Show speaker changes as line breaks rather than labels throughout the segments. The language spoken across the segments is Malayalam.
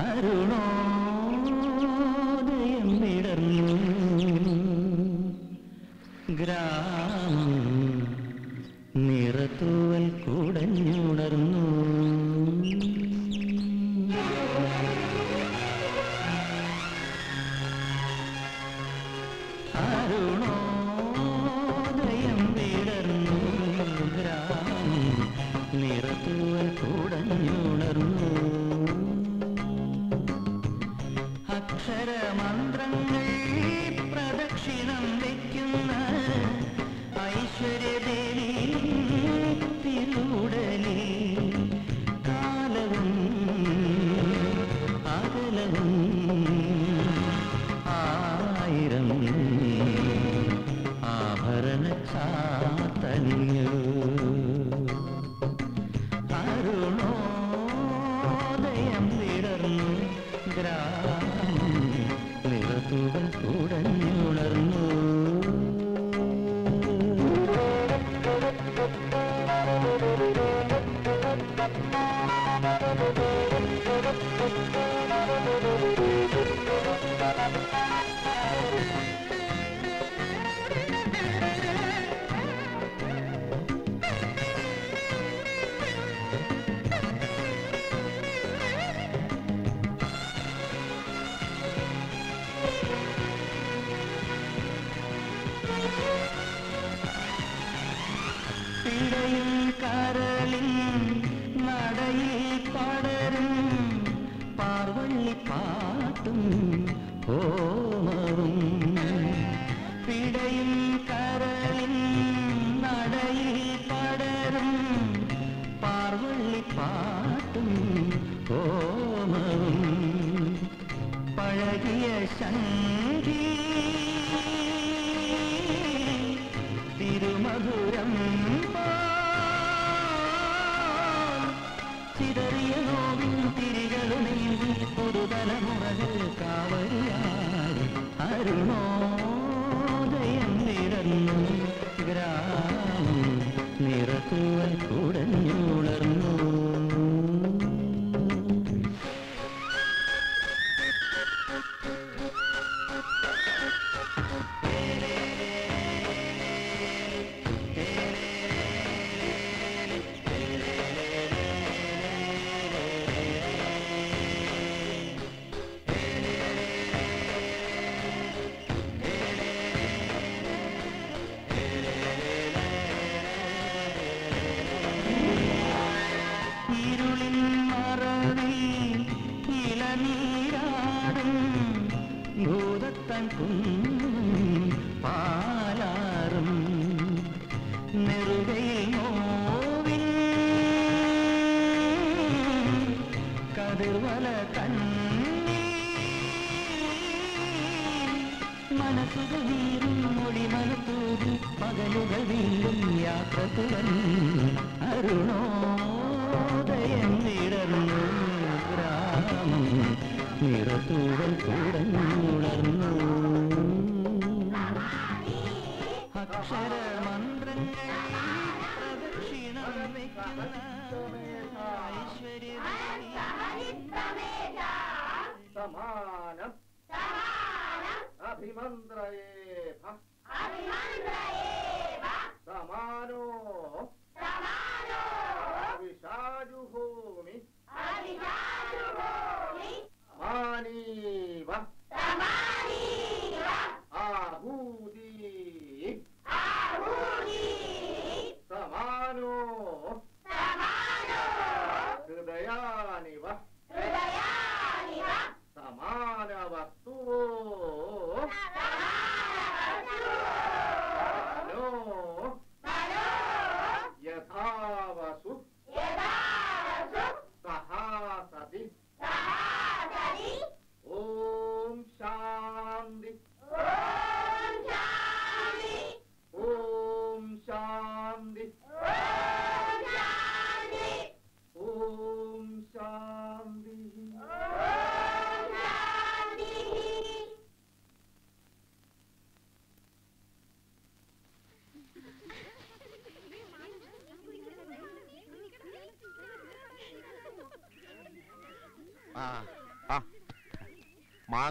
അരുണോദയം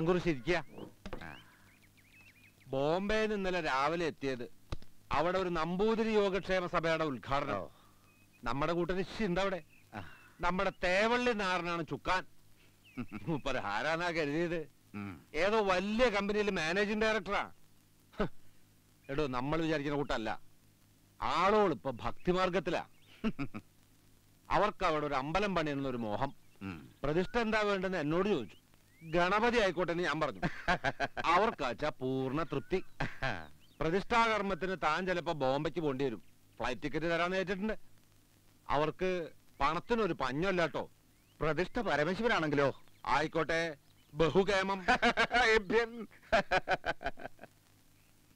മാങ്കുറിശ് ഇരിക്കുക ബോംബെയിൽ ഇന്നലെ രാവിലെ എത്തിയത് അവിടെ ഒരു നമ്പൂതിരി യോഗക്ഷേമ സഭയുടെ ഉദ്ഘാടനം. നമ്മുടെ ഉണ്ട് അവിടെ. നമ്മുടെ തേവള്ളി നാരനാണ് ചുക്കാൻ. ആരാന്നാ കരുതിയത്. ഏതോ വലിയ കമ്പനിയിൽ മാനേജിംഗ് ഡയറക്ടറാ. എടോ നമ്മൾ വിചാരിക്കുന്ന കൂട്ടല്ല. ആളുകൾ ഇപ്പൊ ഭക്തിമാർഗത്തിലാ. അവർക്ക് അവിടെ ഒരു അമ്പലം പണിയുന്ന ഒരു മോഹം. പ്രതിഷ്ഠ എന്താ വേണ്ടെന്ന് എന്നോട് ചോദിച്ചു. ഗണപതി ആയിക്കോട്ടെ എന്ന് ഞാൻ പറഞ്ഞു. അവർക്കാച്ച പൂർണ തൃപ്തി. പ്രതിഷ്ഠാകർമ്മത്തിന് താൻ ചിലപ്പോ ബോംബെക്ക് പോണ്ടി വരും. ഫ്ലൈറ്റ് ടിക്കറ്റ് തരാന്ന് ഏറ്റിട്ടുണ്ട് അവർക്ക് പണത്തിനൊരു പഞ്ഞല്ലാട്ടോ.
പ്രതിഷ്ഠ പരമശിവനാണെങ്കിലോ?
ആയിക്കോട്ടെ ബഹുകേമം.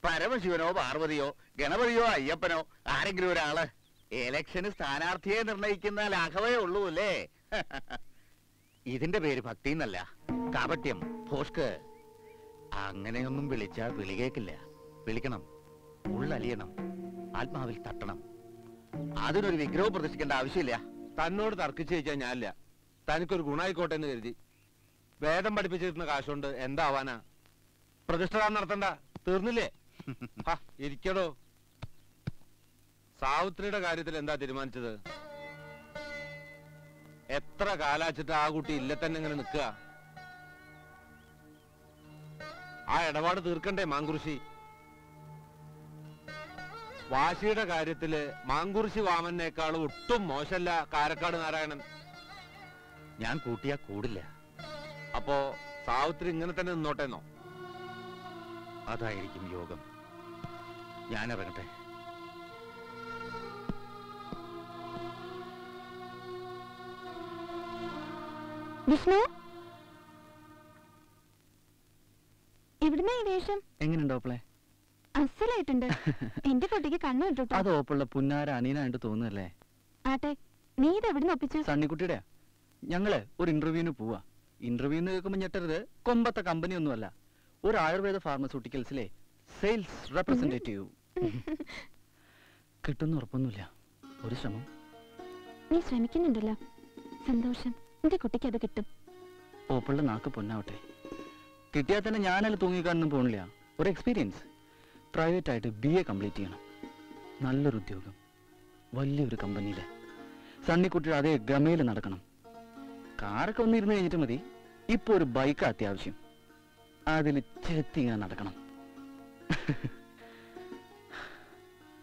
പരമശിവനോ പാർവതിയോ ഗണപതിയോ അയ്യപ്പനോ ആരെങ്കിലും ഒരാൾ. എലക്ഷന് സ്ഥാനാർത്ഥിയെ നിർണയിക്കുന്ന ലാഘവേ ഉള്ളൂ അല്ലേ? ഇതിന്റെ പേര് ഭക്തി എന്നല്ല കാപട്യം. ഫോഷ്ക്ക് അങ്ങനെയൊന്നും വിളിച്ചാൽ വിളി കേക്കില്ല. വിളിക്കണം ഉള്ളലിയണം ആത്മാവിൽ തട്ടണം. അതിനൊരു വിഗ്രഹം പ്രദർശിക്കേണ്ട ആവശ്യമില്ല.
തന്നോട് തർക്കിച്ച് ചോദിച്ചാൽ ഞാനില്ല. തനിക്കൊരു ഗുണായിക്കോട്ടെ എന്ന് കരുതി. വേദം പഠിപ്പിച്ചിരുന്ന കാശുണ്ട് എന്താവാനാ? പ്രതിഷ്ഠ നടത്തണ്ട തീർന്നില്ലേ? ഇരിക്കടോ. സാവിത്രിയുടെ കാര്യത്തിൽ എന്താ തീരുമാനിച്ചത്? എത്ര കാലാച്ചിട്ട് ആ കുട്ടി ഇല്ല തന്നെ ഇങ്ങനെ നിൽക്കുക? ആ ഇടപാട് തീർക്കണ്ടേ മാങ്കുറിശി? വാശിയുടെ കാര്യത്തിൽ മാങ്കുറിശി വാമനേക്കാൾ ഒട്ടും മോശമല്ല കാരക്കാട് നാരായണൻ.
ഞാൻ കൂട്ടിയാ കൂടില്ല.
അപ്പോ സാവിത്രി ഇങ്ങനെ തന്നെ നിന്നോട്ടെന്നോ?
അതായിരിക്കും യോഗം. ഞാൻ ഇറങ്ങട്ടെ
വിഷ്ണു? എവിടുന്നാ ഈ വേഷം?
എങ്ങനെയുണ്ടോ ഓപ്പളെ?
അസലായിട്ടുണ്ട്. എന്റെ കുട്ടിക്ക് കണ്ണു കിട്ടുട്ടോ
അത് പുന്നാര അനീനായിട്ട് തോന്നുന്നല്ലേ
ആട്ടെ നീ ഇത് എവിടുന്ന് ഒപ്പിച്ചു?
സണ്ണിക്കുട്ടിയുടെ ഞങ്ങൾ ഒരു ഇന്റർവ്യൂവിന് പോവാ. ഇന്റർവ്യൂ എന്ന് കേൾക്കുമ്പോൾ ഞെട്ടരുത്. കൊമ്പത്തെ കമ്പനി ഒന്നുമല്ല ഒരു ആയുർവേദ ഫാർമസ്യൂട്ടിക്കൽസിലെ സെയിൽസ് റെപ്രസെന്റേറ്റീവ്. കിട്ടുന്ന ഉറപ്പൊന്നുമില്ല. ഒരു ശ്രമം.
നീ ശ്രമിക്കുന്നുണ്ടല്ലോ. സന്തോഷം. എന്റെ കുട്ടിക്ക് അത് കിട്ടും.
പോപ്പിളുടെ നാക്ക് പൊന്നാവട്ടെ. കിട്ടിയാൽ തന്നെ ഞാനല്ല തൂങ്ങിക്കാനൊന്നും പോണില്ല. ഒരു എക്സ്പീരിയൻസ് പ്രൈവറ്റ് ആയിട്ട് ബി എ കംപ്ലീറ്റ് ചെയ്യണം. നല്ലൊരു ഉദ്യോഗം. വലിയൊരു കമ്പനിയിൽ സണ്ണിക്കുട്ടിയുടെ അതേ ഗമയിൽ നടക്കണം. കാറൊക്കെ ഒന്ന് ഇരുന്ന് കഴിഞ്ഞിട്ട് മതി. ഇപ്പൊ ഒരു ബൈക്ക് അത്യാവശ്യം. അതിൽ ചെത്തി ഇങ്ങനെ നടക്കണം.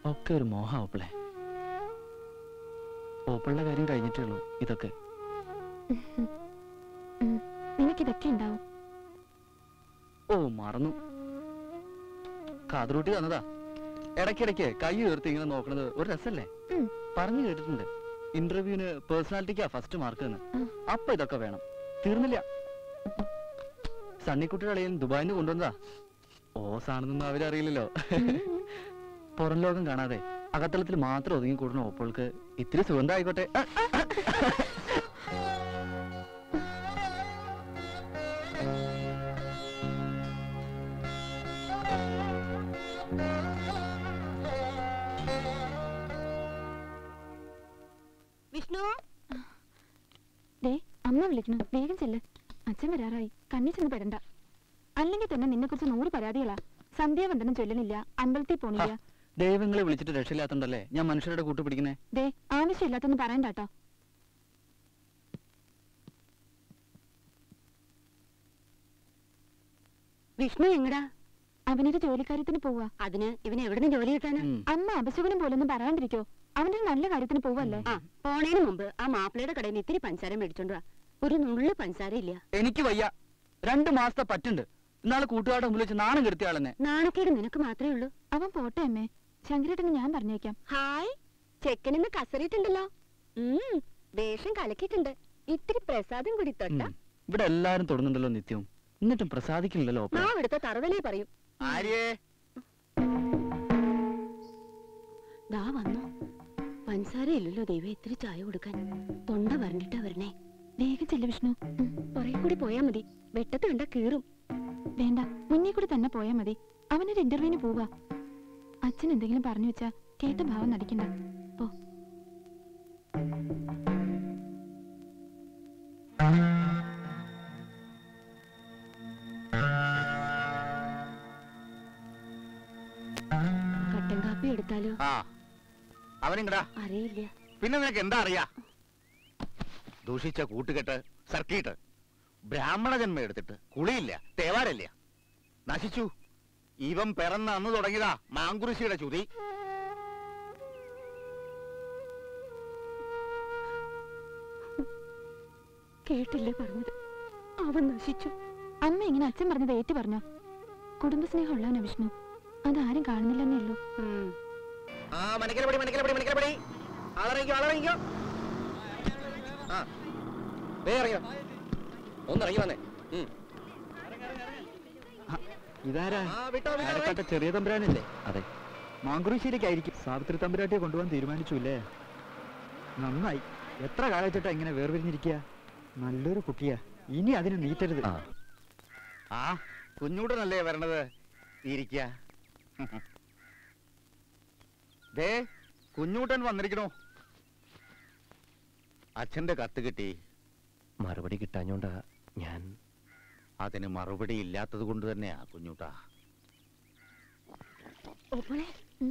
ഒക്കെ ഒരു മോഹ ഓപ്പിളെ. ഓപ്പിളിന്റെ കാര്യം കഴിഞ്ഞിട്ടേ ഉള്ളൂ ഇതൊക്കെ.
നിനക്കിതൊക്കെ ഉണ്ടാവും
ഓ മറന്നു. കാതറൂട്ടി തന്നതാ ഇടയ്ക്കിടയ്ക്ക് കൈ ഉയർത്തി ഇങ്ങനെ നോക്കണത് ഒരു രസല്ലേ? പറഞ്ഞു കേട്ടിട്ടുണ്ട്. ഇന്റർവ്യൂവിന് പേഴ്സണാലിറ്റിക്കാ ഫസ്റ്റ് മാർക്ക് എന്ന്. അപ്പൊ ഇതൊക്കെ വേണം. തീർന്നില്ല. സണ്ണിക്കുട്ടിയുടെ അളിയൻ ദുബായിന്ന് കൊണ്ടുവന്നതാ. ഓസാണെന്നൊന്നും അവരറിയില്ലല്ലോ. പുറം ലോകം കാണാതെ അകത്തളത്തിൽ മാത്രം ഒതുങ്ങി കൂടുന്ന ഓപ്പോൾക്ക് ഇത്തിരി സുഗന്ധം
ചൊല്ലണില്ല അമ്പലത്തിൽ പോണില്ല.
ദൈവങ്ങളെ വിളിച്ചിട്ട് രക്ഷയില്ലാത്തണ്ടല്ലേ ഞാൻ മനുഷ്യരുടെ കൂട്ടുപിടിക്കുന്നേ
ദേ ആവശ്യമില്ലാത്തൊന്നും പറയണ്ടാട്ടോ
വിഷ്ണു എങ്ങടാ?
അവനൊരു ജോലിക്കാര്യത്തിന് പോവാ.
അതിന് ഇവന് എവിടുന്ന് ജോലി കിട്ടാനാ.
അമ്മ അപശകുനം പോലൊന്നും പറയാണ്ടിരിക്കോ? അവന്റെ നല്ല കാര്യത്തിന് പോവല്ലേ?
ആ പോണേന് മുമ്പ് ആ മാപ്പിളയുടെ കടയിൽ നിന്ന് ഇത്തിരി പഞ്ചസാര മേടിച്ചോണ്ട് വാ. ഒരു നുള്ളു പഞ്ചസാര ഇല്ല
എനിക്ക് വയ്യ. രണ്ടു മാസത്തെ പറ്റുണ്ട്. ഇന്നാൾ കൂട്ടുകാരുടെ മുമ്പിൽ വെച്ച് നാണം കെടുത്തിയ ആളെന്നെ.
നാണക്കേട് നിനക്ക് മാത്രമേ ഉള്ളൂ.
അവൻ പോട്ടെ അമ്മേ. ശങ്കരേട്ടന് ഞാൻ പറഞ്ഞേക്കാം.
ഹായ്. ചെക്കനിന്ന് കസറിയിട്ടുണ്ടല്ലോ. ഉം വേഷം കലക്കിയിട്ടുണ്ട്. ഇത്തിരി പ്രസാദം കൂടി തൊട്ട.
ഇവിടെ എല്ലാരും തൊടുന്നുണ്ടല്ലോ നിത്യവും. എന്നിട്ടും പ്രസാദിക്കില്ലല്ലോ
ആ ഇവിടുത്തെ തറവലേ പറയും.
ആര്യേ?
ദാ വന്നു. പഞ്ചസാര ഇല്ലല്ലോ ദൈവം ഇത്തിരി ചായ കൊടുക്കാൻ. തൊണ്ട വരണ്ടിട്ടാ വരണേ.
വേഗം ചെല്ലു വിഷ്ണു.
പുറകെ കൂടി പോയാ മതി. വെട്ടത്ത് കണ്ട കീറും.
വേണ്ട മുന്നേ കൂടെ തന്നെ പോയാൽ മതി. അവനൊരു ഇന്റർവ്യൂവിന് പോവാ. അച്ഛൻ എന്തെങ്കിലും പറഞ്ഞു വെച്ചാ കേട്ട ഭാവം നടിക്കണ്ട. പോ.
പിന്നെ നിനക്ക് എന്താ അറിയാ? ദൂഷിച്ച കൂട്ടുകെട്ട് സർക്കിട്ട്. ബ്രാഹ്മണ ജന്മം എടുത്തിട്ട് കുളിയില്ല തേവാരല്ല. നശിച്ചു. ഇവൻ പിറന്ന അന്ന് തുടങ്ങിയതാ മാങ്കുറിശിയുടെ ചുതി.
കേട്ടില്ലേ പറഞ്ഞത്? അവൻ നശിച്ചു.
അമ്മ ഇങ്ങനെ അച്ഛൻ പറഞ്ഞത് ഏറ്റു പറഞ്ഞോ? കുടുംബസ്നേഹം ഉള്ളവനാ വിഷ്ണു. അതാരും കാണുന്നില്ലെന്നേ ഉള്ളൂ.
ആ മണിക്കലപടി മണിക്കലപടി മണിക്കലപടി ആളറിയിക്കോ ആളറിയിക്കോ. ആ. ദേ വന്നേ
ഇതാരാ? ചെറിയ തമ്പുരാനല്ലേ? അതെ. മാങ്കുറിശ്ശേരിക്കായിരിക്കും സാവിത്രി തമ്പുരാട്ടിയെ കൊണ്ടുപോകാൻ തീരുമാനിച്ചു അല്ലേ നന്നായി. എത്ര കാലത്തിട്ടാ ഇങ്ങനെ വേർപിരിഞ്ഞിരിക്കുക നല്ലൊരു കുട്ടിയാ. ഇനി അതിന് നീറ്റരുത്.
ആ. കുഞ്ഞൂട്ടനല്ലേ വരണത്? ഇരിക്ക ദേ കുഞ്ഞൂട്ടൻ വന്നിരിക്കണോ. അച്ഛന്റെ കത്ത് കിട്ടി.
മറുപടി കിട്ടാഞ്ഞോണ്ടാ ഞാൻ
അതിന് മറുപടി ഇല്ലാത്തത് കൊണ്ട് തന്നെയാ കുഞ്ഞൂട്ടാ.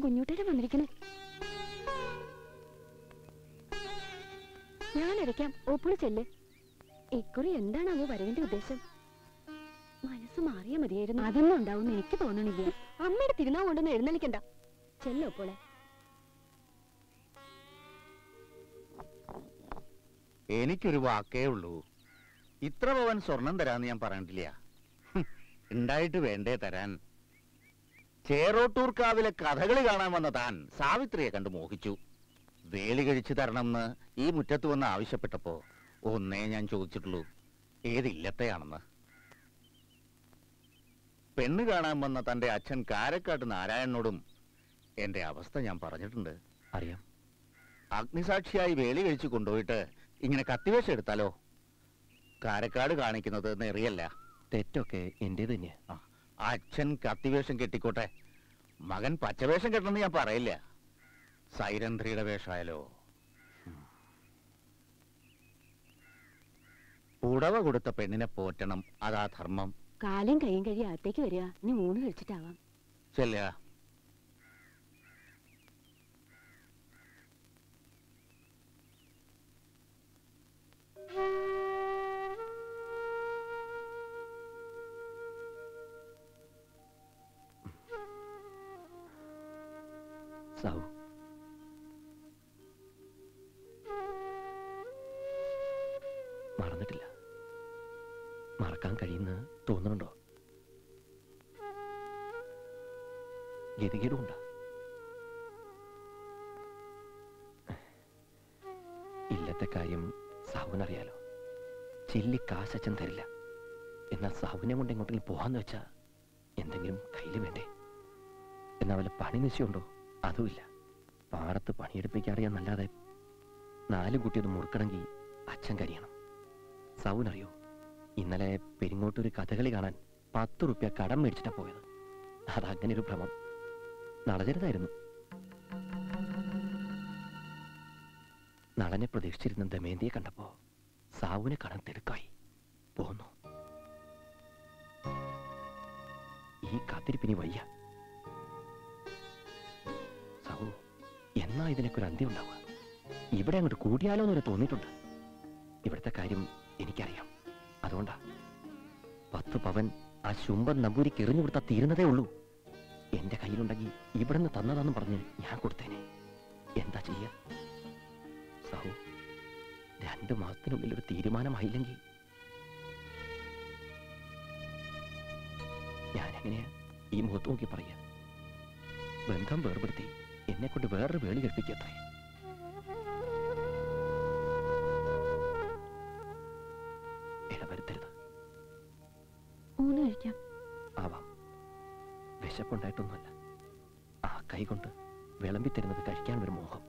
കുഞ്ഞൂട്ടേടെ വന്നിരിക്കുന്നു. ഞാൻ അരയ്ക്കാം. ഓപ്പോൾ ചെല്ല്. ഇക്കുറി അവ വരവിന്റെ ഉദ്ദേശം? മനസ്സ് മാറിയ മതിയായിരുന്നു. അതൊന്നും ഉണ്ടാവും എനിക്ക് തോന്നണില്ല. അമ്മയുടെ തിരുനാൾ കൊണ്ടൊന്ന് എഴുന്നള്ളിക്കണ്ട. ചെല്ലോ പോളെ
എനിക്കൊരു വാക്കേ ഉള്ളൂ. ഇത്ര പവൻ സ്വർണം തരാന്ന് ഞാൻ പറഞ്ഞിട്ടില്ല. ഉണ്ടായിട്ട് വേണ്ടേ തരാൻ. ചേറോട്ടൂർക്കാവിലെ കഥകളി കാണാൻ വന്ന താൻ സാവിത്രിയെ കണ്ട് മോഹിച്ചു. വേലി കഴിച്ചു തരണം തരണമെന്ന് ഈ മുറ്റത്ത് വന്ന് ആവശ്യപ്പെട്ടപ്പോ ഒന്നേ ഞാൻ ചോദിച്ചിട്ടുള്ളൂ ഏതില്ലത്തെയാണെന്ന് പെണ്ണ് കാണാൻ വന്ന തന്റെ അച്ഛൻ കാരക്കാട്ട് നാരായണനോടും എന്റെ അവസ്ഥ ഞാൻ പറഞ്ഞിട്ടുണ്ട്.
അറിയാം.
അഗ്നിസാക്ഷിയായി വേലി കഴിച്ചു കൊണ്ടുപോയിട്ട് ഇങ്ങനെ കത്തിവേഷം എടുത്താലോ കാരക്കാട് കാണിക്കുന്നത് നെറിയല്ല.
തെറ്റൊക്കെ എന്റെ തന്നെ
ആ, അച്ഛൻ കത്തിവേഷം കെട്ടിക്കോട്ടെ. മകൻ പച്ചവേഷം കെട്ടണം ഞാൻ പറയില്ല. സൈരന്ധ്രിയുടെ വേഷമായാലോ. ഉടവ കൊടുത്ത പെണ്ണിനെ പോറ്റണം. അതാ ധർമ്മം.
കാലം കൈയും കഴിയും അകത്തേക്ക് വരിക. നീ ഊണ് കഴിച്ചിട്ടാവാം.
ചെല്ലുക
സാവു എങ്ങോട്ടെങ്കിലും പോകാന്ന് വെച്ചാ എന്തെങ്കിലും കയ്യിൽ വേണ്ടേ? എന്നാ വല്ല പണി നിശ്ചയമുണ്ടോ? അതുമില്ല. പാടത്ത് പണിയെടുപ്പിക്കാറിയാന്നല്ലാതെ നാല് കുട്ടി ഒന്ന് മുറുക്കണമെങ്കിൽ അച്ഛൻ കരിയണം. സൗനറിയോ ഇന്നലെ പെരിങ്ങോട്ടൊരു കഥകളി കാണാൻ പത്ത് റുപ്യ കടം മേടിച്ചിട്ടാ പോയത്. അതങ്ങനെ ഒരു ഭ്രമം. നളചരുതായിരുന്നു നളനെ പ്രതീക്ഷിച്ചിരുന്ന ദമേന്തിയെ കണ്ടപ്പോ സാവുനെ കാണാൻ തിടുക്കായി. കാത്തിരിപ്പിനി വയ്യ. സഹു എന്നാ ഇതിനൊക്കെ ഒരു അന്ത്യം ഉണ്ടാവുക? ഇവിടെ അങ്ങോട്ട് കൂടിയാലോ എന്നൊരു തോന്നിയിട്ടുണ്ട്. ഇവിടുത്തെ കാര്യം എനിക്കറിയാം. അതുകൊണ്ടാ പത്ത് പവൻ ആ ശുംഭൻ നമ്പൂരിക്ക് എറിഞ്ഞു കൊടുത്താൽ തീരുന്നതേ ഉള്ളൂ. എന്റെ കയ്യിലുണ്ടെങ്കിൽ ഇവിടെ നിന്ന് തന്നതാന്ന് പറഞ്ഞ് ഞാൻ കൊടുത്തേനെ. എന്താ ചെയ്യ? സഹു രണ്ടു മാസത്തിനുള്ളിൽ ഒരു തീരുമാനമായില്ലെങ്കിൽ നോക്കി പറയാ ബന്ധം വേർപെടുത്തി എന്നെ കൊണ്ട് വേറൊരു വേളി കൽപ്പിക്കത്രേ ഇടവരുത്തരുത്
ഊണ് കഴിക്കാം.
ആവാം. വിശപ്പുണ്ടായിട്ടൊന്നുമല്ല. ആ കൈ കൊണ്ട് വിളമ്പി തരുന്നത് കഴിക്കാൻ ഒരു മോഹം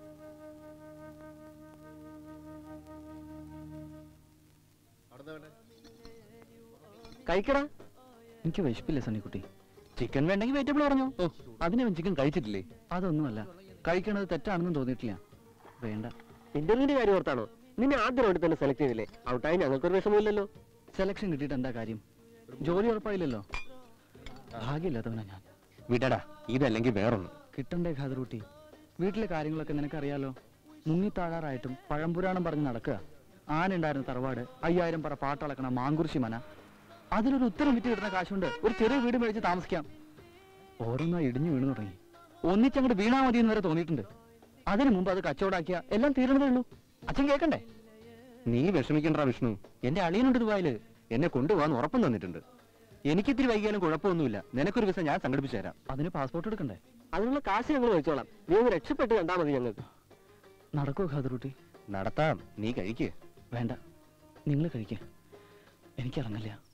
കഴിക്കടാ. എനിക്ക് വിശപ്പില്ല സണ്ണിക്കുട്ടി. ചിക്കൻ വേണ്ടെങ്കിൽ വെജിറ്റബിൾ പറഞ്ഞു.
ഓ അതിനെ ചിക്കൻ കഴിച്ചിട്ടില്ലേ?
അതൊന്നുമല്ല. കഴിക്കണത് തെറ്റാണെന്നും തോന്നിയിട്ടില്ല. വേണ്ട.
ഇന്റർവ്യൂവിന്റെ കാര്യം ഓർത്താണോ? നിന്നെ ആദ്യം അവിടെ തന്നെ സെലക്ട് ചെയ്തില്ലേ? ഔട്ടായി ഞങ്ങൾക്കൊരു വിഷമമില്ലല്ലോ.
സെലക്ഷൻ കിട്ടിയിട്ട് എന്താ കാര്യം? ജോലി ഉറപ്പായില്ലല്ലോ. ഭാഗ്യമില്ലാത്തവനാ ഞാൻ.
വിടടാ ഇതല്ലെങ്കിൽ വേറൊന്നും.
കിട്ടണ്ടേ ഖാദർകുട്ടി വീട്ടിലെ കാര്യങ്ങളൊക്കെ നിനക്കറിയാലോ? മുങ്ങിത്താഴാറായിട്ടും പഴംപുരാണം പറഞ്ഞ് നടക്കുക. ആനുണ്ടായിരുന്ന തറവാട് അയ്യായിരം പറ പാട്ടളക്കണ മാങ്കുറിശി മന. അതിലൊരു ഉത്തരം വിറ്റ് കിട്ടുന്ന കാശുണ്ട്. ഒരു ചെറിയ വീട് മേടിച്ച് താമസിക്കാം. ഓരോന്നാ ഇടിഞ്ഞു വീണു തുടങ്ങി. ഒന്നിച്ചങ്ങോട്ട് വീണാ മതി എന്ന് വരെ തോന്നിയിട്ടുണ്ട്. അതിനു മുമ്പ് അത് കച്ചവടാക്കിയ എല്ലാം തീരണതേ ഉള്ളൂ. അച്ഛൻ കേക്കണ്ടേ?
നീ വിഷമിക്കണ്ട വിഷ്ണു. എന്റെ അളിയനുണ്ട് ദുബായിൽ എന്നെ കൊണ്ടുപോകാൻ ഉറപ്പും തന്നിട്ടുണ്ട്. എനിക്കിത്തിരി വൈകിയാലും കുഴപ്പമൊന്നുമില്ല. നിനക്കൊരു വിസ ഞാൻ സംഘടിപ്പിച്ചു തരാം.
അതിന് പാസ്പോർട്ട് എടുക്കണ്ടേ?
അതിനുള്ള കാശ് ഞങ്ങൾ വെച്ചോളാം നീ ഒന്ന് രക്ഷപ്പെട്ട് കണ്ടാ മതി ഞങ്ങൾക്ക്.
നടക്കോ ഖാദറുട്ടി?
നടത്താം. നീ കഴിക്കേ.
വേണ്ട. നിങ്ങൾ കഴിക്കേ. എനിക്കിറങ്ങില്ല?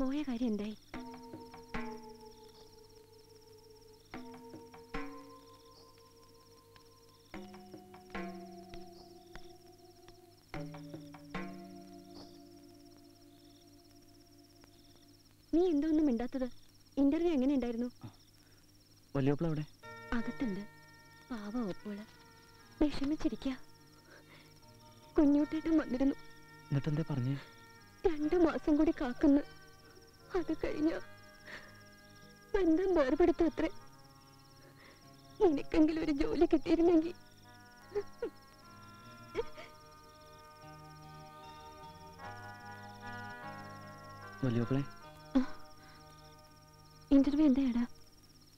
പോയ കാര്യം എന്തായി നീ എന്തോ ഒന്നും മിണ്ടാത്തത്? ഇന്റർവ്യൂ എങ്ങനെ ഉണ്ടായിരുന്നു
അവിടെ?
അകത്തുണ്ട്. പാവ ഒപ്പോൾ വിഷമിച്ചിരിക്ക. കുഞ്ഞൂട്ടേട്ടൻ വന്നിരുന്നു.
എന്നിട്ടെന്താ പറഞ്ഞു?
രണ്ടു മാസം കൂടി കാക്കുന്നു. അത് കഴിഞ്ഞ. ബന്ധം വേർപെടുത്തു അത്രേ. നിനക്കെങ്കിലും ഒരു ജോലി കിട്ടിയിരുന്നെങ്കിൽ ഇന്റർവ്യൂ എന്തായടാ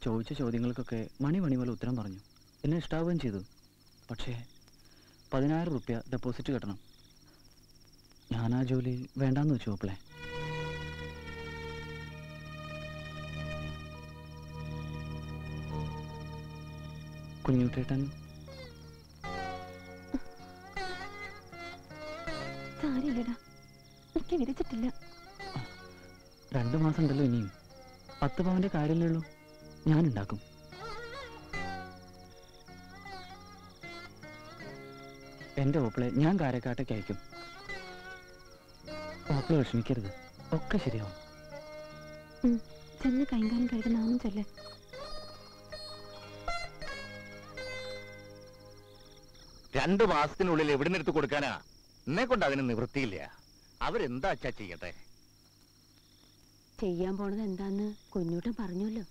ചോദിച്ച ചോദ്യങ്ങൾക്കൊക്കെ മണി മണി പോലെ ഉത്തരം പറഞ്ഞു. എന്നെ ഇഷ്ടാവുകയും ചെയ്തു. പക്ഷേ പതിനായിരം റുപ്യ ഡെപ്പോസിറ്റ് കെട്ടണം. ഞാൻ ആ ജോലി വേണ്ടാന്ന് വെച്ചു ഓപ്പിളെ കുഞ്ഞുട്ടേട്ടൻ.
സാരില്ലടാ.
രണ്ടു മാസം ഉണ്ടല്ലോ ഇനിയും. പത്ത് പവന്റെ കാര്യമല്ലേ ഉള്ളൂ. ഞാൻ ഉണ്ടാക്കും എന്റെ ഓപ്പിളെ ഞാൻ കാരക്കാട്ടേക്ക് അയക്കും. ഓപ്പിളെ വിഷമിക്കരുത്. ഒക്കെ ശരിയാവും.
ചെന്ന് കൈകാലം കഴുകുന്ന ആവും ചെല്ലേ.
രണ്ടു മാസത്തിനുള്ളിൽ എവിടെ നിന്ന് എടുത്ത് കൊടുക്കാനാ? എന്നെ കൊണ്ട് അതിന് നിവൃത്തിയില്ല. അവരെന്താ അച്ഛാ ചെയ്യട്ടെ?
ചെയ്യാൻ പോണത് എന്താന്ന് കുഞ്ഞൂട്ടൻ പറഞ്ഞല്ലോ.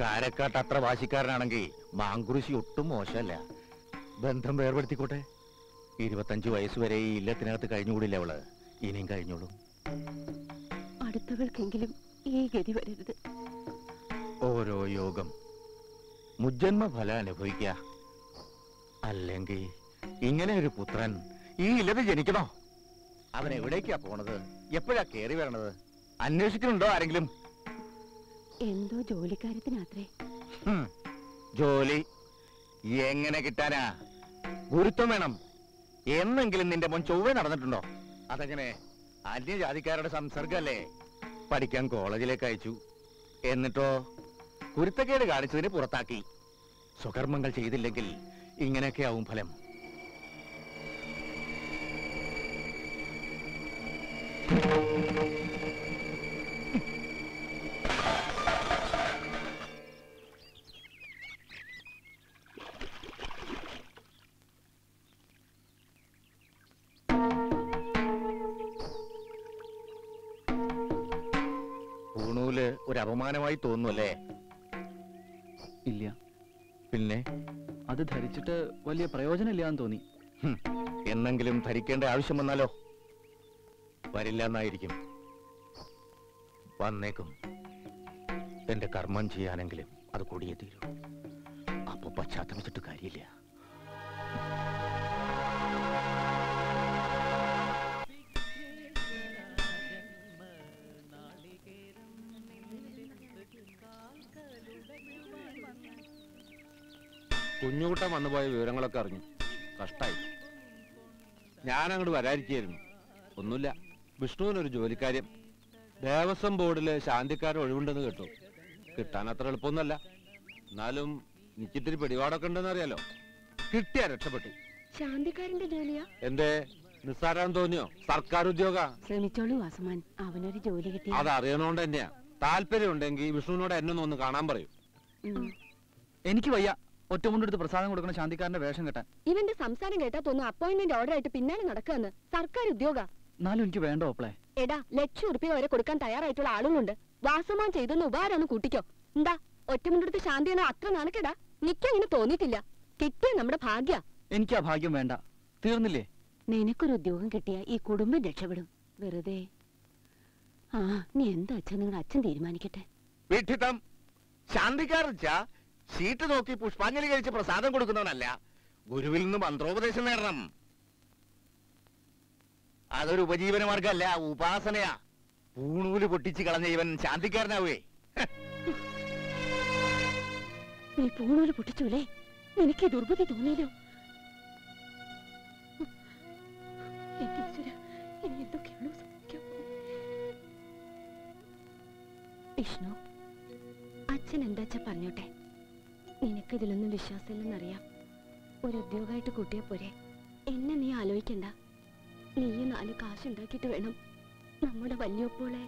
കാരക്കാട്ട് അത്ര വാശിക്കാരനാണെങ്കിൽ മാങ്കുറിശി ഒട്ടും മോശമല്ല. ബന്ധം വേർപെടുത്തിക്കോട്ടെ. ഇരുപത്തഞ്ചു വയസ്സ് വരെ ഈ ഇല്ലത്തിനകത്ത് കഴിഞ്ഞുകൂടില്ല അവൾ. ഇനിയും കഴിഞ്ഞോളൂ.
അടുത്തവർക്കെങ്കിലും ഈ ഗതി വരരുത്.
ഓരോ യോഗം. മുജ്ജന്മ ഫലം അനുഭവിക്ക. അല്ലെങ്കിൽ ഇങ്ങനെ ഒരു പുത്രൻ ഈ ഇല്ലത് ജനിക്കണോ? അവൻ എവിടേക്കാ പോണത്? എപ്പോഴാ കേറി വരണത്? അന്വേഷിക്കുന്നുണ്ടോ ആരെങ്കിലും?
എന്തോ ജോലിക്കാര്യത്തിനാത്രേ.
ജോലി എങ്ങനെ കിട്ടാനാ? ഗുരുത്വം വേണം. എന്നെങ്കിലും നിന്റെ മോൻ ചൊവ്വേ നടന്നിട്ടുണ്ടോ? അതെങ്ങനെ? അന്യജാതിക്കാരുടെ സംസർഗല്ലേ? പഠിക്കാൻ കോളേജിലേക്ക് അയച്ചു. എന്നിട്ടോ? കുരുത്തക്കേട് കാണിച്ചതിന് പുറത്താക്കി. സ്വകർമ്മങ്ങൾ ചെയ്തില്ലെങ്കിൽ ഇങ്ങനെയൊക്കെ ആവും ഫലം. പൂണൂൽ ഒരു അപമാനമായി തോന്നുന്നു
ഇല്ല.
പിന്നെ?
അത് ധരിച്ചിട്ട് വലിയ പ്രയോജനമില്ല എന്ന് തോന്നി
എന്നെങ്കിലും ധരിക്കേണ്ട ആവശ്യം വന്നാലോ? വരില്ല എന്നായിരിക്കും വന്നേക്കും. എന്റെ കർമ്മം ചെയ്യാനെങ്കിലും അത് കൂടിയേ തീരൂ. അപ്പൊ പശ്ചാത്തപിച്ചിട്ട് കാര്യമില്ല.
കുഞ്ഞുകൂട്ടം വന്നുപോയ വിവരങ്ങളൊക്കെ അറിഞ്ഞു. കഷ്ടായി. ഞാനങ്ങോട്ട് വരാതിരിക്കായിരുന്നു ഒന്നുമില്ല. വിഷ്ണുവിനൊരു ജോലിക്കാര്യം. ദേവസ്വം ബോർഡിൽ ശാന്തിക്കാരൻ ഒഴിവുണ്ടെന്ന് കേട്ടു. കിട്ടാൻ അത്ര എളുപ്പമൊന്നുമല്ല. എന്നാലും എനിക്കിത്തിരി പിടിപാടൊക്കെ ഉണ്ടെന്ന് അറിയാലോ. കിട്ടിയാ രക്ഷപ്പെട്ടു.
ശാന്തിക്കാരന്റെ ജോലിയാ?
എന്തേ? നിസ്സാരം തോന്നിയോ? സർക്കാർ ഉദ്യോഗ?
ശ്രമിച്ചോളൂ വാസമാൻ. അവനൊരു ജോലി കിട്ടി.
അത് അറിയണോണ്ട് തന്നെയാ. താല്പര്യം ഉണ്ടെങ്കിൽ വിഷ്ണുവിനോട് എന്നെ ഒന്ന് കാണാൻ പറയൂ.
എനിക്ക് വയ്യ. ഒറ്റമുണ്ടെടുത്ത് പ്രസാദം കൊടുക്കുന്ന ശാന്തിക്കാരന്റെ വേഷം കെട്ടാൻ.
ഇവന്റെ സംസാരം കേട്ടാ തോന്നുന്നു അപ്പോയിന്റ്മെന്റ് ഓർഡർ ആയിട്ട് പിന്നാലെ നടക്കാന്ന്. സർക്കാർ ഉദ്യോഗ?
എന്നാലും എനിക്ക് വേണ്ട ഓപ്പളെ
എടാ ലക്ഷം ഉറുപ്പിക വരെ കൊടുക്കാൻ തയ്യാറായിട്ടുള്ള ആളുകളുണ്ട്. വാസമാൻ ചെയ്തെന്ന് ഉപകാരമൊന്ന് കൂട്ടിക്കോ. എന്താ ഒറ്റമുണ്ടെടുത്ത് ശാന്തിയാണ് അത്ര നാണക്കേടാ? നിക്കങ്ങനെ തോന്നിയിട്ടില്ല. കിട്ടിയ നമ്മുടെ ഭാഗ്യ.
എനിക്ക് ആ ഭാഗ്യം വേണ്ട. തീർന്നില്ലേ?
നിനക്കൊരു ഉദ്യോഗം കിട്ടിയ ഈ കുടുംബം രക്ഷപ്പെടും. വെറുതെ. ആ നീ എന്താ അച്ഛൻ നിങ്ങൾ അച്ഛൻ തീരുമാനിക്കട്ടെ?
വീട്ടിത്തം ശാന്തിക്കാരച്ച ചീട്ട് നോക്കി പുഷ്പാഞ്ജലി കഴിച്ച് പ്രസാദം കൊടുക്കുന്നവനല്ല. ഗുരുവിൽ നിന്ന് മന്ത്രോപദേശം നേടണം. അതൊരു ഉപജീവന മാർഗല്ല ഉപാസനയാ. പൂണൂൽ പൊട്ടിച്ച് കളഞ്ഞ ഇവൻ ശാന്തിക്കാരനാവേ.
നീ പൂണൂൽ പൊട്ടിച്ചൂലേ? നിനക്ക് ഈ ദുർബുദ്ധി തോന്നിയല്ലോ? വിഷ്ണു അച്ഛൻ എന്താച്ചാ പറഞ്ഞോട്ടെ? നിനക്ക് ഇതിലൊന്നും വിശ്വാസമില്ലെന്നറിയാം. ഒരു ഉദ്യോഗമായിട്ട് കൂട്ടിയ പോരെ. എന്നെ നീ ആലോചിക്കണ്ട. നീ നാല് കാശുണ്ടാക്കിയിട്ട് വേണം നമ്മുടെ വല്യപ്പോളെ.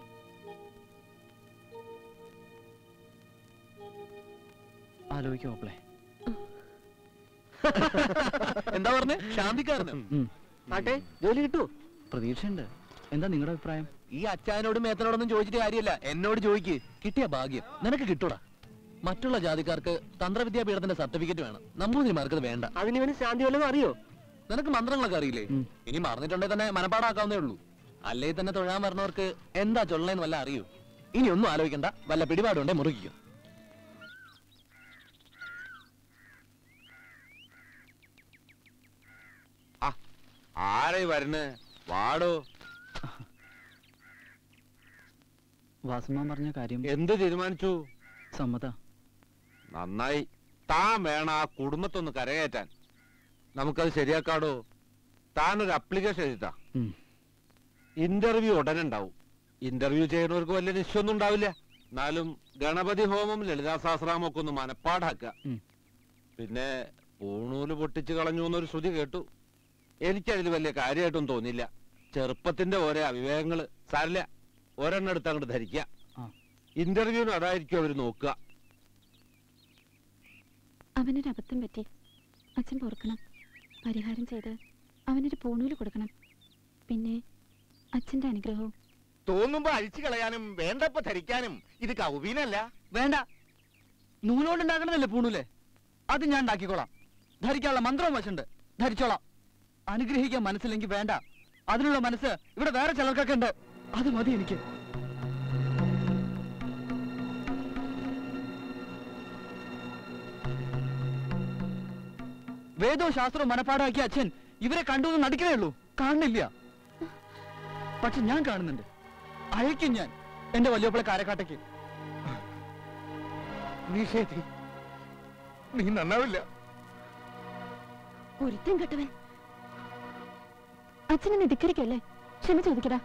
ആലോചിക്കാം
എന്താ പറഞ്ഞേ? ശാന്തിക്കാരന്. ആട്ടെ ജോലി കിട്ടൂ
പ്രതീക്ഷയുണ്ട്. എന്താ നിങ്ങളുടെ അഭിപ്രായം?
ഈ അച്ചായനോടും മേത്തനോടൊന്നും ചോദിച്ചിട്ട് കാര്യമില്ല. എന്നോട് ചോദിക്ക്. കിട്ടിയ ഭാഗ്യം. നിനക്ക് കിട്ടൂടാ. മറ്റുള്ള ജാതിക്കാർക്ക് തന്ത്രവിദ്യാപീഠത്തിന്റെ സർട്ടിഫിക്കറ്റ് വേണം. നമ്പൂതിരിമാർക്ക് വേണ്ട.
അതിനിവന് ശാന്തി വല്ലതും അറിയോ?
നിനക്ക് മന്ത്രങ്ങളൊക്കെ അറിയില്ലേ? ഇനി മറന്നിട്ടുണ്ടെങ്കിൽ തന്നെ മനപ്പാടാക്കാവുന്നേ ഉള്ളൂ. അല്ലേ തന്നെ തൊഴാൻ വരണവർക്ക് എന്താ ചൊല്ലണേന്ന് വല്ല അറിയൂ? ഇനി ഒന്നും ആലോചിക്കണ്ട. വല്ല പിടിപാടുണ്ടേ മുറുകിക്കും
ആരെ വരണേ വാടോ.
വാസുമാൻ പറഞ്ഞ കാര്യം
എന്ത് തീരുമാനിച്ചു?
സമ്മത.
നന്നായി. താൻ വേണം ആ കുടുംബത്തൊന്ന് കരകയറ്റാൻ. നമുക്കത് ശരിയാക്കാടോ? താൻ ഒരു അപ്ലിക്കേഷൻ എഴുതാ. ഇന്റർവ്യൂ ഉടനെ ഉണ്ടാവും ഇന്റർവ്യൂ ചെയ്യുന്നവർക്ക് വലിയ നിശ്ചയൊന്നും ഉണ്ടാവില്ല. എന്നാലും ഗണപതി ഹോമം ലളിതാ സഹസ്രാമം ഒക്കെ ഒന്ന് മനപ്പാടാക്കുക. പിന്നെ പൂണൂൽ പൊട്ടിച്ച് കളഞ്ഞു എന്നൊരു ശ്രുതി കേട്ടു. എനിക്കതിൽ വലിയ കാര്യമായിട്ടൊന്നും തോന്നില്ല ചെറുപ്പത്തിന്റെ ഓരോ അവിവേകങ്ങൾ സാരില്ല ഒരെണ്ണം എടുത്ത് അങ്ങോട്ട് ധരിക്കുക. ഇന്റർവ്യൂവിന് അതായിരിക്കും അവർ നോക്കുക.
അവനൊരു അബദ്ധം പറ്റി. അച്ഛൻ പൊറുക്കണം. പരിഹാരം ചെയ്ത് അവനൊരു പൂണൂൽ കൊടുക്കണം. പിന്നെ അച്ഛന്റെ അനുഗ്രഹവും.
തോന്നുമ്പോ അഴിച്ചു കളയാനും വേണ്ടപ്പോ ധരിക്കാനും ഇത് കൗവീനല്ല.
വേണ്ട. നൂലോണ്ട് പൂണൂൽ? അത് ഞാൻ ഉണ്ടാക്കിക്കോളാം. ധരിക്കാനുള്ള മന്ത്രവും വശുണ്ട്. ധരിച്ചോളാം. അനുഗ്രഹിക്കാൻ മനസ്സില്ലെങ്കിൽ വേണ്ട. അതിനുള്ള മനസ്സ് ഇവിടെ വേറെ ചിലർക്കൊക്കെ ഉണ്ട്. അത് മതി എനിക്ക്. വേദവും ശാസ്ത്രവും മനപ്പാടാക്കിയ അച്ഛൻ ഇവരെ കണ്ടു നടിക്കണേ ഉള്ളൂ. കാണുന്നില്ല. പക്ഷെ ഞാൻ കാണുന്നുണ്ട്. അയക്കും ഞാൻ എന്റെ വല്യപ്പളെ കാരക്കാട്ടയ്ക്ക്
നിഷേധി നീ നന്നാവില്ല.
ഒരുത്തം കെട്ടവൻ.
അച്ഛനെ ധിക്കരിക്കല്ലേ ക്ഷമ ചോദിക്കടാ.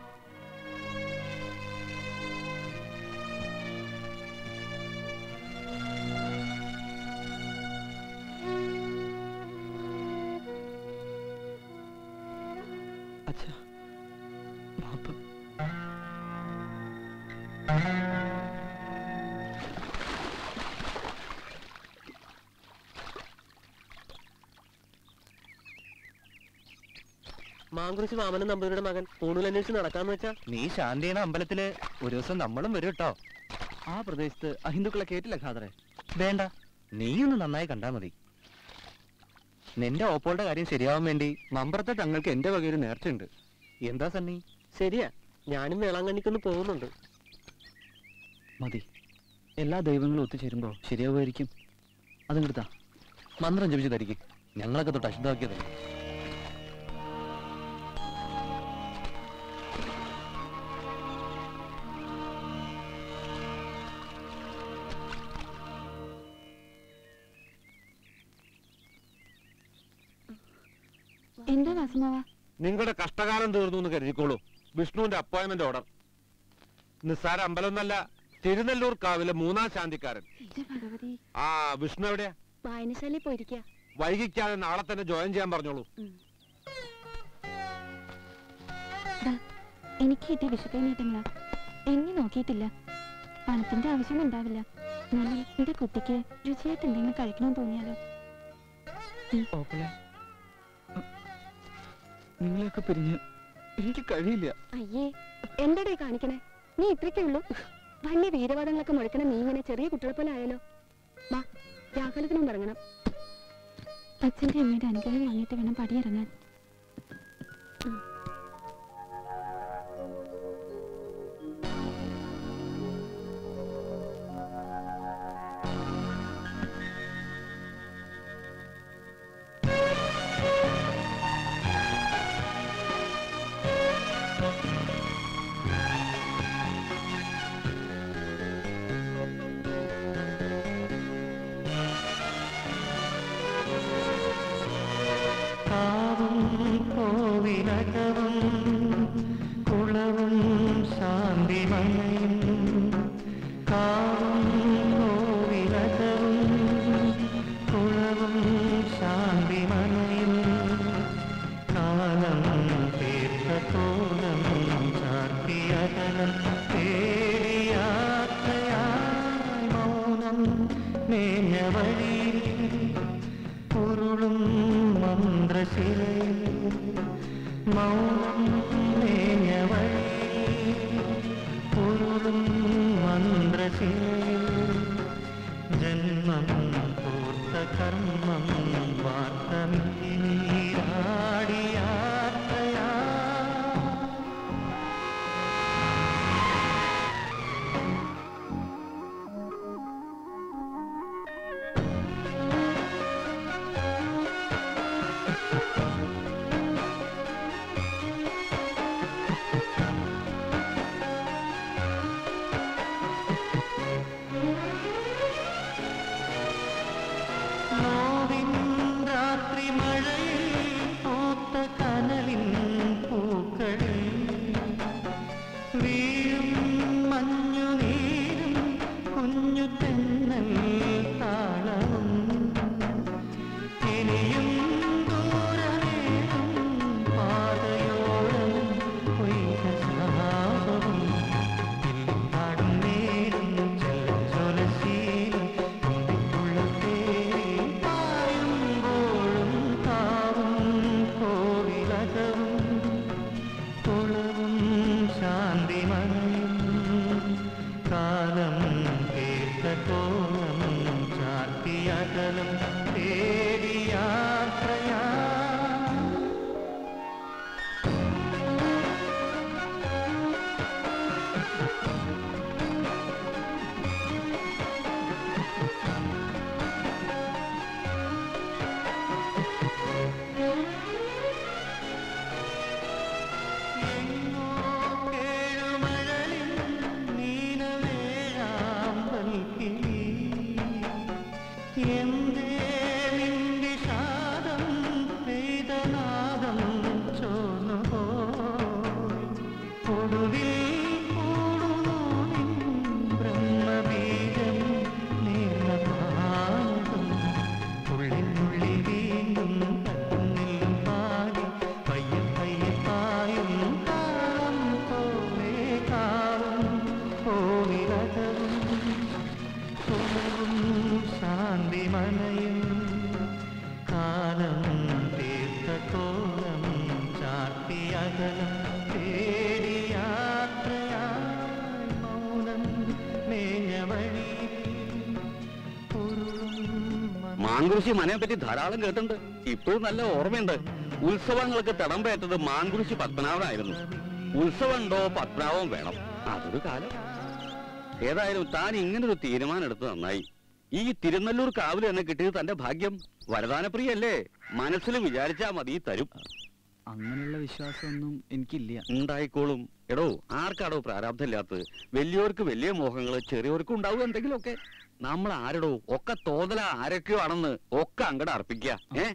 മാങ്കുറിച്ച് മാമനും നമ്പൂതിരിയുടെ മകൻ. പൂണൂൽ അന്വേഷിച്ച് നടക്കാന്ന് വെച്ചാ.
നീ ശാന്തിയുടെ അമ്പലത്തിൽ ഒരു ദിവസം നമ്മളും വരും കേട്ടോ
ആ പ്രദേശത്ത് അഹിന്ദുക്കളെ കേട്ടില്ല ഖാദറെ.
വേണ്ട. നീയൊന്ന് നന്നായി കണ്ടാ മതി. നിന്റെ ഓപ്പോളുടെ കാര്യം ശരിയാവാൻ വേണ്ടി
മമ്പറത്തെ തങ്ങൾക്ക് എന്റെ വകയൊരു നേർച്ചയുണ്ട്.
എന്താ സണ്ണി?
ശരിയാ. ഞാനും വേളാങ്കണ്ണിക്കൊന്ന് പോകുന്നുണ്ട്.
മതി. എല്ലാ ദൈവങ്ങളും ഒത്തുചേരുമ്പോ ശരിയാവുമായിരിക്കും. അതിങ്ങടുത്താ
മന്ത്രം ജപിച്ച് തരിക ഞങ്ങളൊക്കെ തൊട്ട് അശുദ്ധമാക്കിയത്
നിങ്ങളുടെ കഷ്ടകാലം തീർന്നു എന്ന് കരുതിക്കോളൂ. വിഷ്ണുവിന്റെ അപ്പോയിന്റ്മെന്റ് ഓർഡർ. നിസ്സാര അമ്പലമൊന്നല്ല തിരുനെല്ലൂർ കാവിലെ മൂന്നാം ശാന്തിക്കാരൻ. ആ വിഷ്ണു എവിടെയാ?
വായനശാലയിൽ പോയിരിക്കുക
വൈകിക്കാതെ നാളെ തന്നെ ജോയിൻ ചെയ്യാൻ പറഞ്ഞോളൂ.
എനിക്ക് കിട്ടിയ വിഷുക്കൈ നീട്ടങ്ങളാ എന്നെ നോക്കിയിട്ടില്ല. പണത്തിന്റെ ആവശ്യം ഉണ്ടാവില്ല. എന്നാലും എന്റെ കുട്ടിക്ക് രുചിയായിട്ട് എന്തെങ്കിലും കഴിക്കണമെന്ന് തോന്നിയാലോ?
നിങ്ങളെയൊക്കെ പിരിഞ്ഞ് എനിക്ക് കഴിയില്ല.
അയ്യേ എന്തടേ കാണിക്കണേ. നീ ഇത്രയ്ക്കേ ഉള്ളൂ. വലിയ വീരവാദങ്ങളൊക്കെ മുഴക്കണ നീ ഇങ്ങനെ ചെറിയ കുട്ടികളെ പോലെ ആയാലോ വാ രാഹുലത്തിനും ഇറങ്ങണം
അച്ഛന്റെ അമ്മയുടെ അനുഗ്രഹം വാങ്ങിയിട്ട് വേണം പടിയിറങ്ങാൻ.
മാങ്കുറിശി മനയെ പറ്റി ധാരാളം കേട്ടിട്ടുണ്ട്. ഇപ്പോഴും നല്ല ഓർമ്മയുണ്ട്. ഉത്സവങ്ങൾക്ക് തടമ്പേറ്റത് മാങ്കുരിശി പത്മനാഭനായിരുന്നു. ഉത്സവമുണ്ടോ പത്മനാഭം വേണം. അതൊരു കാലം. ഏതായാലും താൻ ഇങ്ങനൊരു തീരുമാനം എടുത്ത് നന്നായി. ഈ തിരുനെല്ലൂർ കാവിൽ എന്നെ കിട്ടിയത് തന്റെ ഭാഗ്യം. വരദാനപ്രിയല്ലേ? മനസ്സിൽ വിചാരിച്ചാ മതി തരും.
അങ്ങനെയുള്ള വിശ്വാസമൊന്നും എനിക്കില്ല.
ഉണ്ടായിക്കോളും. എടോ ആർക്കാടോ പ്രാരാബ്ദമില്ലാത്തത്? വലിയവർക്ക് വലിയ മോഹങ്ങൾ ചെറിയവർക്കും ഉണ്ടാവും എന്തെങ്കിലുമൊക്കെ. നമ്മൾ ആരടോ ഒക്കെ തോന്നല ആരൊക്കെയോ ആണെന്ന് ഒക്കെ അങ്ങടെ അർപ്പിക്ക ഏ?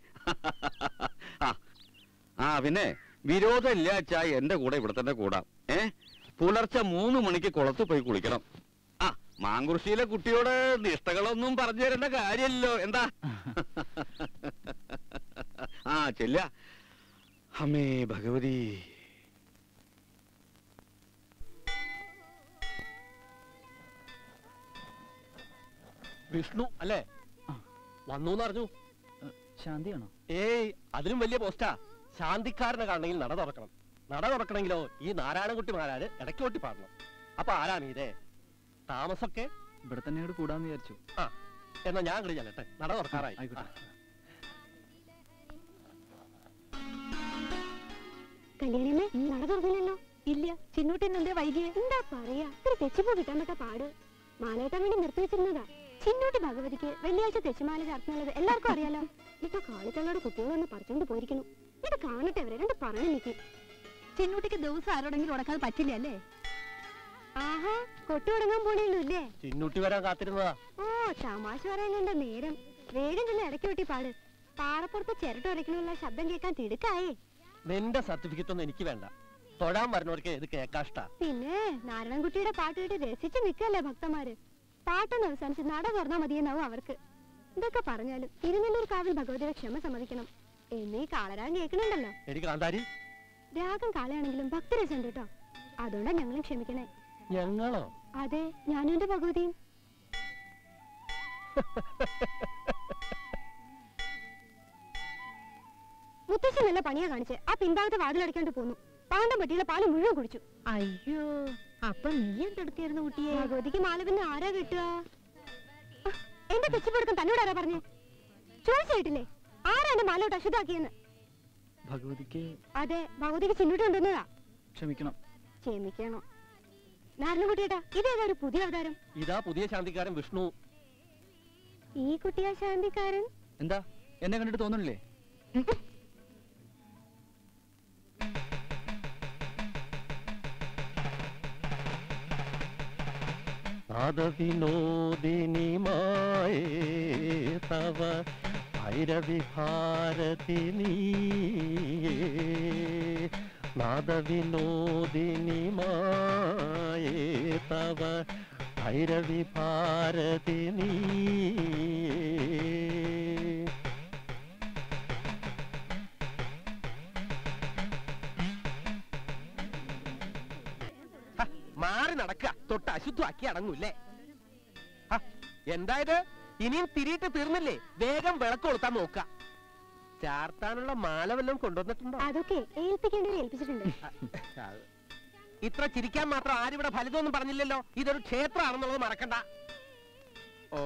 ആ പിന്നെ വിരോധം ഇല്ലാച്ചാ എന്റെ കൂടെ ഇവിടെ തന്നെ കൂടാം ഏ? പുലർച്ചെ മൂന്ന് മണിക്ക് കുളത്ത് പോയി കുളിക്കണം. ആ മാങ്കുർശിയിലെ കുട്ടിയോട് നിഷ്ഠകളൊന്നും പറഞ്ഞു തരേണ്ട കാര്യമല്ലോ എന്താ? ആ ചെല്ല അമ്മേ ഭഗവതി.
വിഷ്ണു അല്ലേ? വന്നു അറിഞ്ഞു.
ശാന്തിയാണോ?
ഏയ് അതിലും വലിയ പോസ്റ്റാ. ശാന്തിക്കാരനെ കാണണമെങ്കിൽ നട തുറക്കണം. നട തുറക്കണമെങ്കിലോ ഈ നാരായണൻകുട്ടി മാരാര് ഇടയ്ക്ക് കൊട്ടി പാടണം. അപ്പൊ ആരാണ് ഇതേ താമസൊക്കെ?
ഇവിടെ തന്നെ കൂടാന്ന് വിചാരിച്ചു.
ആ എന്നാ ഞാൻ അങ്ങോട്ട് ചെല്ലട്ടെ. നട തുറക്കാറായി.
കല്യാണിയമ്മേ നട തുറന്നില്ലല്ലോ. ഇല്ല ചിന്നൂട്ടിന് എന്താ വൈകിയ? എന്താ പറയാ? ഇത്ര തെച്ചിപ്പോ കിട്ടാൻ പറ്റ പാട്. മാനേട്ടാൻ വേണ്ടി നിർത്തി വെച്ചിരുന്നതാ. ചിന്നൂട്ടി ഭഗവതിക്ക് വെള്ളിയാഴ്ച തെച്ചുമാല ചാർത്തുന്നുള്ളത് എല്ലാവർക്കും അറിയാലോ. ഇപ്പൊ കാളിത്തള്ളോട് കുട്ടികൾ വന്ന് പറിച്ചോണ്ട് പോയിരിക്കുന്നു. ഇത് കാണട്ടെ അവരെ രണ്ട് പറഞ്ഞു നിൽക്കും ചിന്നൂട്ടിക്ക് ദിവസം ആരോടെങ്കിലും ഉടക്കാതെ പറ്റില്ല അല്ലേ? ആഹാ കൊട്ടു തുടങ്ങാൻ പോണേള്ളൂ അല്ലേ
ചിന്നൂട്ടി വരാൻ കാത്തിരുന്നതാ.
ഓ തമാശ പറയാനുണ്ട് നേരം. വേഗം ചെന്ന് ഇടയ്ക്ക് വെട്ടി പാട്. പാറപ്പുറത്ത് ചിരട്ട ഉരയ്ക്കണമുള്ള ശബ്ദം കേൾക്കാൻ തിടുക്കായേ.
നിന്റെ സർട്ടിഫിക്കറ്റ് ഒന്നും എനിക്ക് വേണ്ട. തൊഴാൻ വരുന്നവർക്ക് ഇത് കേൾക്കാഷ്ട
പിന്നെ നാരായണൻകുട്ടിയുടെ പാട്ട് കേട്ട് രസിച്ച് നിൽക്കല്ലേ ഭക്തന്മാര്? പാട്ടൊന്ന് അവസാനിച്ച് നട തുറന്നാൽ മതിയെന്നാവും അവർക്ക്. ഇതൊക്കെ പറഞ്ഞാലും തിരുനെല്ലൂർ കാവിൽ ഭഗവതിയുടെ ക്ഷമ സമ്മതിക്കണം. എന്നീ കാളരാൻ കേൾക്കണുണ്ടല്ലോ രാഗം കാളയാണെങ്കിലും ഭക്തരസുണ്ട് കേട്ടോ. അതുകൊണ്ടാ ഞങ്ങളും ക്ഷമിക്കണേ.
ഞങ്ങളോ?
അതെ ഞാനും എന്റെ ഭഗവതിയും. മുത്തശ്ശി നല്ല പണിയാ കാണിച്ച്. ആ പിൻഭാഗത്തെ വാതിലടക്കാണ്ട് പോന്നു. പാണ്ടം പറ്റിയുള്ള പാൽ മുഴുവൻ കുടിച്ചു.
അയ്യോ. അപ്പൊ നീ എന്തെടുത്തിരുന്നു കുട്ടിയെ?
ഭഗവതിക്ക് മാല പിന്നെ ആരാ കിട്ടുക? എന്റെ തെച്ചിപ്പെടുക്കാൻ തന്നോട് ആരാ പറഞ്ഞു? ചോദിച്ചായിട്ടില്ലേ ആരാ എന്റെ മാലോട്ട് അശുദ്ധാക്കിയെന്ന്?
ഭഗവതിക്ക്
അതെ ഭഗവതിക്ക് ചിന്നിട്ട് കൊണ്ടുവന്നതാ.
ക്ഷമിക്കണം.
ക്ഷമിക്കണം. നാരായണൻകുട്ടിയേട്ടാ ഇതേതാ ഒരു പുതിയ അവതാരം?
ഇതാ പുതിയ ശാന്തിക്കാരൻ വിഷ്ണു.
ഈ കുട്ടിയാ ശാന്തിക്കാരൻ?
എന്താ? എന്നെ കണ്ടിട്ട് തോന്നണില്ലേ?
नादविनोदिनि माये तव भैरविहारतिनि नादविनोदिनि माये तव भैरविभारतिनी മാറി നടക്കുക. തൊട്ട് അശുദ്ധമാക്കി അടങ്ങൂല്ലേ? ഹ, എന്തായത്? ഇനിയും തിരിയിട്ട് തീർന്നില്ലേ? വേഗം വിളക്ക് കൊളുത്താൻ നോക്ക ചാർത്താനുള്ള മാല വല്ലതും കൊണ്ടുവന്നിട്ടുണ്ടോ?
അതൊക്കെ ഏൽപ്പിച്ചിട്ടുണ്ട്.
ഇത്ര ചിരിക്കാൻ മാത്രം ആരിവിടെ ഫലിതമൊന്നും പറഞ്ഞില്ലല്ലോ? ഇതൊരു ക്ഷേത്രമാണെന്നുള്ളത് മറക്കണ്ട. ഓ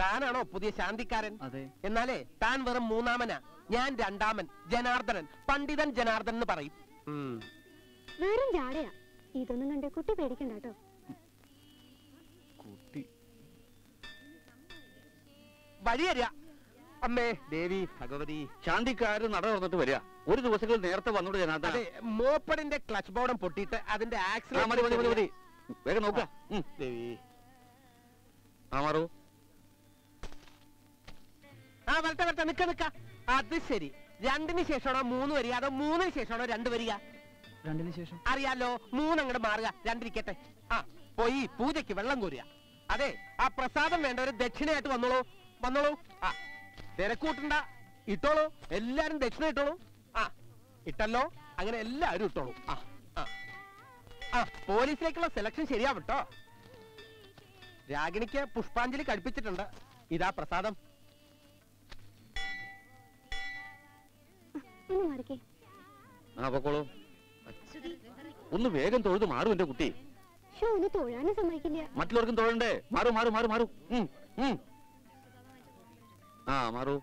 താനാണോ പുതിയ ശാന്തിക്കാരൻ?
അതെ.
എന്നാലേ താൻ വെറും മൂന്നാമനാ. ഞാൻ രണ്ടാമൻ ജനാർദ്ദനൻ പണ്ഡിതൻ ജനാർദ്ദൻ എന്ന് പറയും.
വെറും ജാടയാ. ഇതൊന്നും കണ്ട് കുട്ടി പേടിക്കണ്ട കേട്ടോ.
കുട്ടി.
വഴി തരിക അമ്മേ ദേവി ഭഗവതി
ശാന്തിക്കാര് നട തുറന്നിട്ട് വരിക. ഒരു ദിവസങ്ങൾ നേരത്തെ വന്നോട് ജനാർദ്ദന.
മോപ്പടിന്റെ ക്ലച്ച് ബോർഡം പൊട്ടിയിട്ട് അതിന്റെ
ആക്സിഡന്റ് വേഗം നോക്ക
ദേവി.
ആ മാറൂ.
ആ വരട്ടെ വരട്ടെ നിക്ക നിക്ക. അത് ശരി. രണ്ടിന് ശേഷമാണോ മൂന്ന് വരിക? അതോ മൂന്നിന് ശേഷമാണോ രണ്ട് വരിക?
രണ്ടിന് ശേഷം?
അറിയാലോ മൂന്നങ്ങോട്ട് മാറുക രണ്ടിരിക്കട്ടെ. ആ പോയി പൂജയ്ക്ക് വെള്ളം കോരുക. അതെ ആ പ്രസാദം വേണ്ട ഒരു ദക്ഷിണയായിട്ട് വന്നോളൂ. വന്നോളൂ. ആ തിരക്കൂട്ടണ്ട. ഇട്ടോളൂ. എല്ലാരും ദക്ഷിണ ഇട്ടോളൂ. ആ ഇട്ടല്ലോ. അങ്ങനെ എല്ലാവരും ഇട്ടോളൂ. ആ ആ. ആ പോലീസിലേക്കുള്ള സെലക്ഷൻ ശരിയാവട്ടോ. രാഗിണിക്ക് പുഷ്പാഞ്ജലി കഴിപ്പിച്ചിട്ടുണ്ട്. ഇതാ പ്രസാദം.
ആ പൊക്കോളൂ. ഒന്ന് വേഗം തൊഴുത് മാറും എന്റെ കുട്ടി.
തൊഴാനും സമ്മതിക്കില്ല.
മറ്റുള്ളവർക്കും തൊഴണ്ടേ? മാറു മാറു മാറു മാറു. ആ മാറു.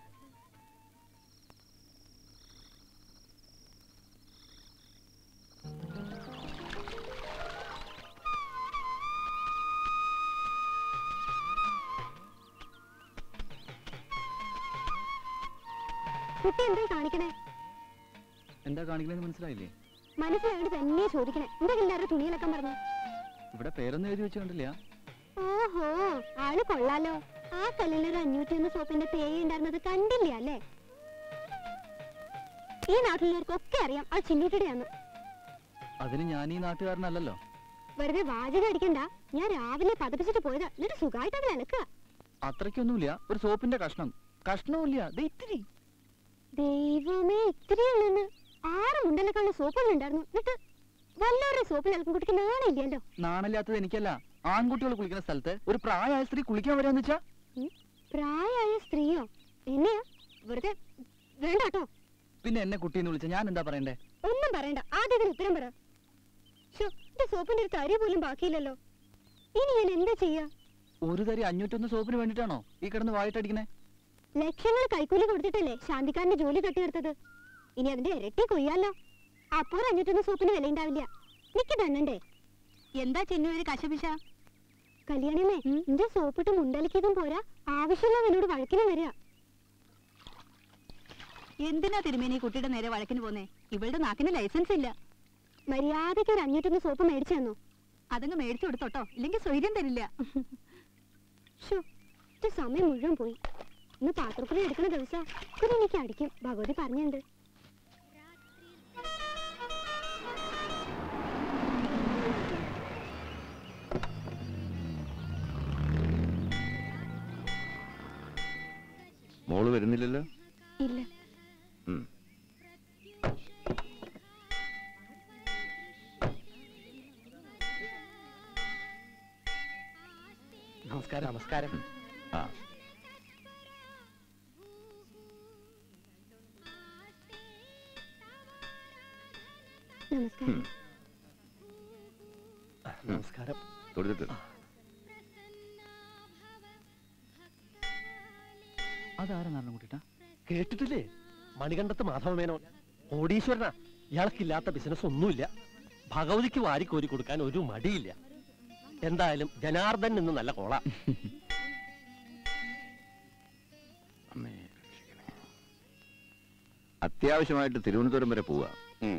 കുട്ടി എന്താ കാണിക്കണേ?
എന്താ കാണിക്കണേന്ന് മനസ്സിലായില്ലേ?
മനസ്സിലായോണ്ട് തന്നെ ചോദിക്കണേ. എന്താ എല്ലാവരും തുണിയിലൊക്കെ പറഞ്ഞു?
ഇവിടെ പേരൊന്നും എഴുതി വെച്ചുകൊണ്ടില്ല
ഓഹോ ആൾ കൊള്ളാലോ. ആ കല്ലിലൊരു അഞ്ഞൂറ്റി ഒന്ന് സോപ്പിന്റെ പേയ ഉണ്ടായിരുന്നത് കണ്ടില്ല അല്ലേ? ഈ നാട്ടിലുള്ളവർക്കൊക്കെ അറിയാം ആ ചിന്നൂട്ടിയുടെയാന്ന്
അതിന് ഞാൻ ഈ നാട്ടുകാരനല്ലല്ലോ.
വെറുതെ വാചകം അടിക്കണ്ട. ഞാൻ രാവിലെ പതപ്പിച്ചിട്ട് പോയതാ. എന്നിട്ട് സുഖമായിട്ട് അതിൽ അലക്കുക.
അത്രയ്ക്കൊന്നുമില്ല. ഒരു സോപ്പിന്റെ കഷ്ണം. കഷ്ണവുമില്ല. ദേ ഇത്തിരി.
ദൈവമേ ഇത്രയുള്ളെന്ന് ആറ് മുണ്ടലക്കാളുള്ള സോപ്പുകളുണ്ടായിരുന്നു എന്നിട്ട് വല്ലവരുടെ സോപ്പിൽ അലക്കും കുട്ടിക്ക് നാണില്ലല്ലോ
നാണല്ലാത്തത് എനിക്കല്ല. ആൺകുട്ടികൾ കുളിക്കുന്ന സ്ഥലത്ത് ഒരു പ്രായമായ സ്ത്രീ കുളിക്കാൻ വരാന്ന് വെച്ചാ?
പ്രായമായ സ്ത്രീയോ? എന്നെയാ? വെറുതെ വേണ്ട കേട്ടോ.
പിന്നെ എന്നെ കുട്ടിന്ന് വിളിച്ച ഞാൻ എന്താ പറയണ്ടേ?
ഒന്നും പറയണ്ട. ആദ്യത്തിന് ഉത്തരം പറ. സോപ്പിന്റെ ഒരു തരി പോലും ബാക്കിയില്ലല്ലോ. ഇനി ഞാൻ എന്താ ചെയ്യാ?
ഒരു തരി അഞ്ഞൂറ്റൊന്ന് സോപ്പിന് വേണ്ടിട്ടാണോ ഈ കിടന്ന് വായിട്ടടിക്കണേ
ലക്ഷങ്ങൾ കൈക്കൂലി കൊടുത്തിട്ടല്ലേ ശാന്തിക്കാരന്റെ ജോലി തട്ടിയെടുത്തത്? ഇനി അതിന്റെ ഇരട്ടി കൊയ്യാലോ അപ്പോൾ അഞ്ഞൂറ്റൊന്ന് സൂപ്പിന് വില ഉണ്ടാവില്ല നിക്ക് തന്നണ്ടേ. എന്താ ചെന്നൂര് കശപിശ? കല്യാണിമേ എന്റെ സോപ്പിട്ട് മുണ്ടലിക്കതും പോരാ. ആവശ്യമില്ല എന്നോട് വഴക്കിന് വരിക എന്തിനാ തിരുമേനി കുട്ടിയുടെ നേരെ വഴക്കിന് പോന്നേ? ഇവളുടെ നാക്കിന് ലൈസൻസ് ഇല്ല. മര്യാദയ്ക്ക് ഒരു അഞ്ഞൂറ്റൊന്ന് സോപ്പ് മേടിച്ചു തന്നു. അതങ്ങ് മേടിച്ചു കൊടുത്തോട്ടോ. ഇല്ലെങ്കിൽ സ്വൈര്യം തരില്ല. സമയം മുഴുവൻ പോയി. ഇന്ന് പാത്രപ്പുഴ എടുക്കുന്ന ദിവസം. എനിക്ക് അടിക്കും. ഭഗവതി പറഞ്ഞിട്ടുണ്ട്.
മോൾ വരുന്നില്ലല്ലോ?
ഇല്ല.
നമസ്കാരം. നമസ്കാരം.
ആ.
നമസ്കാരം.
നമസ്കാരം.
തൊടുത്തിട്ട്
അതാരാ കുട്ടിട്ടാ
കേട്ടിട്ടില്ലേ? മണികണ്ഠത്ത് മാധവമേനോൻ. കോടീശ്വരനാ. ഇയാൾക്കില്ലാത്ത ബിസിനസ് ഒന്നുമില്ല. ഭഗവതിക്ക് വാരിക്കോരി കൊടുക്കാൻ ഒരു മടിയില്ല. എന്തായാലും ജനാർദ്ദൻ നിന്ന് നല്ല കോള.
അത്യാവശ്യമായിട്ട് തിരുവനന്തപുരം വരെ പോവാ.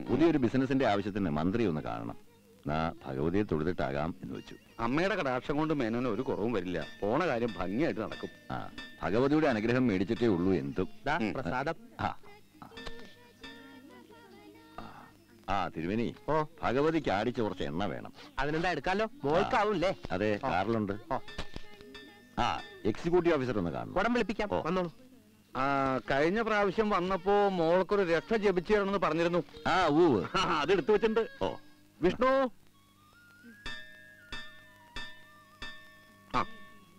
പുതിയൊരു ബിസിനസിന്റെ ആവശ്യത്തിന് മന്ത്രി ഒന്ന് കാണണം. നാ ഭഗവതിയെ തൊഴുതിട്ടാകാം എന്ന് വെച്ചു.
അമ്മയുടെ കടാക്ഷം കൊണ്ട് മേനോന് ഒരു കുറവും വരില്ല. പോണ കാര്യം ഭംഗിയായിട്ട് നടക്കും.
ആ ഭഗവതിയുടെ അനുഗ്രഹം മേടിച്ചിട്ടേ ഉള്ളൂ എന്തും.
ദാ പ്രസാദം.
ആ ആ. തിരുവേനി
ഓ.
ഭഗവതിക്ക് ആടിച്ച് കുറച്ച് എണ്ണ വേണം.
അതിനെന്താ എടുക്കാലോ? മോൾക്കാവൂല്ലേ?
അതെ കാറിലുണ്ട്. ആ എക്സിക്യൂട്ടീവ് ഓഫീസർ ഒന്ന് കാണും
ഉടൻ വിളിപ്പിക്കാം. വന്നോളൂ.
ആ കഴിഞ്ഞ പ്രാവശ്യം വന്നപ്പോ മോൾക്കൊരു രക്ഷ ജപിച്ചു തരണമെന്ന് പറഞ്ഞിരുന്നു.
ആ ഊവ്.
അതെടുത്തു അത് എടുത്തു വെച്ചിട്ടുണ്ട്.
ഓ.
വിഷ്ണു?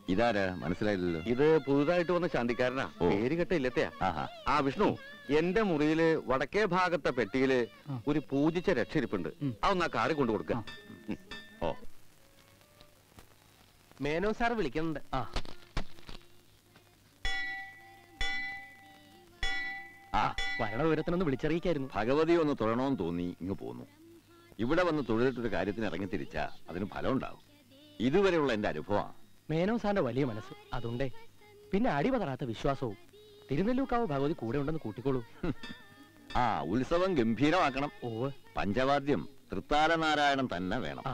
ഇതാരാ? മനസ്സിലായില്ലല്ലോ.
ഇത് പുതുതായിട്ട് വന്ന ശാന്തിക്കാരനാ. പേര് കെട്ട ഇല്ലത്തെയാ. ആ വിഷ്ണു എന്റെ മുറിയിൽ വടക്കേ ഭാഗത്തെ
പെട്ടിയിൽ
ഒരു പൂജിച്ച
രക്ഷരിപ്പുണ്ട്.
അതൊന്ന് ആ കാറി കൊണ്ടു കൊടുക്ക.
ഓ.
മേനോൻ സാർ വിളിക്കുന്നുണ്ട്.
ആ.
ആ
വരണ വിവരത്തിനൊന്ന് വിളിച്ചറിയിക്കായിരുന്നു.
ഭഗവതി ഒന്ന് തൊഴണമെന്ന് തോന്നി ഇങ്ങ് പോന്നു. ഇവിടെ വന്ന് തൊഴിലിട്ടൊരു കാര്യത്തിന് ഇറങ്ങി തിരിച്ചാ അതിന് ഫലം ഉണ്ടാവും ഇതുവരെയുള്ള എന്റെ അനുഭവമാണ്
മേനോ സാറിന്റെ വലിയ മനസ്സ്. അതുണ്ടേ. പിന്നെ അടിപതറാത്ത വിശ്വാസവും. തിരുനെല്ലൂക്കാവ് ഭഗവതി കൂടെ ഉണ്ടെന്ന് കൂട്ടിക്കോളൂ.
ആ ഉത്സവം ഗംഭീരമാക്കണം.
ഓ
പഞ്ചവാദ്യം തൃത്താലനാരായണം തന്നെ വേണം.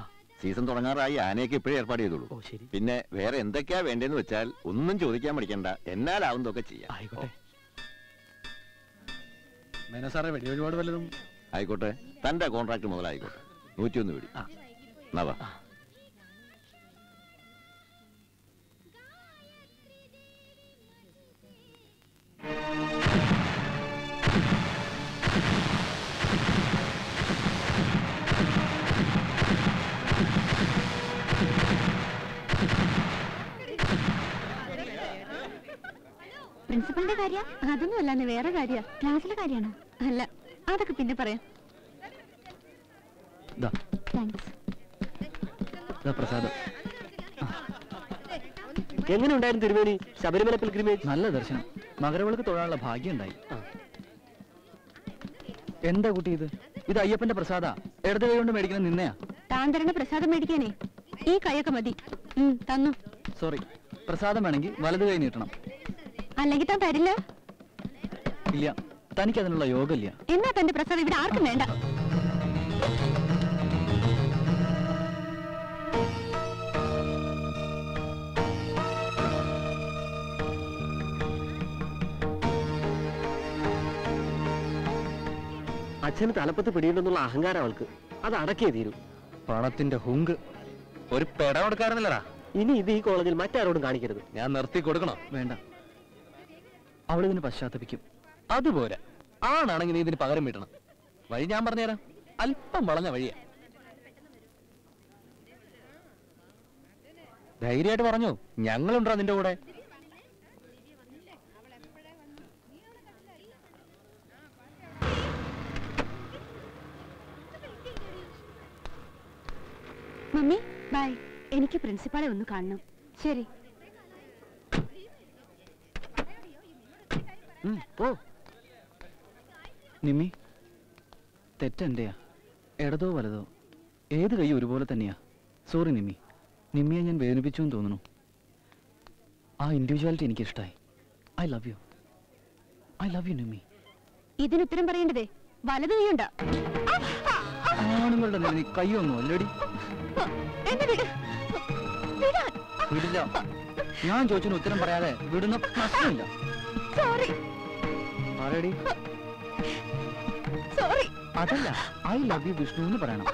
സീസൺ തുടങ്ങാറായി ആനയ്ക്ക് ഇപ്പോഴേ ഏർപ്പാട് ചെയ്തോളൂ പിന്നെ വേറെ എന്തൊക്കെയാ വേണ്ടേന്ന് വെച്ചാൽ ഒന്നും ചോദിക്കാൻ പഠിക്കണ്ട എന്നാലാവുന്നതൊക്കെ ചെയ്യാം.
ആയിക്കോട്ടെ.
മേനോ സാറേ വലിയ ഒരുപാട് വല്ലതും
ആയിക്കോട്ടെ. തന്റെ കോൺട്രാക്ട് മുതലായിക്കോട്ടെ. നൂറ്റിയൊന്ന് പിടി. നവ
പ്രിൻസിപ്പലിന്റെ കാര്യ? അതൊന്നും അല്ലാന്ന് വേറെ കാര്യ. ക്ലാസ്സിലെ കാര്യമാണോ അല്ല. അതൊക്കെ പിന്നെ പറയാം.
ദാ.
താങ്ക്സ്
ദാ പ്രസാദം.
എങ്ങനെ ഉണ്ടായിരുന്നു തിരുവേണി ശബരിമല പിൽഗ്രിമേജ്?
നല്ല ദർശനം. മകരവിളക്ക് തൊഴാനുള്ള ഭാഗ്യം ഉണ്ടായി. എന്താ കുട്ടി ഇത്? ഇത് അയ്യപ്പന്റെ പ്രസാദ. ഇടത് കൈ കൊണ്ട് മേടിക്കുന്ന നിന്നെയാ.
താൻ തരണ പ്രസാദം മേടിക്കാനേ. ഈ കൈയൊക്കെ മതി. തന്നു.
സോറി. പ്രസാദം വേണമെങ്കിൽ വലത് കൈ നീട്ടണം.
അല്ലെങ്കിൽ താൻ തരില്ല?
ഇല്ല. തനിക്ക് അതിനുള്ള യോഗമില്ല.
എന്നാ തന്റെ പ്രസവം ഇവിടെ ആർക്കും വേണ്ട.
അച്ഛന് തലപ്പത്ത് പിടിയുണ്ടെന്നുള്ള അഹങ്കാരം അവൾക്ക്. അത് അടക്കിയേ തീരൂ.
പണത്തിന്റെ ഹുങ്ക്. ഒരു പെട കൊടുക്കാറുന്നില്ലടാ
ഇനി ഇത് ഈ കോളേജിൽ മറ്റാരോടും കാണിക്കരുത്.
ഞാൻ നിർത്തി കൊടുക്കണം? വേണ്ട. അവളിതിന് പശ്ചാത്തപിക്കും. അതുപോരാ ആണാണെങ്കിൽ നീ ഇതിന് പകരം വീട്ടണം. വഴി ഞാൻ പറഞ്ഞുതരാം. അല്പം വളഞ്ഞ വഴിയാ. ധൈര്യമായിട്ട് പറഞ്ഞു. ഞങ്ങളുണ്ടോ നിന്റെ കൂടെ?
മമ്മി ബൈ എനിക്ക് പ്രിൻസിപ്പാളെ ഒന്ന് കാണണം. ശരി.
ഓ നിമ്മി തെറ്റെന്റെയാ? ഇടതോ വലതോ? ഏത് കൈ ഒരുപോലെ തന്നെയാ. സോറി നിമ്മി നിമ്മിയെ ഞാൻ വേദനിപ്പിച്ചു എന്ന് തോന്നുന്നു. ആ ഇൻഡിവിജ്വാലിറ്റി എനിക്ക് ഇഷ്ടമായി I love you I love you Nimmi.
ഇതിന് ഉത്തരം പറയേണ്ടതേ വലത് കൈയുണ്ട.
ആണുങ്ങളുടെ നേരെ നീ കൈയൊന്നും അല്ലടി. വിടില്ല. ഞാൻ ചോദിച്ചതിന് ഉത്തരം പറയാതെ വിടുന്ന പ്രശ്നമില്ല.
സോറി
പറയടി
സോറി
അതല്ല ഐ ലവ് യു വിഷ്ണു എന്ന് പറയണം.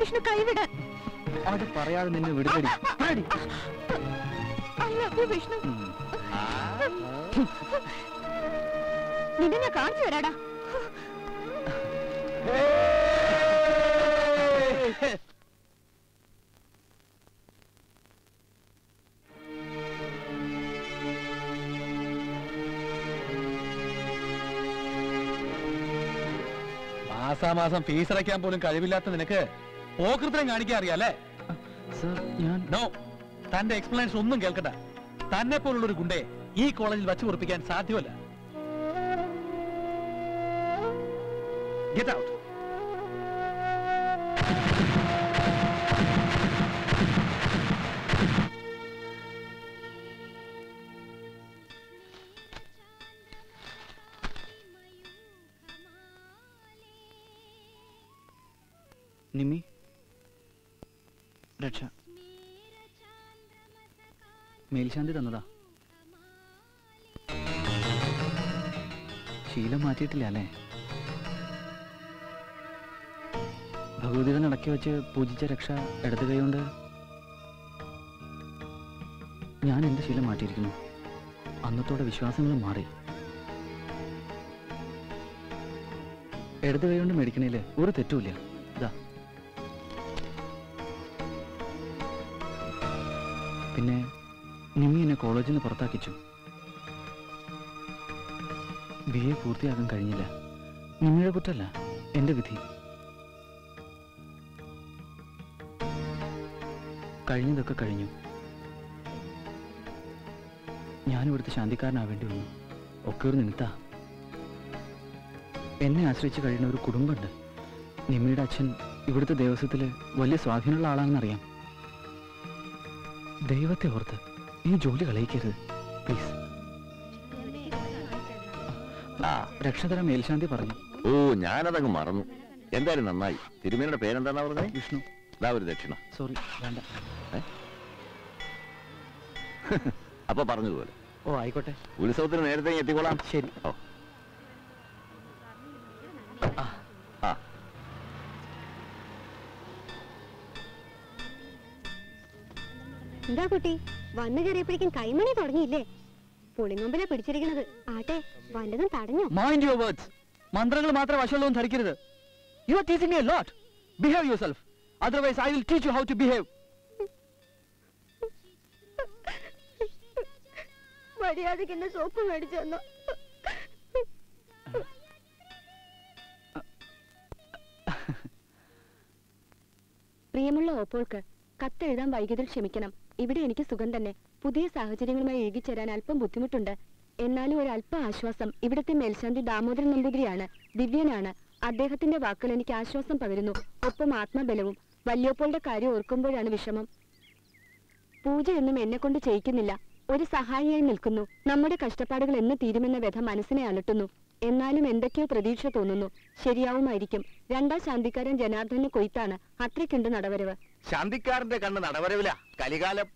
വിഷ്ണു കൈവിടാൻ
അത് പറയാതെ നിന്നെ വിടുകടി
ഐ ലവ് യു വിഷ്ണു. നിന്നെ ഞാൻ കാണിച്ചു തരാടാ.
മാസാമാസം ഫീസ് അടയ്ക്കാൻ പോലും കഴിവില്ലാത്ത നിനക്ക് ഓകൃത്രം കാണിക്കാൻ
അറിയാല്ലേ?
നോ തന്റെ എക്സ്പ്ലനേഷൻ ഒന്നും കേൾക്കണ്ട. തന്നെ പോലുള്ള ഒരു ഗുണ്ടയെ ഈ കോളേജിൽ വച്ചു കുറിപ്പിക്കാൻ സാധ്യമല്ല. ഗെറ്റ് ഔട്ട്
മേൽശാന്തി തന്നതാ. ശീലം മാറ്റിയിട്ടില്ല അല്ലേ? ഭഗവതിയുടെ നടക്കി വെച്ച് പൂജിച്ച രക്ഷ ഇടത് കൈകൊണ്ട് ഞാൻ എന്റെ ശീലം മാറ്റിയിരിക്കുന്നു? അന്നത്തോടെ വിശ്വാസങ്ങളും മാറി. ഇടത് കൈ കൊണ്ട് മേടിക്കണേൽ ഒരു തെറ്റുമില്ല. കോളേജിൽ നിന്ന് പുറത്താക്കിച്ചു. ബി എ പൂർത്തിയാക്കാൻ കഴിഞ്ഞില്ല. നിങ്ങളുടെ കുറ്റല്ല എന്റെ വിധി. കഴിഞ്ഞതൊക്കെ കഴിഞ്ഞു. ഞാനിവിടുത്തെ ശാന്തിക്കാരനാവേണ്ടി വന്നു ഒക്കെ ഒരു നിമിത്ത. എന്നെ ആശ്രയിച്ച് കഴിയുന്ന ഒരു കുടുംബമുണ്ട്. നിമ്മിയുടെ അച്ഛൻ ഇവിടുത്തെ ദേവസ്വത്തിൽ വലിയ സ്വാധീനമുള്ള ആളാണെന്നറിയാം. ദൈവത്തെ ഓർത്ത് ഈ ജോലി കളയിക്കരുത് പ്ലീസ്. രക്ഷതര മേൽശാന്തി പറഞ്ഞു.
ഓ ഞാനതങ്ങ് മറന്നു. എന്തായാലും നന്നായി. തിരുമേനിയുടെ പേരെന്താണെന്നാ പറഞ്ഞത്
വിഷ്ണു.
ഇതാ ഒരു ദക്ഷിണ.
സോറി വേണ്ട.
അപ്പൊ പറഞ്ഞതുപോലെ.
ഓ ആയിക്കോട്ടെ.
ഉത്സവത്തിന് നേരത്തെ എത്തിക്കോളാം.
ശരി.
ഓ. ആ.
എന്താ കുട്ടി? വന്നു കയറിയപ്പോഴേക്കും കൈമണി തുടങ്ങിയില്ലേ? പുളിങ്ങൊമ്പിലെ പിടിച്ചിരിക്കുന്നത് ആട്ടെ വല്ലതും തടഞ്ഞു?
മൈൻഡ് യുവർ വേർഡ്സ് മന്ത്രങ്ങൾ മാത്രം വശമുള്ളതും ധരിക്കരുത്. You are teaching a lot behave yourself otherwise I will teach you how to behave
മര്യാദയ്ക്ക് എന്നെ സോപ്പ് മേടിച്ചു തന്നു? പ്രിയമുള്ള ഓപ്പോൾക്ക് കത്തെഴുതാൻ വൈകിയതിൽ ക്ഷമിക്കണം. ഇവിടെ എനിക്ക് സുഖം തന്നെ. പുതിയ സാഹചര്യങ്ങളുമായി ഇഴുകിച്ചേരാൻ അല്പം ബുദ്ധിമുട്ടുണ്ട്. എന്നാലും ഒരു അല്പ ആശ്വാസം ഇവിടുത്തെ മേൽശാന്തി ദാമോദരൻ നമ്പൂതിരിയാണ്. ദിവ്യനാണ്. അദ്ദേഹത്തിന്റെ വാക്കുകൾ എനിക്ക് ആശ്വാസം പകരുന്നു. ഒപ്പം ആത്മബലവും. വല്യോപ്പോളുടെ കാര്യം ഓർക്കുമ്പോഴാണ് വിഷമം. പൂജയൊന്നും എന്നെ കൊണ്ട് ചെയ്യിക്കുന്നില്ല. ഒരു സഹായിയായി നിൽക്കുന്നു. നമ്മുടെ കഷ്ടപ്പാടുകൾ എന്ന് തീരുമെന്ന വ്യഥ മനസ്സിനെ അലട്ടുന്നു. എന്നാലും എന്തൊക്കെയോ പ്രതീക്ഷ തോന്നുന്നു. ശരിയാവുമായിരിക്കും. രണ്ടാം ശാന്തിക്കാരൻ ജനാർദ്ദന് കൊയ്ത്താണ്. അത്രയ്ക്കുണ്ട് നടവരവ്.
ശാന്തിക്കാരന്റെ കണ്ണ് നടവരവില. കലികാലം.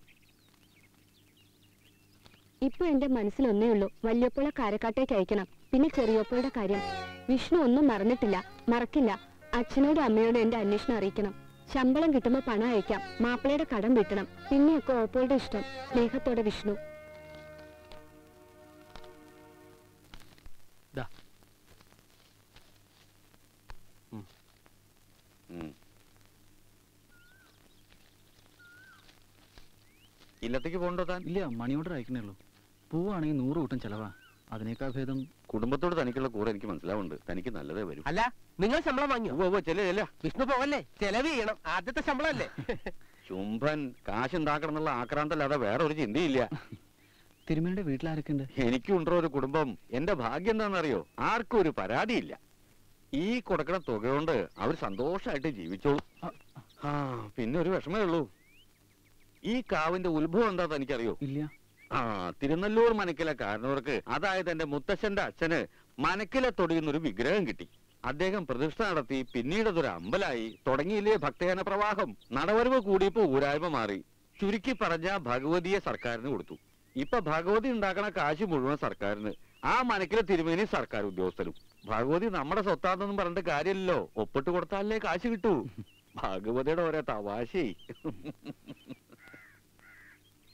ഇപ്പൊ എന്റെ മനസ്സിലൊന്നേ ഉള്ളൂ. വല്യപ്പോളെ കാരക്കാട്ടേക്ക് അയക്കണം. പിന്നെ ചെറിയപ്പോളുടെ കാര്യം. വിഷ്ണു ഒന്നും മറന്നിട്ടില്ല. മറക്കില്ല. അച്ഛനോടും അമ്മയോടും എന്റെ അന്വേഷണം അറിയിക്കണം. ശമ്പളം കിട്ടുമ്പോ പണം അയക്കാം. മാപ്പിളയുടെ കടം വീട്ടണം. പിന്നെയൊക്കെ ഓപ്പോളുടെ ഇഷ്ടം. സ്നേഹത്തോടെ വിഷ്ണു.
ഇല്ലത്തേക്ക് പോകണ്ടോ താൻ?
ഇല്ല മണി ഓർഡർ അയക്കണേ ഉള്ളൂ. പൂവാണെങ്കിൽ നൂറ് കൂട്ടം ചെലവാ. അതിനേക്കാൾ ഭേദം?
കുടുംബത്തോട് തനിക്കുള്ള കൂറ് എനിക്ക് മനസ്സിലാവുണ്ട് തനിക്ക് നല്ലതേ വരും.
അല്ല നിങ്ങൾ ശമ്പളം വാങ്ങിയോ?
ചെല്ല്.
വിഷ്ണു പോകല്ലേ ചെലവ് ചെയ്യണം. ആദ്യത്തെ ശമ്പളം അല്ലേ
ചുംബൻ കാശുണ്ടാക്കണം എന്നുള്ള ആക്രാന്തല്ലാതെ വേറെ ഒരു ചിന്തയില്ല.
തിരുമേനിയുടെ വീട്ടിലാരൊക്കെ ഉണ്ട്
എനിക്കുണ്ടോ ഒരു കുടുംബം? എന്റെ ഭാഗ്യം എന്താണെന്നറിയോ? ആർക്കും ഒരു പരാതിയില്ല. ഈ കൊടുക്കണ തുക കൊണ്ട് അവർ സന്തോഷമായിട്ട് ജീവിച്ചോളൂ ആ പിന്നെ ഒരു വിഷമേ ഉള്ളൂ. ഈ കാവിന്റെ ഉത്ഭവം എന്താന്ന് എനിക്കറിയോ?
ഇല്ല.
ആ തിരുനെല്ലൂർ മനക്കിലെ കാരണവർക്ക് അതായത് എന്റെ മുത്തശ്ശന്റെ അച്ഛന് മനക്കിലെ തൊടിയുന്നൊരു വിഗ്രഹം കിട്ടി. അദ്ദേഹം പ്രതിഷ്ഠ നടത്തി പിന്നീട് അതൊരു അമ്പലായി. തുടങ്ങിയില്ലേ ഭക്തജന പ്രവാഹം. നടവരവ് കൂടിയപ്പോ ഊരായ്മ മാറി. ചുരുക്കി പറഞ്ഞ ഭഗവതിയെ സർക്കാരിന് കൊടുത്തു. ഇപ്പൊ ഭഗവതി ഉണ്ടാക്കണ കാശ് മുഴുവൻ സർക്കാരിന്. ആ മനക്കിലെ തിരുമേനി സർക്കാർ ഉദ്യോഗസ്ഥരും ഭഗവതി നമ്മുടെ സ്വത്താണെന്നും പറഞ്ഞിട്ട് കാര്യമില്ലല്ലോ. ഒപ്പിട്ട് കൊടുത്താലേ കാശ് കിട്ടൂ. ഭഗവതിയുടെ ഓരോ തവാശേ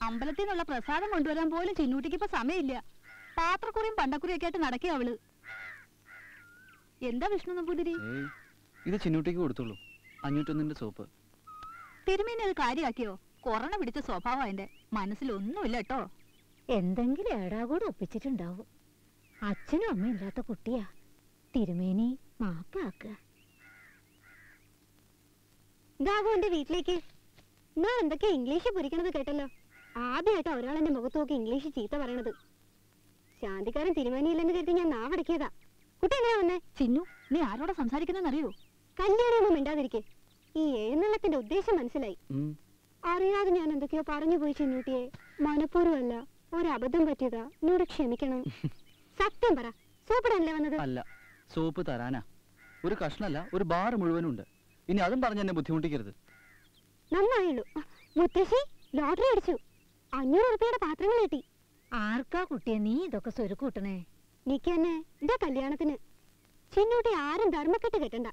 അമ്പലത്തിൽ നിന്നുള്ള പ്രസാദം കൊണ്ടുവരാൻ പോലും ചിന്നൂട്ടിക്ക് ഇപ്പൊ സമയമില്ല. പാത്രക്കുറിയും പണ്ടക്കുറിയും ഒക്കെ ആയിട്ട് നടക്കുക അവൾ. എന്താ വിഷ്ണു നമ്പൂതിരി?
ഇത് ചിന്നൂട്ടിക്ക് കൊടുത്തോളൂ. അഞ്ഞൂറ്റൊന്നിന്റെ സോപ്പ്.
തിരുമേനി അത് കാര്യമാക്കിയോ കൊറോണ പിടിച്ച സ്വഭാവം അതിന്റെ. മനസ്സിലൊന്നുമില്ല കേട്ടോ.
എന്തെങ്കിലും ഏടാകൂടെ ഒപ്പിച്ചിട്ടുണ്ടാവും. അച്ഛനും അമ്മയും ഇല്ലാത്ത കുട്ടിയാ. തിരുമേനി മാപ്പാക്കുക
ഗാഗുവിന്റെ വീട്ടിലേക്ക്. ഞാൻ എന്തൊക്കെയാ ഇംഗ്ലീഷ് പൊരിക്കണത് കേട്ടല്ലോ. ആദ്യമായിട്ടാ ഒരാൾ എന്റെ മുഖത്ത് നോക്കി ഇംഗ്ലീഷ് ചീത്ത പറയണത്. ശാന്തിക്കാരൻ തിരുമേനിയില്ലെന്ന് കരുതി ഞാൻ നാവടക്കിയതാ. കുട്ടി എങ്ങനെയാ വന്നേ?
ചിന്നു നീ ആരോടാ സംസാരിക്കുന്നറിയോ
കല്യാണമൊന്നും മിണ്ടാതിരിക്കെ. ഈ എഴുന്നള്ളത്തിന്റെ ഉദ്ദേശം മനസ്സിലായി. അറിയാതെ ഞാൻ എന്തൊക്കെയോ പറഞ്ഞു പോയി ചെന്നൂട്ടിയെ. മനഃപൂർവമല്ല ഒരബദ്ധം പറ്റിയതാ. എന്നോട് ക്ഷമിക്കണം. സത്യം പറ. സൂപ്പറല്ലേ വന്നത്?
അല്ല സോപ്പ് തരാനാ. ഒരു കഷ്ണല്ല ഒരു ബാർ മുഴുവനുണ്ട്. ഇനി അതും പറഞ്ഞു എന്നെ ബുദ്ധിമുട്ടിക്കരുത്.
നന്നായുള്ളൂ. മുത്തശ്ശി ലോട്ടറി അടിച്ചു. അഞ്ഞൂറ് ഉറുപ്പിയുടെ പാത്രങ്ങൾ കിട്ടി.
ആർക്കാ കുട്ടിയെ നീ ഇതൊക്കെ സ്വരുക്കൂട്ടണേ?
നിക്ക് തന്നെ എന്താ കല്യാണത്തിന്. ചിന്നൂട്ടി ആരും ധർമ്മക്കെട്ട് കെട്ടണ്ട.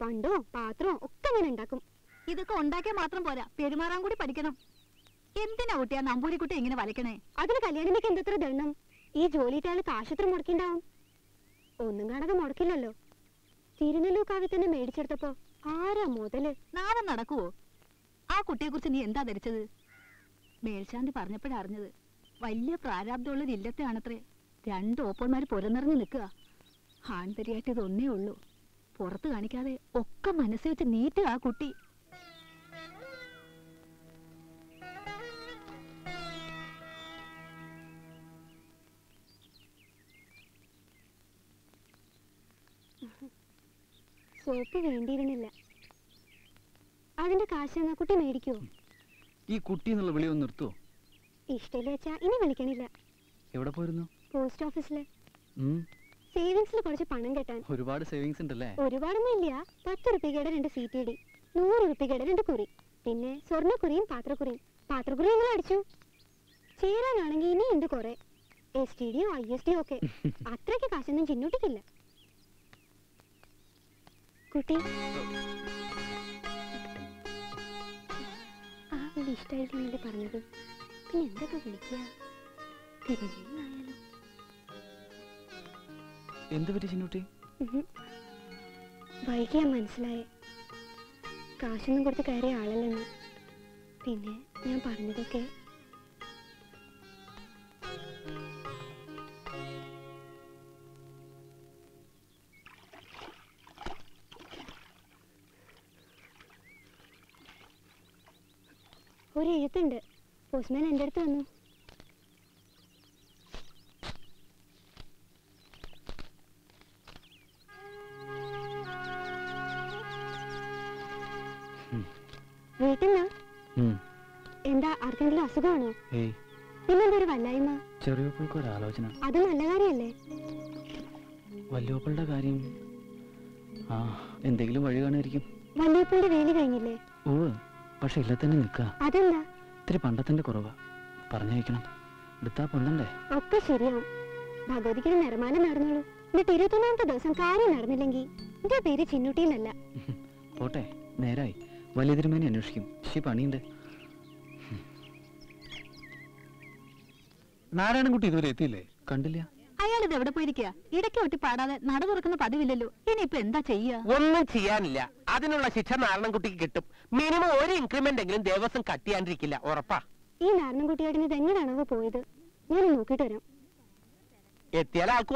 പണ്ടോ പാത്രമോ ഒക്കെ ഞാൻ ഉണ്ടാക്കും.
ഇതൊക്കെ ഉണ്ടാക്കിയാൽ മാത്രം പോരാ. പെരുമാറാൻ കൂടി പഠിക്കണം. എന്തിനാ കുട്ടിയാ നമ്പൂരിക്കുട്ടി ഇങ്ങനെ വലക്കണേ
അതിന് കല്യാണമേക്ക് എന്തത്ര ദണ്ണം? ഈ ജോലിയിട്ടാൾ കാശത്ര മുടക്കിണ്ടാവും. ഒന്നും കാണാതെ മുടക്കില്ലല്ലോ. തിരുനെല്ലൂക്കാവി തന്നെ മേടിച്ചെടുത്തപ്പോ ആരാ മുതൽ?
നാളെ നടക്കുവോ? ആ കുട്ടിയെ കുറിച്ച് നീ എന്താ ധരിച്ചത്? മേൽശാന്തി പറഞ്ഞപ്പോഴാ അറിഞ്ഞത്. വലിയ പ്രാരാബ്ദമുള്ളത് ഇല്ലത്തെ ഇല്ലത്തെയാണത്രേ. രണ്ട് ഓപ്പൺമാര് പുരനിറഞ്ഞു നിൽക്കുക. ആൺതരിയായിട്ട് ഇതൊന്നേ ഉള്ളൂ. പുറത്ത് കാണിക്കാതെ ഒക്കെ മനസ്സിൽ വെച്ച് നീറ്റുക ആ കുട്ടി.
സോപ്പ് വേണ്ടിയിരുന്നില്ല. അതിന്റെ കാശ് എന്നാ കുട്ടി മേടിക്കുവോ?
ഈ കുട്ടി എന്നുള്ള വിളി ഒന്ന് നിർത്തുവോ?
ഇഷ്ടമില്ല വെച്ചാ ഇനി വിളിക്കണില്ല.
എവിടെ പോയിരുന്നു?
പോസ്റ്റ്
ഓഫീസിൽ.
സേവിങ്സിൽ കുറച്ച് പണം കെട്ടാൻ.
ഒരുപാട് സേവിങ്സ് ഉണ്ടല്ലേ?
ഒരുപാടൊന്നും ഇല്ല പത്ത് റുപ്യയുടെ രണ്ട് സി ടി ഡി നൂറ് റുപ്യയുടെ രണ്ട് കുറി പിന്നെ സ്വർണക്കുറിയും പാത്രക്കുറിയും. പാത്രക്കുറി ഞങ്ങൾ അടിച്ചു. ചേരാനാണെങ്കിൽ ഇനി ഉണ്ട് കുറെ എസ് ടി ഡിയോ ഐ എസ് ഡിയോ ഒക്കെ. അത്രയ്ക്ക് കാശൊന്നും ചിന്നൂട്ടിക്കില്ല. കുട്ടി. ആ വിളി ഇഷ്ടമായിട്ടാണല്ലേ പറഞ്ഞത്? പിന്നെ എന്തൊക്കെ വിളിക്കുക തിരുനെല്ലായാലോ
എന്ത് പറ്റി ചിന്നൂട്ടി?
ഉഹും. വൈകിയാ മനസ്സിലായേ. കാശൊന്നും കൊടുത്ത് കയറിയ ആളല്ലെന്ന്. പിന്നെ ഞാൻ പറഞ്ഞതൊക്കെ ഒരു എഴുത്തുണ്ട്. പോസ്റ്റ്മാൻ എന്റെ അടുത്ത് വന്നു. എന്താ ആർക്കെങ്കിലും അസുഖമാണോ? പിന്നെന്താ ഒരു വല്ലായ്മ?
ചെറിയപ്പോൾക്ക് ഒരു ആലോചന.
അത് നല്ല കാര്യല്ലേ?
വല്യോപ്പളുടെ കാര്യം ആ എന്തെങ്കിലും വഴി കാണുമായിരിക്കും.
വല്യപ്പന്റെ വേലി കഴിഞ്ഞില്ലേ?
ഓ പക്ഷെ ഇല്ല തന്നെ നിൽക്കുക.
അതെന്താ?
ഇത്തിരി പണ്ടത്തിന്റെ കുറവാ. പറഞ്ഞയക്കണം. എടുത്താ പൊന്നണ്ടേ?
ഒക്കെ ശരിയാണ്. ഭഗവതിക്ക് നിർമ്മാണം നടന്നോളൂ. എന്നിട്ട് ഇരുപത്തൊന്നാമത്തെ ദിവസം കാര്യം നടന്നില്ലെങ്കിൽ എന്റെ പേര് ചിന്നുട്ടിന്നല്ല.
പോട്ടെ നേരായി. വലിയ തിരുമേനി അന്വേഷിക്കും. ശി പണിയുണ്ട്.
നാരായണൻകുട്ടി ഇതുവരെ എത്തിയില്ലേ?
കണ്ടില്ല.
അയാൾ ഇത് എവിടെ പോയിരിക്കുക ഇടയ്ക്ക് ഒട്ടി പാടാതെ നട തുറക്കുന്ന പതിവില്ലല്ലോ. ഇനിയിപ്പൊ എന്താ ചെയ്യുക
ഒന്നും ചെയ്യാനില്ല. അതിനുള്ള ശിക്ഷ നാരായണൻകുട്ടിക്ക് കിട്ടും. മിനിമം ഒരു ഇൻക്രിമെന്റ് എങ്കിലും ദേവസ്വം കട്ടിയാണ്ടിരിക്കില്ല. ഉറപ്പാ.
ഈ നാരണൻകുട്ടിയായിട്ട് ഇത് എങ്ങനെയാണോ പോയത്? ഞാൻ നോക്കിട്ട് വരാം.
എത്തിയാൽ ആൾക്ക്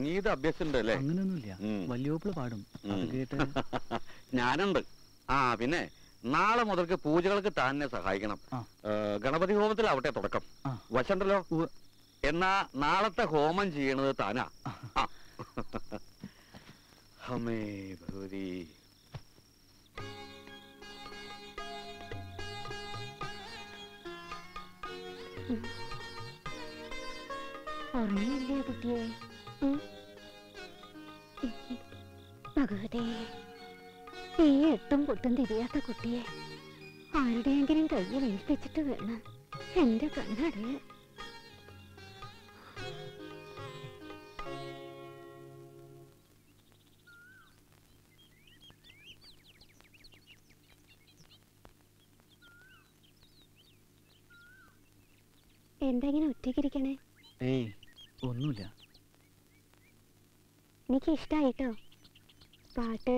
സംഗീതം അഭ്യസിണ്ട് അല്ലേ?
അങ്ങനെയൊന്നുമില്ല. വല്യോപ്പിൾ പാടും. അത്. കേട്ട്
ഞാനുണ്ട്. ആ പിന്നെ നാളെ മുതൽക്ക് പൂജകൾക്ക് തന്നെ സഹായിക്കണം. ഗണപതി ഹോമത്തിലാവട്ടെ തുടക്കം. വശണ്ടല്ലോ. എന്നാ നാളത്തെ ഹോമം ചെയ്യണത് താനാ. ഹമേ ഭൂരി. ഭഗവതി
ഉറങ്ങിയില്ലേ കുട്ടിയെ? ഭഗവതേ ഈ എട്ടും പൊട്ടും തിരിയാത്ത കുട്ടിയെ ആരുടെയെങ്കിലും കയ്യിൽ ഏൽപ്പിച്ചിട്ട് വേണം. എന്റെ കണ്ണടയെ.
എനിക്ക് ഇഷ്ടായിട്ടോ? പാട്ട്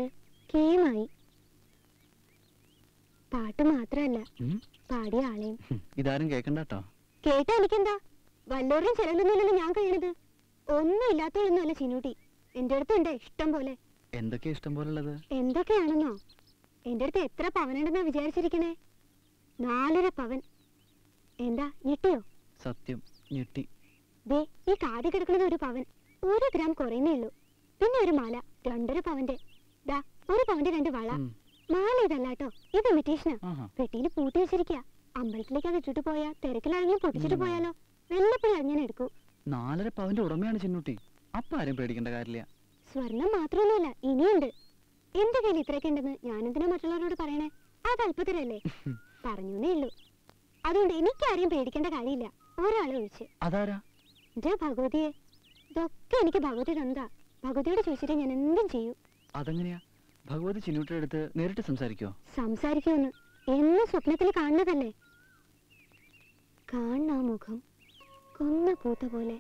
കേമായി പാട്ട്
മാത്രല്ല.
പാടിയ ആളെയും.
ഇതാരും കേക്കണ്ടോ കേട്ടോ
കേട്ടാ എനിക്കെന്താ വല്ലോരും ചെലവിലൊന്നുമല്ലല്ലോ ഞാൻ കഴിയണത്? ഒന്നും ഇല്ലാത്തവളൊന്നുമല്ല ചിന്നൂട്ടി. എന്റെ അടുത്ത് ഉണ്ട് ഇഷ്ടം പോലെ?
എന്തൊക്കെ ഇഷ്ടം പോലെ ഉള്ളത്?
എന്തൊക്കെയാണെന്നോ? എന്റെ അടുത്ത് എത്ര പവനുണ്ടെന്നാ വിചാരിച്ചിരിക്കണേ? നാലര പവൻ. എന്താ ഞെട്ടിയോ?
സത്യം ഞെട്ടി.
ദേ ഈ കാതി കിടക്കുന്നത് ഒരു പവൻ. ഒരു ഗ്രാം കുറയുന്നേ ഉള്ളൂ. പിന്നെ ഒരു മാല. രണ്ടര പവന്റെ. ദാ ഒരു പവന്റെ രണ്ട് വള. മാല ഇതല്ലാട്ടോ ഇത് ഇമിറ്റേഷനാ. പെട്ടിയിൽ പൂട്ടി വെച്ചിരിക്കുക അമ്പലത്തിലേക്ക് അത് ഇട്ടിട്ട് പോയാ തിരക്കിലാണെങ്കിലും പൊട്ടിച്ചിട്ട്. പോയാലോ? വല്ലപ്പോഴും അങ്ങനെ എടുക്കൂ.
നാലര പവന്റെ ഉടമയാണ് ചിന്നുട്ടി. അപ്പൊ ആരും പേടിക്കേണ്ട കാര്യമില്ല.
സ്വർണം മാത്രമൊന്നുമല്ല ഇനിയുണ്ട്. എന്റെ കയ്യിൽ ഇത്രയൊക്കെ ഉണ്ടെന്ന് ഞാനെന്തിനാ മറ്റുള്ളവരോട് പറയണേ? അത് അല്പത്തിലല്ലേ പറഞ്ഞേ ഉള്ളൂ. അതുകൊണ്ട് എനിക്കാരെയും പേടിക്കേണ്ട കാര്യമില്ല. ഒരാളെ ഒഴിച്ച്.
അതാരാ?
ഭഗവതിയെ. ഇതൊക്കെ എനിക്ക് ഭഗവതി തന്നതാ ഭഗവതിയോട് ചോദിച്ചിട്ട് ഞാൻ എന്തും ചെയ്യൂ.
അതെങ്ങനെയാ? ഭഗവതി ചിന്നുട്ടിയുടെ അടുത്ത് നേരിട്ട് സംസാരിക്കോ
സംസാരിക്കുമെന്ന്. എന്നും സ്വപ്നത്തിൽ കാണുന്നതല്ലേ? കാണുന്ന മുഖം കൊന്ന പൂത്ത പോലെ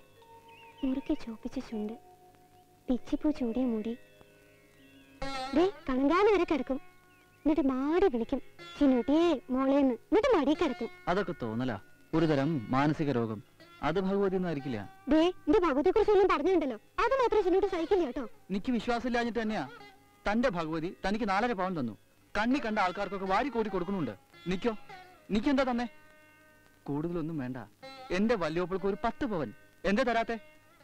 മുറുക്കി ചോപ്പിച്ച ചുണ്ട്. പിച്ചിപ്പൂ ചൂടിയ മുടി. കണങ്കാൽ വരെ കിടക്കും. എന്നിട്ട് മാടി വിളിക്കും. ചിന്നൂട്ടിയേ മോളേന്ന്. എന്നിട്ട് മടി കിടക്കും.
അതൊക്കെ തോന്നലാ. ഒരുതരം മാനസിക രോഗം. അത് ഭഗവതി ഒന്നും ആയിരിക്കില്ല.
ദേ എന്റെ ഭഗവതിയെ കുറിച്ച് ഒന്നും പറഞ്ഞിട്ടുണ്ടല്ലോ അത് മാത്രം ചിന്നൂട്ടി സഹിക്കില്ല കേട്ടോ.
എനിക്ക് വിശ്വാസമില്ലാഞ്ഞിട്ട് തന്നെയാ. തന്റെ ഭഗവതി തനിക്ക് നാലര പവൻ തന്നു. കണ്ണി കണ്ട ആൾക്കാർക്കൊക്കെ വാരി കോരി കൊടുക്കുന്നുണ്ട്. നിക്കോ? നിക്കെന്താ തന്നെ? കൂടുതലൊന്നും വേണ്ട. എന്റെ വല്യോപ്പിൾക്ക് ഒരു പത്ത് പവൻ. എന്താ തരാത്തെ?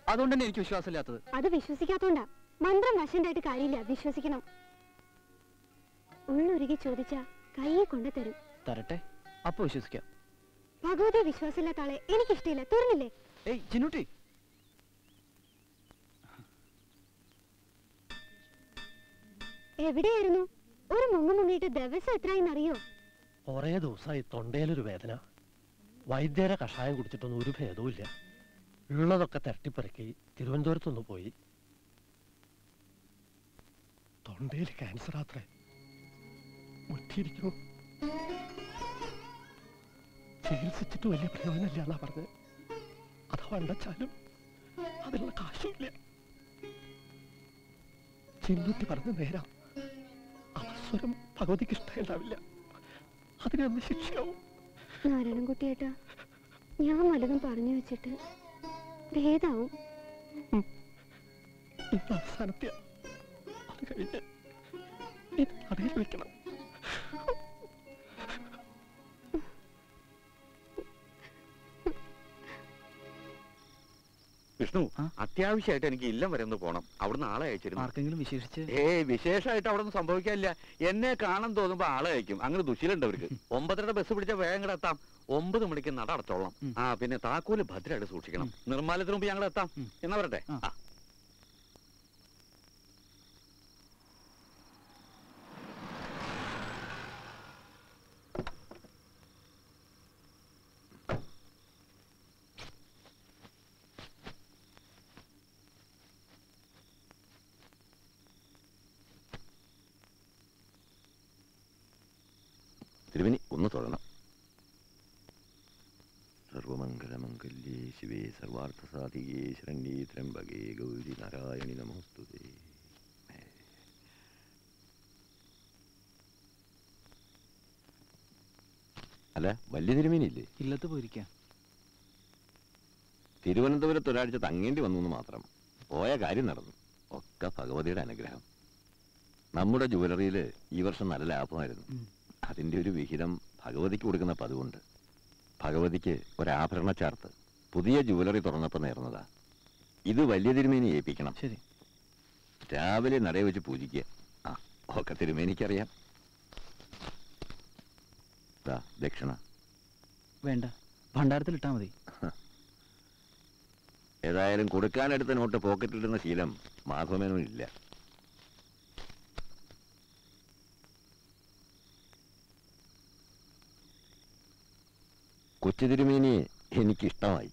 അതുകൊണ്ട് തന്നെ എനിക്ക് വിശ്വാസമില്ലാത്തത്.
അത് വിശ്വസിക്കാത്തോണ്ടാ. മന്ത്രം വശണ്ടായിട്ട് കാര്യമില്ല. വിശ്വസിക്കണം. ഉള്ളൊരുകി ചോദിച്ചാ കൈയെ കൊണ്ടു തരും
തരട്ടെ. അപ്പൊ വിശ്വസിക്കാം.
ഭഗവതി വിശ്വാസമില്ലാത്ത ആളെ എനിക്കിഷ്ടമില്ല തീർന്നില്ലേ
ഏയ് ചിന്നുട്ടി.
എവിടെയായിരുന്നു? ഒരു മുങ്ങ മുങ്ങിയിട്ട് ദിവസം എത്രയെന്നറിയോ
കുറേ ദിവസമായി തൊണ്ടയിലൊരു വേദന. വൈദ്യരെ കഷായം കുടിച്ചിട്ടൊന്നും ഒരു ഭേദവുമില്ല ഉള്ളതൊക്കെ തരട്ടിപ്പറക്കി തിരുവനന്തപുരത്തൊന്ന് പോയി. തൊണ്ടയിൽ ക്യാൻസർ ആത്രേ. മുട്ടിയിരിക്കുന്നു. ചികിത്സിച്ചിട്ട് വലിയ പ്രയോജനമില്ല എന്നാ പറഞ്ഞത്. അഥവാ ഉണ്ടച്ചാലും അതിനുള്ള കാശുമില്ല. ചിന്നുട്ടി പറഞ്ഞ നേരം. അവസരം ഭഗവതിക്ക് ഇഷ്ടമുണ്ടാവില്ല. അതിനൊന്ന് ശിക്ഷയാവും.
നാരായണൻകുട്ടിയേട്ടാ ഞാൻ വല്ലതും പറഞ്ഞു വെച്ചിട്ട് ഭേദാവും.
അവസാനത്തെ അത് കഴിഞ്ഞ് ഇത് നടയിൽ വെക്കണം.
വിഷ്ണു അത്യാവശ്യമായിട്ട് എനിക്ക് ഇല്ലം വരെ ഒന്ന് പോണം. അവിടുന്ന് ആളെ അയച്ചിരുന്നു.
ആർക്കെങ്കിലും വിശേഷിച്ച്?
ഏ വിശേഷമായിട്ട് അവിടെ ഒന്നും സംഭവിക്കാനില്ല. എന്നെ കാണാൻ തോന്നുമ്പോ ആളെ അയക്കും. അങ്ങനെ ദുശീലുണ്ട് അവർക്ക്. ഒമ്പതരയുടെ ബസ് പിടിച്ച വേഗം കൂടെ എത്താം. ഒമ്പത് മണിക്ക് നട അടച്ചോളാം. ആ പിന്നെ താക്കോൽ ഭദ്രമായിട്ട് സൂക്ഷിക്കണം. നിർമ്മാലത്തിന് മുമ്പ് ഞങ്ങൾ എത്താം എന്നാ വരട്ടെ? ആ.
തിരുവനി ഒന്ന് തൊഴണം സർവമംഗളമംഗല്യേ ശിവേ സർവാർത്ഥസാധികേ ശരണ്യേ ത്രംബകേ ഗൗരി നാരായണി നമോസ്തുതേ. അല്ല വലിയ തിരുമേനില്ലേ
ഇല്ലത്ത് പോയിരിക്കാം.
തിരുവനന്തപുരത്ത് ഒരാഴ്ച തങ്ങേണ്ടി വന്നു എന്ന് മാത്രം പോയ കാര്യം നടന്നു. ഒക്കെ ഭഗവതിയുടെ അനുഗ്രഹം. നമ്മുടെ ജുവലറിയിൽ ഈ വർഷം നല്ല ലാഭമായിരുന്നു. അതിന്റെ ഒരു വിഹിതം ഭഗവതിക്ക് കൊടുക്കുന്ന പതിവുണ്ട് ഭഗവതിക്ക് ഒരാഭരണ ചാർത്ത് പുതിയ ജുവലറി തുറന്നപ്പോൾ നേർന്നതാ. ഇത് വലിയ തിരുമേനി ഏൽപ്പിക്കണം.
ശരി.
രാവിലെ നടയെ വെച്ച് പൂജിക്കുക. ആ ഒക്കെ തിരുമേനിക്കറിയാം. ദക്ഷിണ.
വേണ്ട. ഭണ്ഡാരത്തിൽ ഇട്ടാ മതി.
ഏതായാലും കൊടുക്കാനെടുത്ത നോട്ട് പോക്കറ്റിലിടുന്ന ശീലം മാധവമേനും കൊച്ചു തിരുമേനിയെ എനിക്കിഷ്ടമായി.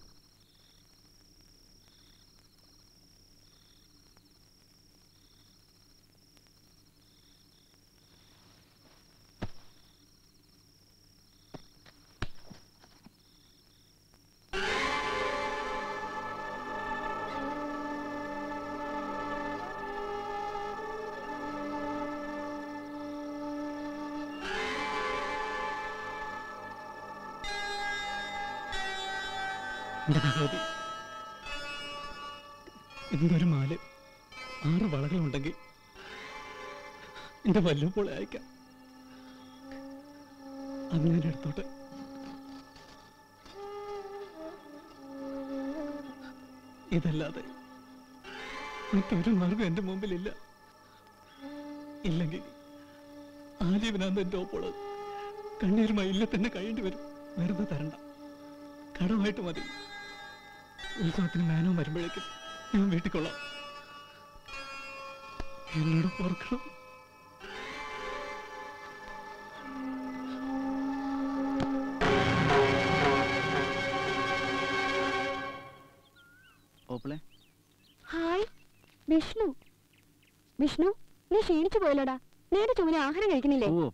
എന്റെ വല്ലപ്പോളെ അയക്കാം. അത് ഞാൻ എടുത്തോട്ടെ. ഇതല്ലാതെ മറ്റൊരു മാർഗം എന്റെ മുമ്പിലില്ല. ഇല്ലെങ്കിൽ ആജീവനാന്ത എന്റെ ഒപ്പോൾ കണ്ണീരുമായി ഇല്ല തന്നെ കഴിയേണ്ടി വരും. വെറുതെ തരണ്ട. കടമായിട്ട് മതി. ഉത്സവത്തിന് മേനോ വരുമ്പോഴേക്കും ഞാൻ വീട്ടിക്കൊള്ളാം എന്നോട് ഓർക്കണം.
വിഷ്ണു നീ ക്ഷീണിച്ചു പോയല്ലോടാ. നേരെ ചുമന ആഹാരം കഴിക്കുന്നില്ലേ?
ഓ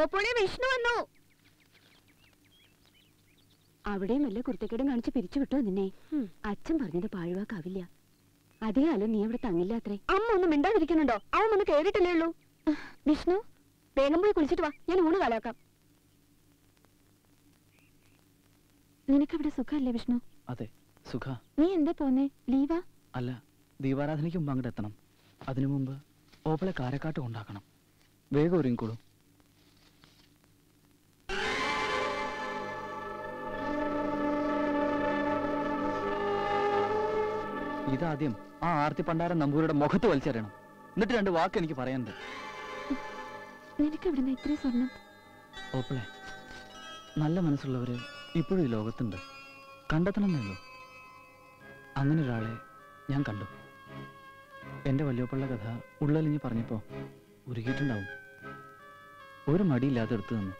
ഓപ്പിളെ
വിഷ്ണു വന്നു. അവിടെയും വല്ല കുർത്തക്കേടും കാണിച്ച് പിരിച്ചു വിട്ടോ നിന്നെ. അച്ഛൻ പറഞ്ഞത് പാഴുവാക്കാവില്ല. അധികാലം നീ അവിടെ തങ്ങില്ല അത്രേ അമ്മ ഒന്നും മിണ്ടാതിരിക്കുന്നുണ്ടോ? അവൻ ഒന്ന് കേറിയിട്ടല്ലേ ഉള്ളൂ. വിഷ്ണു വേഗം പോയി കുളിച്ചിട്ട് വാ. ഞാൻ ഊണ് കാലാക്കാം
നിനക്കവിടെ സുഖല്ലേ വിഷ്ണു?
അതെ സുഖ.
നീ എന്താ പോന്നേ? ലീവാ?
അല്ല ദീപാരാധനയ്ക്ക് മുമ്പ് അങ്ങോട്ട് എത്തണം അതിനു മുമ്പ് ഓപ്പളെ കാരക്കാട്ട് കൊണ്ടാക്കണം വേഗം ഒരുങ്ങിക്കോളൂ. ഇതാദ്യം ആ ആർത്തി പണ്ടാരം നമ്പൂരിയുടെ മുഖത്ത് വലിച്ചെറിയണം. എന്നിട്ട് രണ്ട് വാക്ക് എനിക്ക് പറയാനുണ്ട്.
നിനക്ക് എവിടുന്ന ഇത്രയും സ്വർണം?
ഓപ്പളെ നല്ല മനസ്സുള്ളവര് ഇപ്പോഴും ഈ ലോകത്തുണ്ട്. കണ്ടെത്തണമെന്നേ ഉള്ളൂ. അങ്ങനെ ഒരാളെ ഞാൻ കണ്ടു. എന്റെ വലിയപ്പുള്ള കഥ ഉള്ളലിഞ്ഞ് പറഞ്ഞപ്പോൾ ഉരുകിയിട്ടുണ്ടാവും. ഒരു മടിയില്ലാതെ എടുത്തു തന്നു.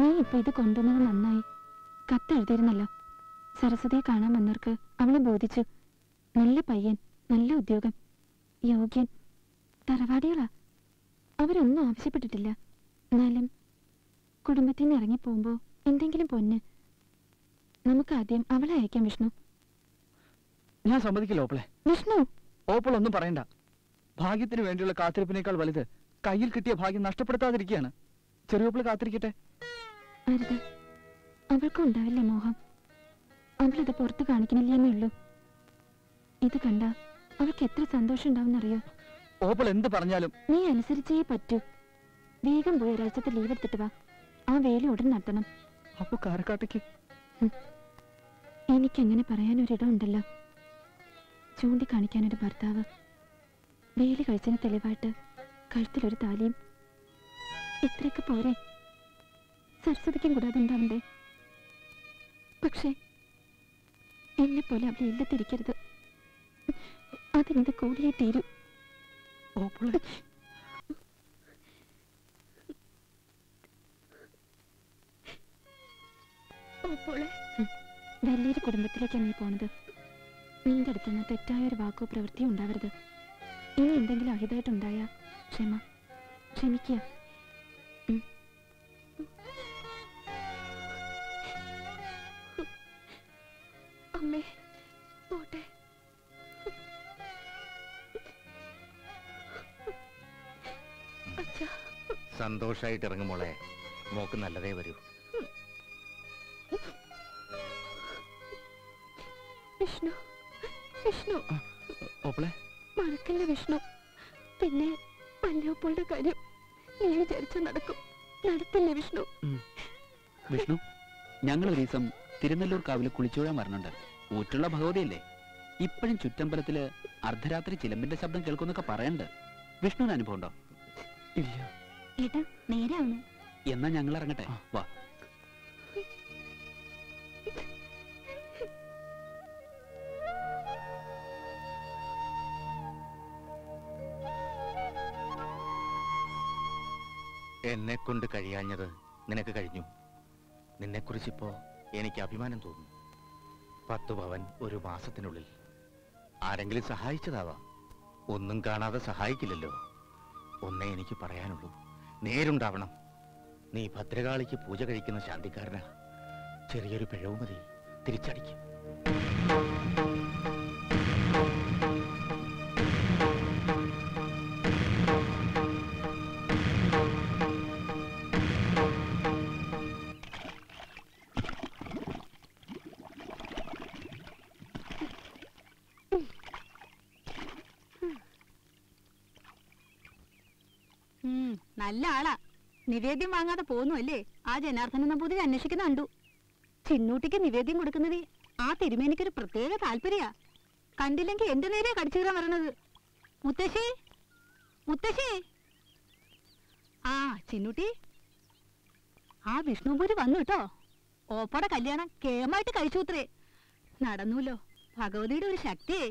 നീ ഇപ്പൊ ഇത് കൊണ്ടുവന്നത് നന്നായി. കത്തെഴുതിയിരുന്നല്ലോ സരസ്വതിയെ കാണാൻ വന്നവർക്ക് അവളെ ബോധിച്ചു. നല്ല പയ്യൻ നല്ല ഉദ്യോഗം യോഗ്യൻ തറവാടികളാ. അവരൊന്നും ആവശ്യപ്പെട്ടിട്ടില്ല. എന്നാലും കുടുംബത്തിൽ നിന്ന് ഇറങ്ങിപ്പോകുമ്പോ എന്തെങ്കിലും പൊന്ന് നമുക്ക് ആദ്യം അവളെ അയക്കാം വിഷ്ണു.
ഞാൻ സമ്മതിക്കില്ല ഓപ്പളെ.
വിഷ്ണു.
ഓപ്പിൾ ഒന്നും പറയണ്ട. ഭാഗ്യത്തിന് വേണ്ടിയുള്ള കാത്തിരിപ്പിനേക്കാൾ വലുത് കയ്യിൽ കിട്ടിയ ഭാഗ്യം നഷ്ടപ്പെടുത്താതിരിക്കുകയാണ്. ചെറിയോപ്പിൾ കാത്തിരിക്കട്ടെ.
അരുത് അവൾക്കും ഉണ്ടാവില്ലേ മോഹം? അവളിത് പുറത്ത് കാണിക്കണില്ലെന്നേ ഉള്ളൂ. ഇത് കണ്ട അവൾക്ക് എത്ര സന്തോഷം ഉണ്ടാവുന്നറിയോ
ഓപ്പിൾ എന്ത് പറഞ്ഞാലും
നീ അനുസരിച്ചേ പറ്റൂ. വേഗം പോയി ഒരാഴ്ചത്തെ ലീവ് എടുത്തിട്ട് വാ. ആ വേലി ഉടൻ നടത്തണം.
അപ്പൊ കാരക്കാട്ടേക്ക്.
എനിക്കങ്ങനെ പറയാനൊരിടമുണ്ടല്ലോ. ചൂണ്ടിക്കാണിക്കാനൊരു ഭർത്താവ്. വേലി കഴിച്ചതിന് തെളിവായിട്ട് കഴുത്തിലൊരു താലിയും. ഇത്രയൊക്കെ പോരെ. സരസ്വതിക്കും കൂടാതെ ഉണ്ടാവണ്ടേ പക്ഷേ എന്നെ പോലെ അവിടെ ഇല്ലത്തിരിക്കരുത്. അതിനെന്ത് കൂടിയേ തീരൂ. വലിയൊരു കുടുംബത്തിലേക്കാണ് നീ പോണത്. നിന്റെ അടുത്ത് നിന്ന് തെറ്റായ ഒരു വാക്കോ പ്രവൃത്തിയോ ഉണ്ടാവരുത്. ഇനി എന്തെങ്കിലും അഹിതമായിട്ടുണ്ടായ ക്ഷമ. ക്ഷമിക്കുക.
അമ്മേ
സന്തോഷായിട്ട് ഇറങ്ങുമോളെ മോക്ക് നല്ലതേ വരൂ.
വിഷ്ണു
ഓപ്പളെ
മറക്കല്ല വിഷ്ണു. പിന്നെ മല്ലിയപ്പോളുടെ കാര്യം നീ വിചാരിച്ച നടക്കും. നടത്തില്ലേ വിഷ്ണു?
വിഷ്ണു ഞങ്ങൾ ഒരു ദിവസം തിരുനെല്ലൂർ കാവിൽ കുളിച്ചുഴാൻ വരണുണ്ട്. ഊറ്റുള്ള ഭഗവതിയല്ലേ? ഇപ്പോഴും ചുറ്റമ്പലത്തിൽ അർദ്ധരാത്രി ചിലമ്പിന്റെ ശബ്ദം കേൾക്കുന്നൊക്കെ പറയണ്ട്. വിഷ്ണുവിന് അനുഭവം ഉണ്ടോ ഇല്ല.
ഏട്ടാ നേരെ
എന്നാ ഞങ്ങൾ ഇറങ്ങട്ടെ. വാ.
എന്നെ കൊണ്ട് കഴിയാഞ്ഞത് നിനക്ക് കഴിഞ്ഞു. നിന്നെക്കുറിച്ചിപ്പോ എനിക്ക് അഭിമാനം തോന്നുന്നു. പത്ത് പവൻ ഒരു മാസത്തിനുള്ളിൽ ആരെങ്കിലും സഹായിച്ചതാവാം. ഒന്നും കാണാതെ സഹായിക്കില്ലല്ലോ. ഒന്നേ എനിക്ക് പറയാനുള്ളൂ. നേരുണ്ടാവണം. നീ ഭദ്രകാളിക്ക് പൂജ കഴിക്കുന്ന ശാന്തിക്കാരനാ. ചെറിയൊരു പിഴവ് മതി. തിരിച്ചടിക്കും.
നിവേദ്യം വാങ്ങാതെ പോന്നു അല്ലേ? ആ ജനാർദ്ദന നമ്പൂതിരി അന്വേഷിക്കുന്ന കണ്ടു. ചിന്നൂട്ടിക്ക് നിവേദ്യം കൊടുക്കുന്നത് ആ തിരുമേനിക്കൊരു പ്രത്യേക താല്പര്യ. കണ്ടില്ലെങ്കിൽ എന്റെ നേരെ കടിച്ചു കയറാൻ വരണത്. മുത്തശ്ശി? മുത്തശ്ശി? ആ ചിന്നൂട്ടി. ആ വിഷ്ണുപൂരി വന്നു കേട്ടോ ഓപ്പടെ കല്യാണം കേമായിട്ട് കഴിച്ചു നടന്നുല്ലോ നടന്നൂലോ. ഭഗവതിയുടെ ഒരു ശക്തിയേ.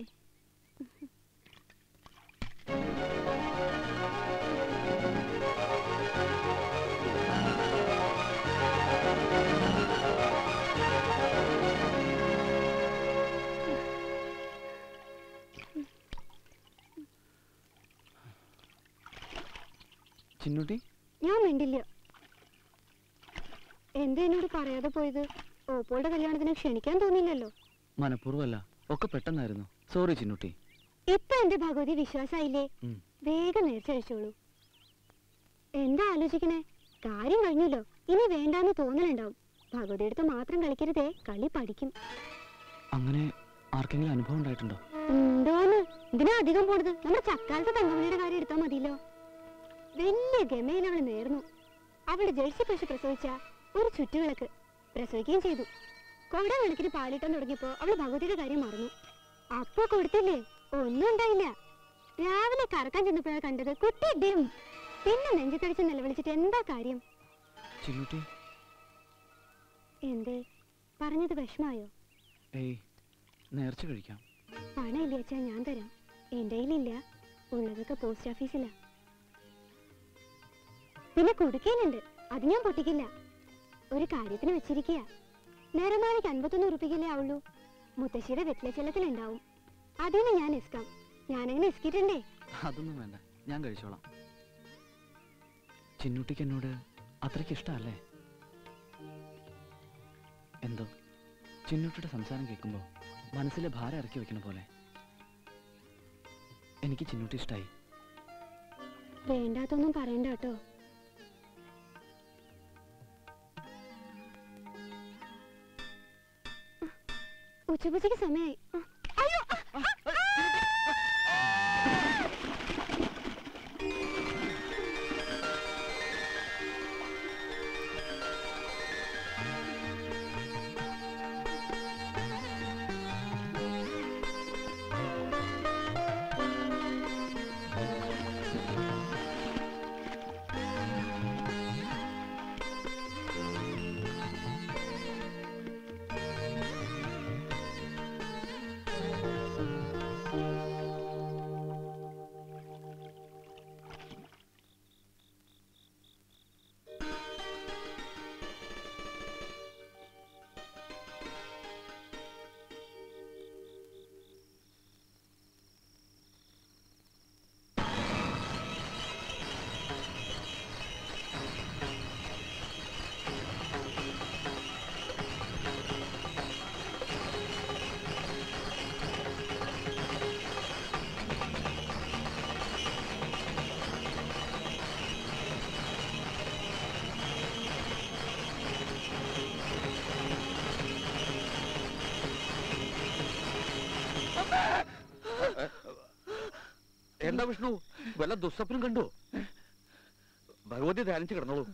ചിന്നൂട്ടി?
ഞാൻ മിണ്ടില്ല. എന്താ എന്നോട് പറയാതെ പോയത്? ഓപ്പോളുടെ കല്യാണത്തിന് ക്ഷണിക്കാൻ തോന്നില്ലല്ലോ
മനഃപൂർവമല്ല. ഒക്കെ പെട്ടെന്നായിരുന്നു. സോറി ചിന്നുട്ടി.
ഇപ്പൊ എന്റെ ഭഗവതി വിശ്വാസായില്ലേ. വേഗം നേർച്ച കഴിച്ചോളൂ എന്താ ആലോചിക്കണേ? കാര്യം കഴിഞ്ഞല്ലോ. ഇനി വേണ്ടാന്ന് തോന്നലുണ്ടാവും. ഭഗവതി അടുത്ത് മാത്രം കളിക്കരുതേ. കളി പഠിക്കും.
അങ്ങനെ ആർക്കെങ്കിലും അനുഭവം ഉണ്ടായിട്ടുണ്ടോ?
ഉണ്ടോന്ന് ഇതിനാ അധികം പോണത്? നമ്മുടെ ചക്കാലത്തെ തങ്കമണിയുടെ കാര്യം എടുത്താൽ മതിയല്ലോ. വലിയ ഗമയിൽ അവൾ നേർന്നു. അവളുടെ ജേഴ്സി പശു പ്രസവിച്ച ഒരു ചുറ്റുവിളക്ക് പ്രസവിക്കുകയും ചെയ്തു. കൊട കണക്കിന് പാലിട്ടാൻ തുടങ്ങിയപ്പോ അവൾ ഭഗവതിയുടെ കാര്യം മറന്നു. അപ്പൊ കൊടുത്തില്ലേ? ഒന്നും ഉണ്ടായില്ല. രാവിലെ കറക്കാൻ ചെന്നപ്പോഴാ കണ്ടത് കുട്ടി ഡിം പിന്നെ നെഞ്ചത്തടിച്ച് നിലവിളിച്ചിട്ട് എന്താ കാര്യം? എന്ത്? പറഞ്ഞത് വിഷമായോ
നേർച്ച കഴിക്കാം.
പണം ഇല്ല ഞാൻ തരാം. എന്റെ കയ്യിലില്ല. ഉള്ളതൊക്കെ പോസ്റ്റ് ഓഫീസിലാ. പിന്നെ കൊടുക്കേനുണ്ട്. അത് ഞാൻ പൊട്ടിക്കില്ല. ഒരു കാര്യത്തിന് വെച്ചിരിക്കുക നേരമാണിക്ക് അൻപത്തൊന്ന് ഉറുപ്പിക്കില്ലേ ആവുള്ളൂ. മുത്തശ്ശിയുടെ വെറ്റിലച്ചെല്ലത്തിലുണ്ടാവും. അതിന് ഞാൻ എസ്കാം ഞാനങ്ങനെ എസ്കിട്ടുണ്ടേ
അതൊന്നും വേണ്ട. ഞാൻ കഴിച്ചോളാം. ചിന്നുട്ടിക്ക് എന്നോട് അത്രയ്ക്ക് ഇഷ്ടമല്ലേ? എന്തോ? ചിന്നുട്ടിയുടെ സംസാരം കേൾക്കുമ്പോൾ മനസ്സിലെ ഭാരം ഇറക്കി വെക്കുന്ന പോലെ. എനിക്ക് ചിന്നുട്ടി ഇഷ്ടമായി
വേണ്ടാത്തൊന്നും പറയണ്ട കേട്ടോ. ഉച്ചപൂജയ്ക്ക് സമയായി ആ, അയ്യോ ആ,
എന്താ വിഷ്ണു? വല്ല ദുസ്വപ്നം കണ്ടോ? ഭഗവതി ധ്യാനിച്ച് കിടന്നോളൂ.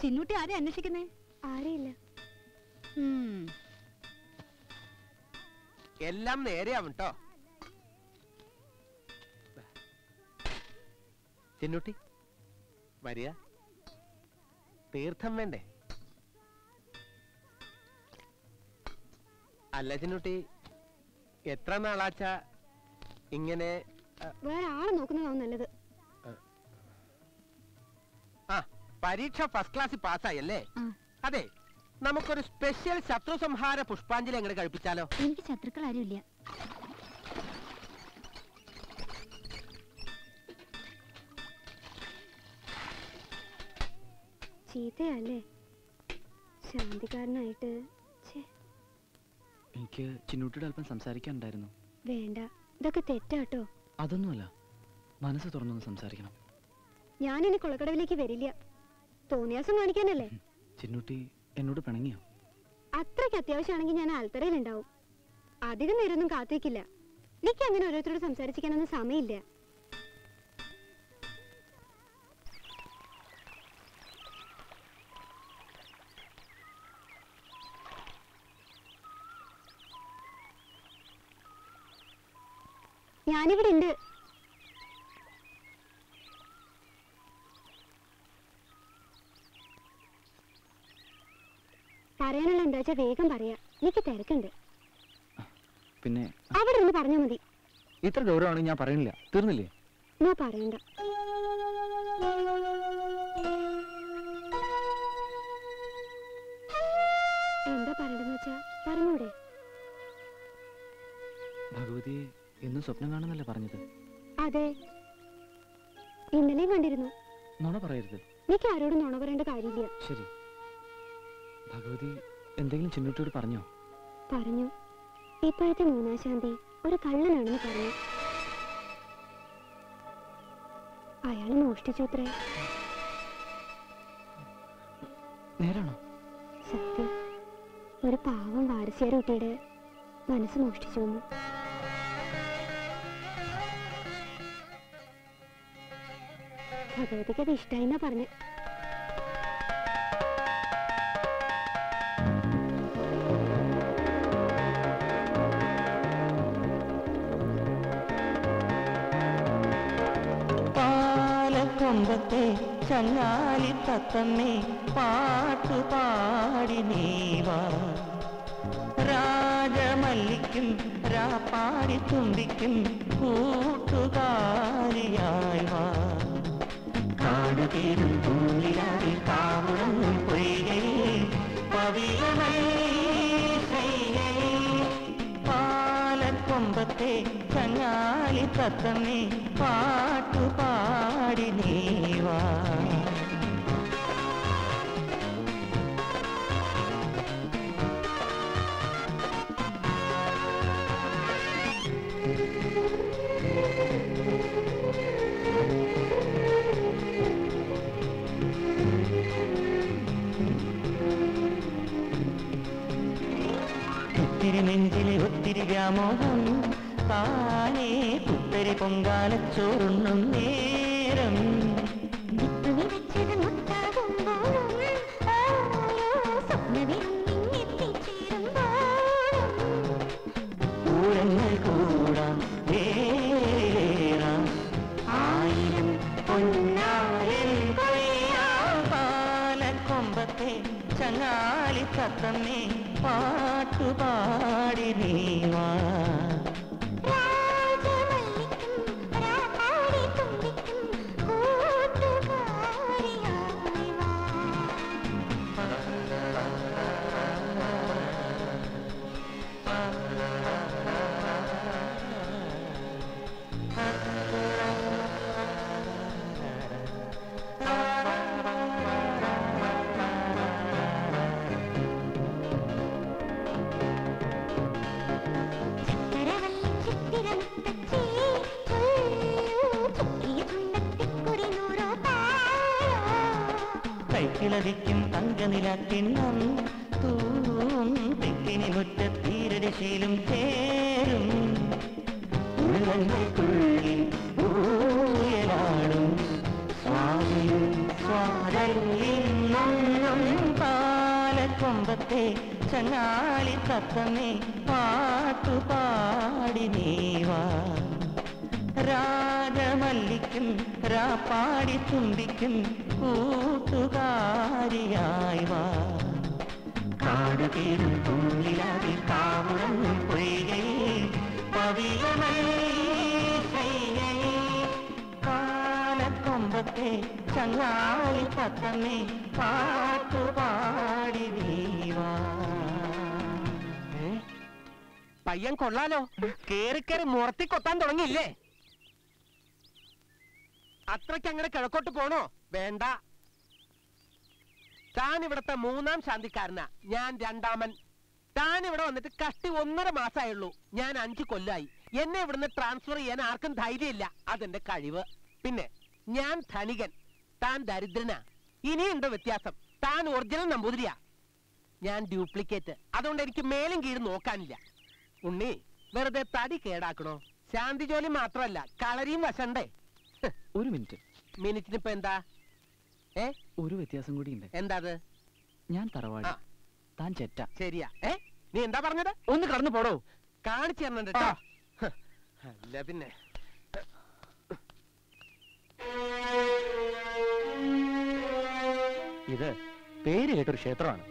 ചിന്നൂട്ടി ആരെ അന്വേഷിക്കുന്നേ?
എല്ലാം നേരെയാവും കേട്ടോ ചെന്നുട്ടി വരിക. തീർത്ഥം വേണ്ടേ? അല്ല ചെന്നുട്ടി എത്ര നാളാച്ച ഇങ്ങനെ
വേറെ ആളെ നല്ലത്.
ആ പരീക്ഷ ഫസ്റ്റ് ക്ലാസ്സിൽ പാസ്സായല്ലേ അതെ. നമുക്കൊരു സ്പെഷ്യൽ ശത്രു സംഹാര പുഷ്പാഞ്ജലി അങ്ങനെ കഴിപ്പിച്ചാലോ?
എനിക്ക് ശത്രുക്കൾ ആരുമില്ല
ചീത്തയല്ലേ ശാന്തിക്കാരനായിട്ട് ഛേ.
എനിക്ക് ചിന്നൂട്ടിയുടെ അല്പം സംസാരിക്കാനുണ്ടായിരുന്നു.
വേണ്ട. ഇതൊക്കെ തെറ്റാട്ടോ.
അതൊന്നുമല്ല. മനസ്സ് തുറന്നൊന്ന് സംസാരിക്കണം.
ഞാനിനി കുളക്കടവിലേക്ക് വരില്ല. തോന്നിയാസം കാണിക്കാനല്ലേ?
ചിന്നൂട്ടി എന്നോട് പിണങ്ങിയോ?
അത്രയ്ക്ക് അത്യാവശ്യമാണെങ്കിൽ ഞാൻ ആൽത്തറയിലുണ്ടാവും. അധികം നേരൊന്നും കാത്തേക്കില്ല എനിക്ക് അങ്ങനെ ഓരോരുത്തരോട് സംസാരിച്ചിരിക്കാനൊന്നും സമയമില്ല. ഞാനിവിടെ ഉണ്ട് പറയാനുള്ള എന്താ വെച്ചാ വേഗം പറയാ. എനിക്ക് തിരക്കുണ്ട്.
പിന്നെ
അവിടെ നിന്ന് പറഞ്ഞാ മതി.
ഇത്ര ഗൗരവമാണ് ഞാൻ പറയണില്ല. തീർന്നില്ലേ?
ഞാൻ പറയണ്ട. എന്താ പറയണ്ടെന്ന് വെച്ചാ പറഞ്ഞൂടെ.
ഭഗവതി ഇന്ന് സ്വപ്നം കാണുന്നല്ലേ പറഞ്ഞത്?
അതെ. ഇന്നലെയും കണ്ടിരുന്നു.
നുണ പറയരുത്.
എനിക്ക് ആരോടും നുണ പറയേണ്ട കാര്യമില്ല.
ശരി. ഭഗവതി എന്തെങ്കിലും ചിന്നൂട്ടിയോട് പറഞ്ഞോ?
പറഞ്ഞു. ഇപ്പോഴത്തെ മൂന്നാം ശാന്തി ഒരു കള്ളനാണെന്ന് പറഞ്ഞു. അയാൾ മോഷ്ടിച്ചു അത്രേ.
നേരാണോ?
സത്യം. ഒരു പാവം വാരസ്യാർ കുട്ടിയുടെ മനസ്സ് മോഷ്ടിച്ചു വന്നു. ഭഗവതിക്ക് അത് ഇഷ്ടായിന്നാ പറഞ്ഞു.
പാലക്കൊമ്പത്തെ ചങ്ങാലി തത്തമ്മേ പാട്ടുപാടി നീവാ രാജമല്ലിക്കും രാപ്പാടി തുമ്പിക്കും കൂട്ടുകാരിയായി വാ കാടുകേറും പൂനിലാവിൽ കാവുടങ്ങും പൊയ്കയെ പവിഴമല്ലേ പാലക്കൊമ്പത്തെ ചങ്ങാലി തത്തമ്മേ പാട്ടുപാടി നീവാ. ഒത്തിരി നെഞ്ചിലെ ഒത്തിരി വ്യാമോഹം താനേ പുത്തരി പൊങ്കാലച്ചോറുണ്ണും தன்னே பாட்டு பாட.
പയ്യൻ കൊള്ളാലോ. കേറി കേറി മുറത്തി കൊത്താൻ തുടങ്ങിയില്ലേ? അത്രയ്ക്ക് അങ്ങനെ കിഴക്കോട്ട് പോണോ? വേണ്ട. താൻ ഇവിടത്തെ മൂന്നാം ശാന്തിക്കാരനാ. ഞാൻ രണ്ടാമൻ. താൻ ഇവിടെ വന്നിട്ട് കഷ്ടി ഒന്നര മാസമായുള്ളൂ ഞാൻ അഞ്ചു കൊല്ലായി. എന്നെ ഇവിടുന്ന് ട്രാൻസ്ഫർ ചെയ്യാൻ ആർക്കും ധൈര്യമില്ല. അതെന്റെ കഴിവ്. പിന്നെ ഞാൻ ധനികൻ. താൻ ദരിദ്രനാ. ഇനിയുണ്ട് വ്യത്യാസം? താൻ ഒറിജിനൽ നമ്പൂതിരിയാ. ഞാൻ ഡ്യൂപ്ലിക്കേറ്റ് അതുകൊണ്ട് എനിക്ക് മേലും കീഴും നോക്കാനില്ല. ഉണ്ണി വെറുതെ തടി കേടാക്കണോ? ശാന്തി ജോലി മാത്രമല്ല കളരിയും വശണ്ടേ.
ഒരു മിനിറ്റ്.
മിനിറ്റിന് ഇപ്പൊ എന്താ? ഏ?
ഒരു വ്യത്യാസം കൂടി ഉണ്ട്.
എന്താ അത്
ഞാൻ തറവാട്. താൻ ചെറ്റ.
ശരിയാ. ഏ? നീ എന്താ പറഞ്ഞത്?
ഒന്ന് കടന്നു പോടോ.
കാണിച്ചു തരണം കേട്ടോ അല്ല പിന്നെ.
ഇത് പേര് കേട്ടൊരു ക്ഷേത്രമാണ്.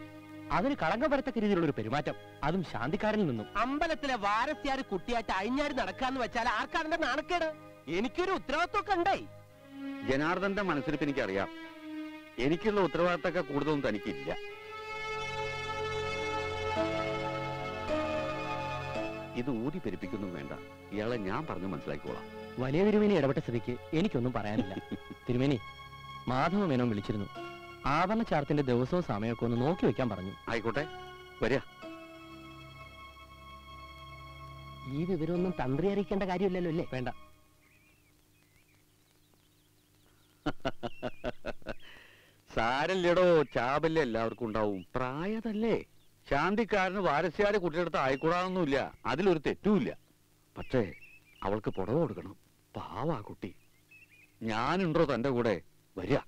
അതിന് കളങ്കം വരത്തക്ക രീതിയിലുള്ള ഒരു പെരുമാറ്റം. അതും ശാന്തിക്കാരനിൽ നിന്നും.
അമ്പലത്തിലെ വാരസ്യാര് കുട്ടിയായിട്ട് അഴിഞ്ഞാടി നടക്കാന്ന് വെച്ചാൽ ആർക്കാണെന്റെ നാണക്കേട്? എനിക്കൊരു ഉത്തരവാദിത്വമൊക്കെ ഉണ്ടായി
ജനാർദ്ദന്റെ മനസ്സിലിപ്പ് എനിക്കറിയാം. എനിക്കുള്ള ഉത്തരവാദിത്തമൊക്കെ കൂടുതലൊന്നും തനിക്കില്ല. ഇത് ഊതി പെരുപ്പിക്കൊന്നും വേണ്ട. ഇയാളെ ഞാൻ പറഞ്ഞു മനസ്സിലാക്കിക്കോളാം.
വലിയ തിരുമേനി ഇടപെട്ട സ്ഥിതിക്ക് എനിക്കൊന്നും പറയാനില്ല. തിരുമേനി മാധവ മേനോൻ വിളിച്ചിരുന്നു. ആഭരണ ചാർത്തിന്റെ ദിവസവും സമയമൊക്കെ ഒന്ന് നോക്കി വെക്കാൻ പറഞ്ഞു.
ആയിക്കോട്ടെ വരിക.
ഈ വിവരമൊന്നും തന്ത്രി അറിയിക്കേണ്ട കാര്യമില്ലല്ലോ അല്ലേ? വേണ്ട.
സാരല്ലടോ ചാപല്ലേ എല്ലാവർക്കും ഉണ്ടാവും. പ്രായതല്ലേ? ശാന്തിക്കാരന് വാരസ്യാരെ കുട്ടിയെടുത്ത് ആയിക്കൂടാതൊന്നുമില്ല അതിലൊരു തെറ്റുമില്ല. പക്ഷേ അവൾക്ക് പുടവ കൊടുക്കണം. പാവാ കുട്ടി. ഞാനുണ്ടോ തന്റെ കൂടെ? വരിക.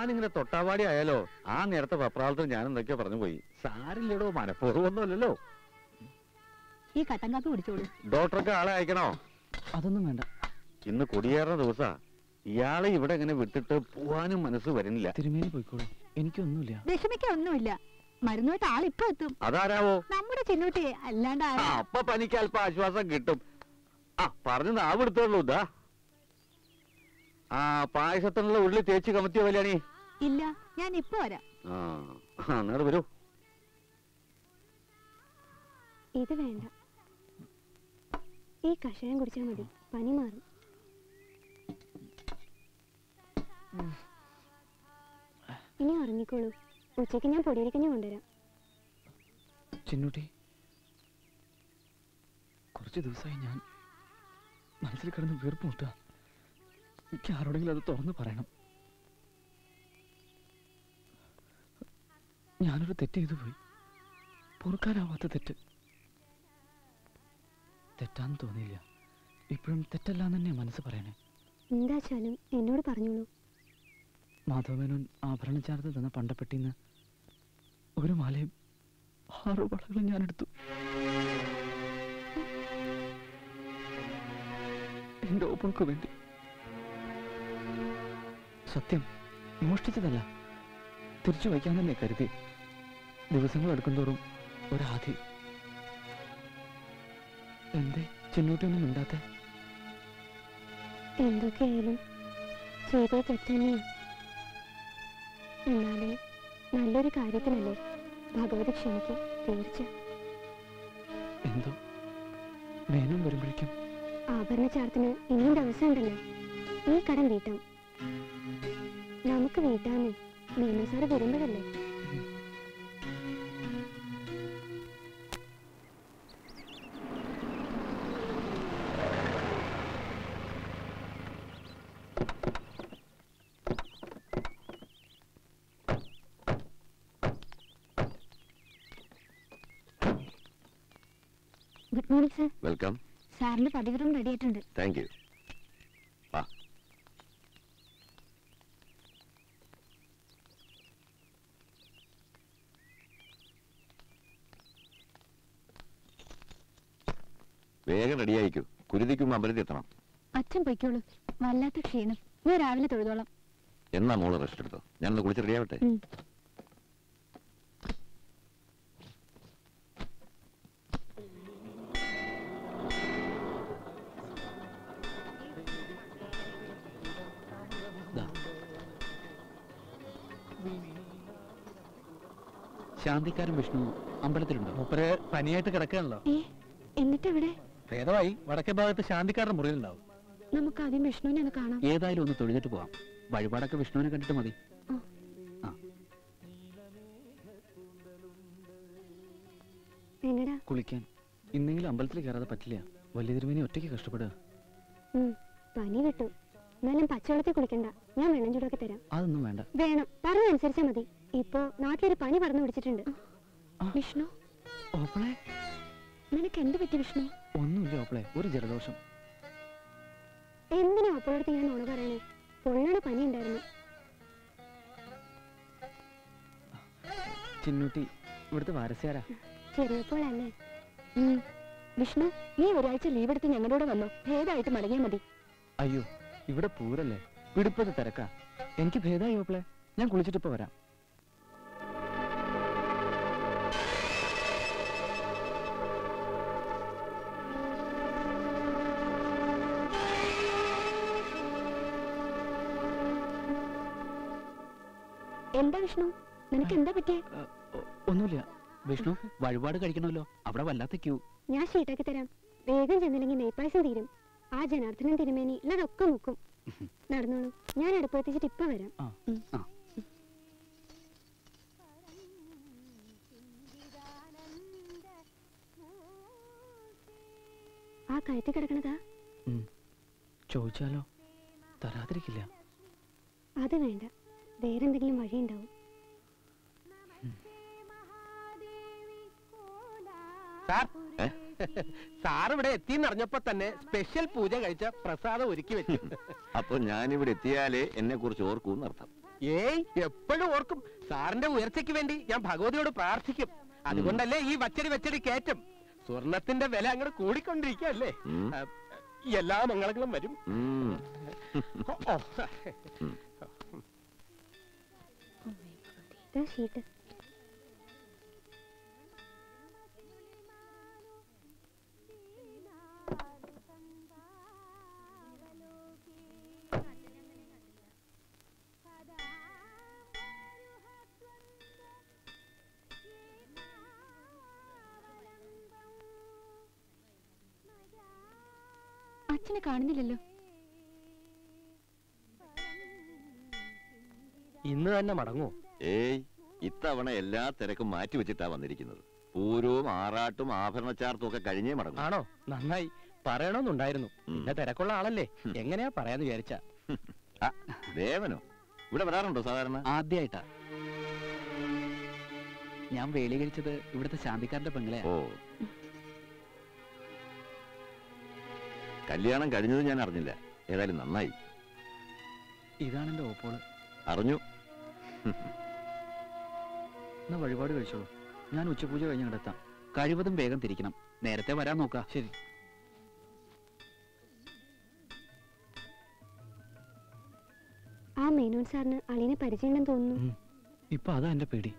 താനിങ്ങനെ തൊട്ടാവാടി ആയാലോ ആ നേരത്തെ പപ്രാളത്തിൽ ഞാൻ എന്തൊക്കെയോ പറഞ്ഞു പോയി. സാരില്ലടോ മനഃപൂർവമൊന്നുമല്ലല്ലോ.
ഈ കട്ടൻ കാപ്പി കുടിച്ചോളൂ.
ഡോക്ടർക്ക് ആളെ അയക്കണോ?
അതൊന്നും വേണ്ട.
ഇന്ന് കൊടിയേറുന്ന ദിവസാ. ഇയാളെ ഇവിടെ ഇങ്ങനെ വിട്ടിട്ട് പോവാനും മനസ്സ് വരുന്നില്ല.
തിരുമേനി പോയിക്കോളൂ. എനിക്കൊന്നുമില്ല.
വിഷമിക്കൊന്നുമില്ല മരുന്നുമായിട്ട് ആളിപ്പോ എത്തും.
അതാരാവോ?
നമ്മുടെ ചിന്നൂട്ടി അല്ലാണ്ട്
ആ,
ആരാ?
അപ്പൊ പനിക്ക് അല്പം ആശ്വാസം കിട്ടും. ആ പറഞ്ഞു നാവെടുത്തോളൂ ഇതാ ആ പായസത്തിനുള്ള ഉള്ളി തേച്ച് കമത്തിയ പോലെയാണീ
ഇല്ല ഞാൻ ഇപ്പൊ വരാം.
ആ അങ്ങോട്ട് വരൂ.
ഇത് വേണ്ട. ഈ കഷായം കുടിച്ചാൽ മതി പനി മാറും. ഇനി ഉറങ്ങിക്കോളൂ. ഉച്ചയ്ക്ക് ഞാൻ പൊടിയരിക്കഞ്ഞ് കൊണ്ടുവരാം.
ചിന്നുട്ടി കുറച്ച് ദിവസമായി ഞാൻ മനസ്സിൽ കിടന്ന് വീർപ്പ് മുട്ടുക. എനിക്ക് ആരോടെങ്കിലും അത് തുറന്ന് പറയണം. ഞാനൊരു തെറ്റ് ചെയ്തു പോയി. പൊറുക്കാനാവാത്ത തെറ്റ്. തെറ്റാന്ന് തോന്നിയില്ല. ഇപ്പോഴും തെറ്റല്ലാന്ന് തന്നെ മനസ്സ് പറയണേ.
എന്താച്ചാലും എന്നോട് പറഞ്ഞോളൂ.
മാധവമേനോൻ ആഭരണം ചേർത്ത് തന്ന പണ്ടപ്പെട്ടിന്ന് ഒരു മാലയും ആറു വളകളും ഞാൻ എടുത്തു എന്റെ ഓപ്പൾക്ക് വേണ്ടി. സത്യം മോഷ്ടിച്ചതല്ല തിരിച്ചു വയ്ക്കാൻ തന്നെ കരുതി. ദിവസങ്ങൾ എടുക്കുന്തോറും ഒരാധി. എന്തേ ചിന്നൂട്ടിയൊന്നും മിണ്ടാത്തെ?
എന്തൊക്കെയായാലും ചെയ്തേ തെറ്റന്നെയാ. എന്നാലേ നല്ലൊരു കാര്യത്തിനല്ലേ ഭഗവതി ക്ഷമിക്കും തീർച്ച
എന്തോ? വേനും വരുമ്പോഴേക്കും.
ആഭരണ ചാർത്തിന് ഇനിയും ദിവസം ഉണ്ടല്ലോ ഈ കടം വീട്ടാം. നമുക്ക് വീട്ടാന്നേ. Meenu sir വരുമ്പോഴല്ലേ? Good morning sir.
Welcome.
സാറിന്റെ പതിവ് റൂം റെഡി ആയിട്ടുണ്ട്.
താങ്ക് യു വാ വേഗം റെഡിയായിക്കൂ കുരുതിക്കും അമ്പലത്തിൽ എത്തണം
പൊയ്ക്കോളൂ വല്ലാത്ത ക്ഷീണം. ഞാൻ രാവിലെ തൊഴുതോളാം.
എന്നാ മോൾ റെസ്റ്റ് എടുത്തോ? ഞാനൊന്ന് കുളിച്ച് റെഡിയാവട്ടെ.
ശാന്തിക്കാരൻ വിഷ്ണു അമ്പലത്തിലുണ്ടോ?
മൂപ്പര് പനിയായിട്ട് കിടക്കുകയാണല്ലോ.
എന്നിട്ട് ഇവിടെ
ഭേദമായി. വടക്കേ ഭാഗത്ത് ശാന്തിക്കാരുടെ മുറിയിലുണ്ടാവും.
വിഷ്ണുവിനെ ഒന്ന് കാണാം.
ഏതായാലും ഒന്ന് തൊഴുതിട്ട് പോവാം. വഴിപാടൊക്കെ വിഷ്ണുവിനെ കണ്ടിട്ട് മതി. കുളിക്കാൻ. ഇന്നെങ്കിലും അമ്പലത്തിൽ കയറാതെ പറ്റില്ല. വലിയ തിരുമേനി ഒറ്റയ്ക്ക് കഷ്ടപ്പെടുക.
പനി വിട്ടു എന്നാലും പച്ചവെള്ളത്തിൽ കുളിക്കണ്ട. ഞാൻ വെള്ളം ചൂടൊക്കെ തരാം.
അതൊന്നും വേണ്ട.
വേണം. പറഞ്ഞനുസരിച്ചാ മതി. ഇപ്പോ നാട്ടിലൊരു പനി പറഞ്ഞു പിടിച്ചിട്ടുണ്ട്.
വിഷ്ണു? നിനക്ക് എന്ത് പറ്റി വിഷ്ണു?
ഒന്നുമില്ല ഓപ്പളെ. ഒരു ജലദോഷം.
എന്തിനാ അപ്പോഴടുത്ത് ഞാൻ നുണ പറയണേ? പൊള്ളണ പനി ഉണ്ടായിരുന്നു.
ചിന്നൂട്ടി ഇവിടുത്തെ വാരസ്യാരാ?
ചെറിയപ്പോഴല്ലേ.
വിഷ്ണു നീ ഒരാഴ്ച ലീവ് എടുത്ത് ഞങ്ങളുടെ വന്നോ? ഭേദമായിട്ട് മടങ്ങിയാൽ മതി.
അയ്യോ ഇവിടെ പൂരല്ലേ? പിടിപ്പത് തിരക്കാ. എനിക്ക് ഭേദമായി ഞാൻ കുളിച്ചിട്ടിപ്പോ വരാം.
എന്താ വിഷ്ണു? നിനക്ക് എന്താ പറ്റിയേ?
ഒന്നുമില്ല. വിഷ്ണു വഴിപാട് കഴിക്കണമല്ലോ. അവിടെ വല്ലാത്ത ക്യൂ.
ഞാൻ ഷീട്ടാക്കി തരാം. വേഗം ചെന്നില്ലെങ്കിൽ നെയ്പായസം തീരും. ആ ജനാർദ്ദനൻ തിരുമേനി ഉള്ളതൊക്കെ നോക്കും നടന്നോളൂ. ഞാൻ അടുപ്പത്തിച്ചിട്ട് ഇപ്പൊ വരാം. ആ കയറ്റി കിടക്കണതാ?
ചോദിച്ചാലോ? തരാതിരിക്കില്ല.
അത് വേണ്ട. വേറെന്തെങ്കിലും വഴിയുണ്ടാവും?
സാർ സാർ ഇവിടെ എത്തി എന്നറിഞ്ഞപ്പോ തന്നെ സ്പെഷ്യൽ പൂജ കഴിച്ച പ്രസാദം ഒരുക്കി വെച്ചു.
അപ്പൊ ഞാനിവിടെ എത്തിയാലേ എന്നെ കുറിച്ച് ഓർക്കൂന്നർത്ഥം
ഏയ് എപ്പോഴും ഓർക്കും. സാറിന്റെ ഉയർച്ചയ്ക്ക് വേണ്ടി ഞാൻ ഭഗവതിയോട് പ്രാർത്ഥിക്കും. അതുകൊണ്ടല്ലേ ഈ വച്ചടി വച്ചടി കയറ്റം. സ്വർണത്തിന്റെ വില അങ്ങോട്ട് കൂടിക്കൊണ്ടിരിക്കല്ലേ എല്ലാ മംഗളങ്ങളും വരും
ഉം.
ഓ, ഓ.
ഇതാ ഷീട്ട്
അച്ഛനെ കാണുന്നില്ലല്ലോ.
ഇന്ന് തന്നെ മടങ്ങൂ
ഏയ് ഇത്തവണ എല്ലാ തിരക്കും മാറ്റി വെച്ചിട്ടാ വന്നിരിക്കുന്നത്. പൂരവും ആറാട്ടും ആഭരണച്ചാർത്തും ഒക്കെ കഴിഞ്ഞേ മടങ്ങും.
ആണോ? നന്നായി. പറയണമെന്നുണ്ടായിരുന്നു പിന്നെ തിരക്കുള്ള ആളല്ലേ? എങ്ങനെയാ പറയാന്ന് വിചാരിച്ച.
ആ, ദേവനോ ഇവിടെ വരാറുണ്ടോ സാധാരണ?
ആദ്യമായിട്ടാ ഞാൻ വേലി കഴിച്ചത് ഇവിടുത്തെ ശാന്തിക്കാരന്റെ പെങ്ങളെ
ഓ. കല്യാണം കഴിഞ്ഞത് ഞാൻ അറിഞ്ഞില്ല. ഏതായാലും നന്നായി.
ഇതാണ് എന്റെ ഓപ്പോൾ.
അറിഞ്ഞു.
എന്നാ വഴിപാട് കഴിച്ചോളൂ ഞാൻ ഉച്ചപൂജ കഴിഞ്ഞ് എത്താം കഴിവതും വേഗം തിരിക്കണം. നേരത്തെ വരാൻ നോക്കാം. ശരി.
ആ മേനോൻ സാറിന് അളിയനെ പരിചയമുണ്ടെന്ന് തോന്നുന്നു.
ഇപ്പൊ അതാ എന്റെ പേടി.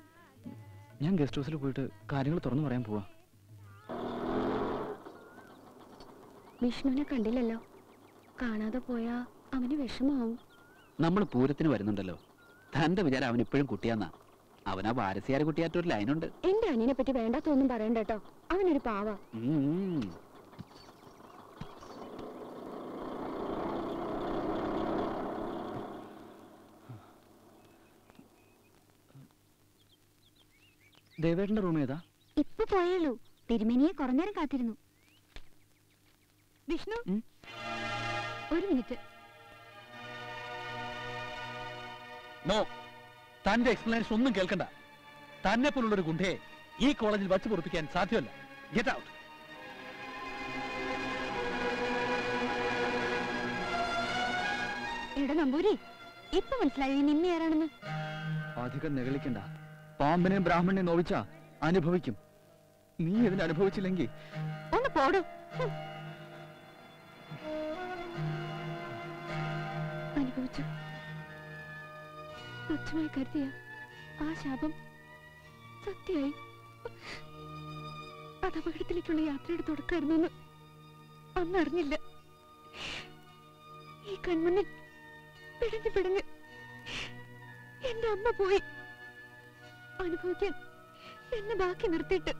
ഞാൻ ഗസ്റ്റ് ഹൗസിൽ പോയിട്ട് കാര്യങ്ങൾ തുറന്നു പറയാൻ പോവാ.
വിഷ്ണുവിനെ കണ്ടില്ലല്ലോ. കാണാതെ പോയാ അവന് വിഷമാവും
നമ്മൾ പൂരത്തിന് വരുന്നുണ്ടല്ലോ. തന്റെ വിചാരം അവൻ ഇപ്പോഴും കുട്ടിയാന്നാ. അവനാ വാരസ്യാര കുട്ടിയായിട്ടൊരു ലൈനുണ്ട്.
എന്റെ അനിയനെ പറ്റി വേണ്ടാത്തൊന്നും പറയണ്ട കേട്ടോ. അവനൊരു പാവ.
ദേവേട്ടന്റെ റൂം ഏതാ?
ഇപ്പൊ പോയുള്ളൂ തിരുമേനിയെ കുറഞ്ഞേരം കാത്തിരുന്നു. വിഷ്ണു? ഒരു മിനിറ്റ്.
നോ. തന്റെ എക്സ്പ്ലനേഷൻ ഒന്നും കേൾക്കണ്ട. തന്നെ പോലുള്ള ഒരു ഗുണ്ടയെ ഈ കോളേജിൽ വച്ചു പൊറപ്പിക്കാൻ സാധ്യമല്ല. ഗെറ്റ് ഔട്ട്
എടാ നമ്പൂരി ഇപ്പൊ മനസ്സിലായി നിന്നെ ആരാണെന്ന്?
അധികം നെകളിക്കണ്ട. പാമ്പിനെയും ബ്രാഹ്മണനെയും നോവിച്ച അനുഭവിക്കും. നീ ഇതിന് അനുഭവിച്ചില്ലെങ്കിൽ
ഒന്ന് പോടും. അനുഭവിച്ചു. തുച്ഛമായി കരുതിയ ആ ശാപം സത്യമായി അത് അപകടത്തിലേക്കുള്ള യാത്രയുടെ തുടക്കമായിരുന്നു എന്ന് അന്ന് അറിഞ്ഞില്ല ഈ കൺമുന്നിൽ പിടഞ്ഞ് പിടഞ്ഞ് എന്റെ അമ്മ പോയി. അനുഭവിക്കാൻ എന്നെ ബാക്കി നിർത്തിയിട്ട്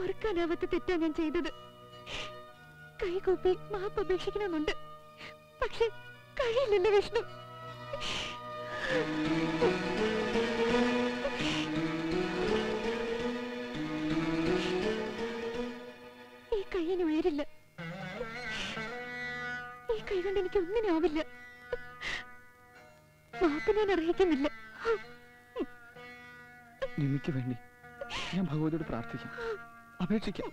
ഓർക്കാനാവാത്ത തെറ്റാ ഞാൻ ചെയ്തത്. കൈകൂപ്പി മാപ്പ് അപേക്ഷിക്കണമെന്നുണ്ട്. പക്ഷെ കഴിയില്ലല്ലോ വിഷ്ണു. ഈ കൈയിന് ഉയരില്ല. ഈ കൈ കൊണ്ട് എനിക്ക് ഒന്നിനും ആവില്ല. മാപ്പ് ഞാൻ അറിയിക്കുന്നില്ല.
നിനക്ക് വേണ്ടി ഞാൻ ഭഗവതിയോട് പ്രാർത്ഥിക്കാം. അപേക്ഷിക്കാം.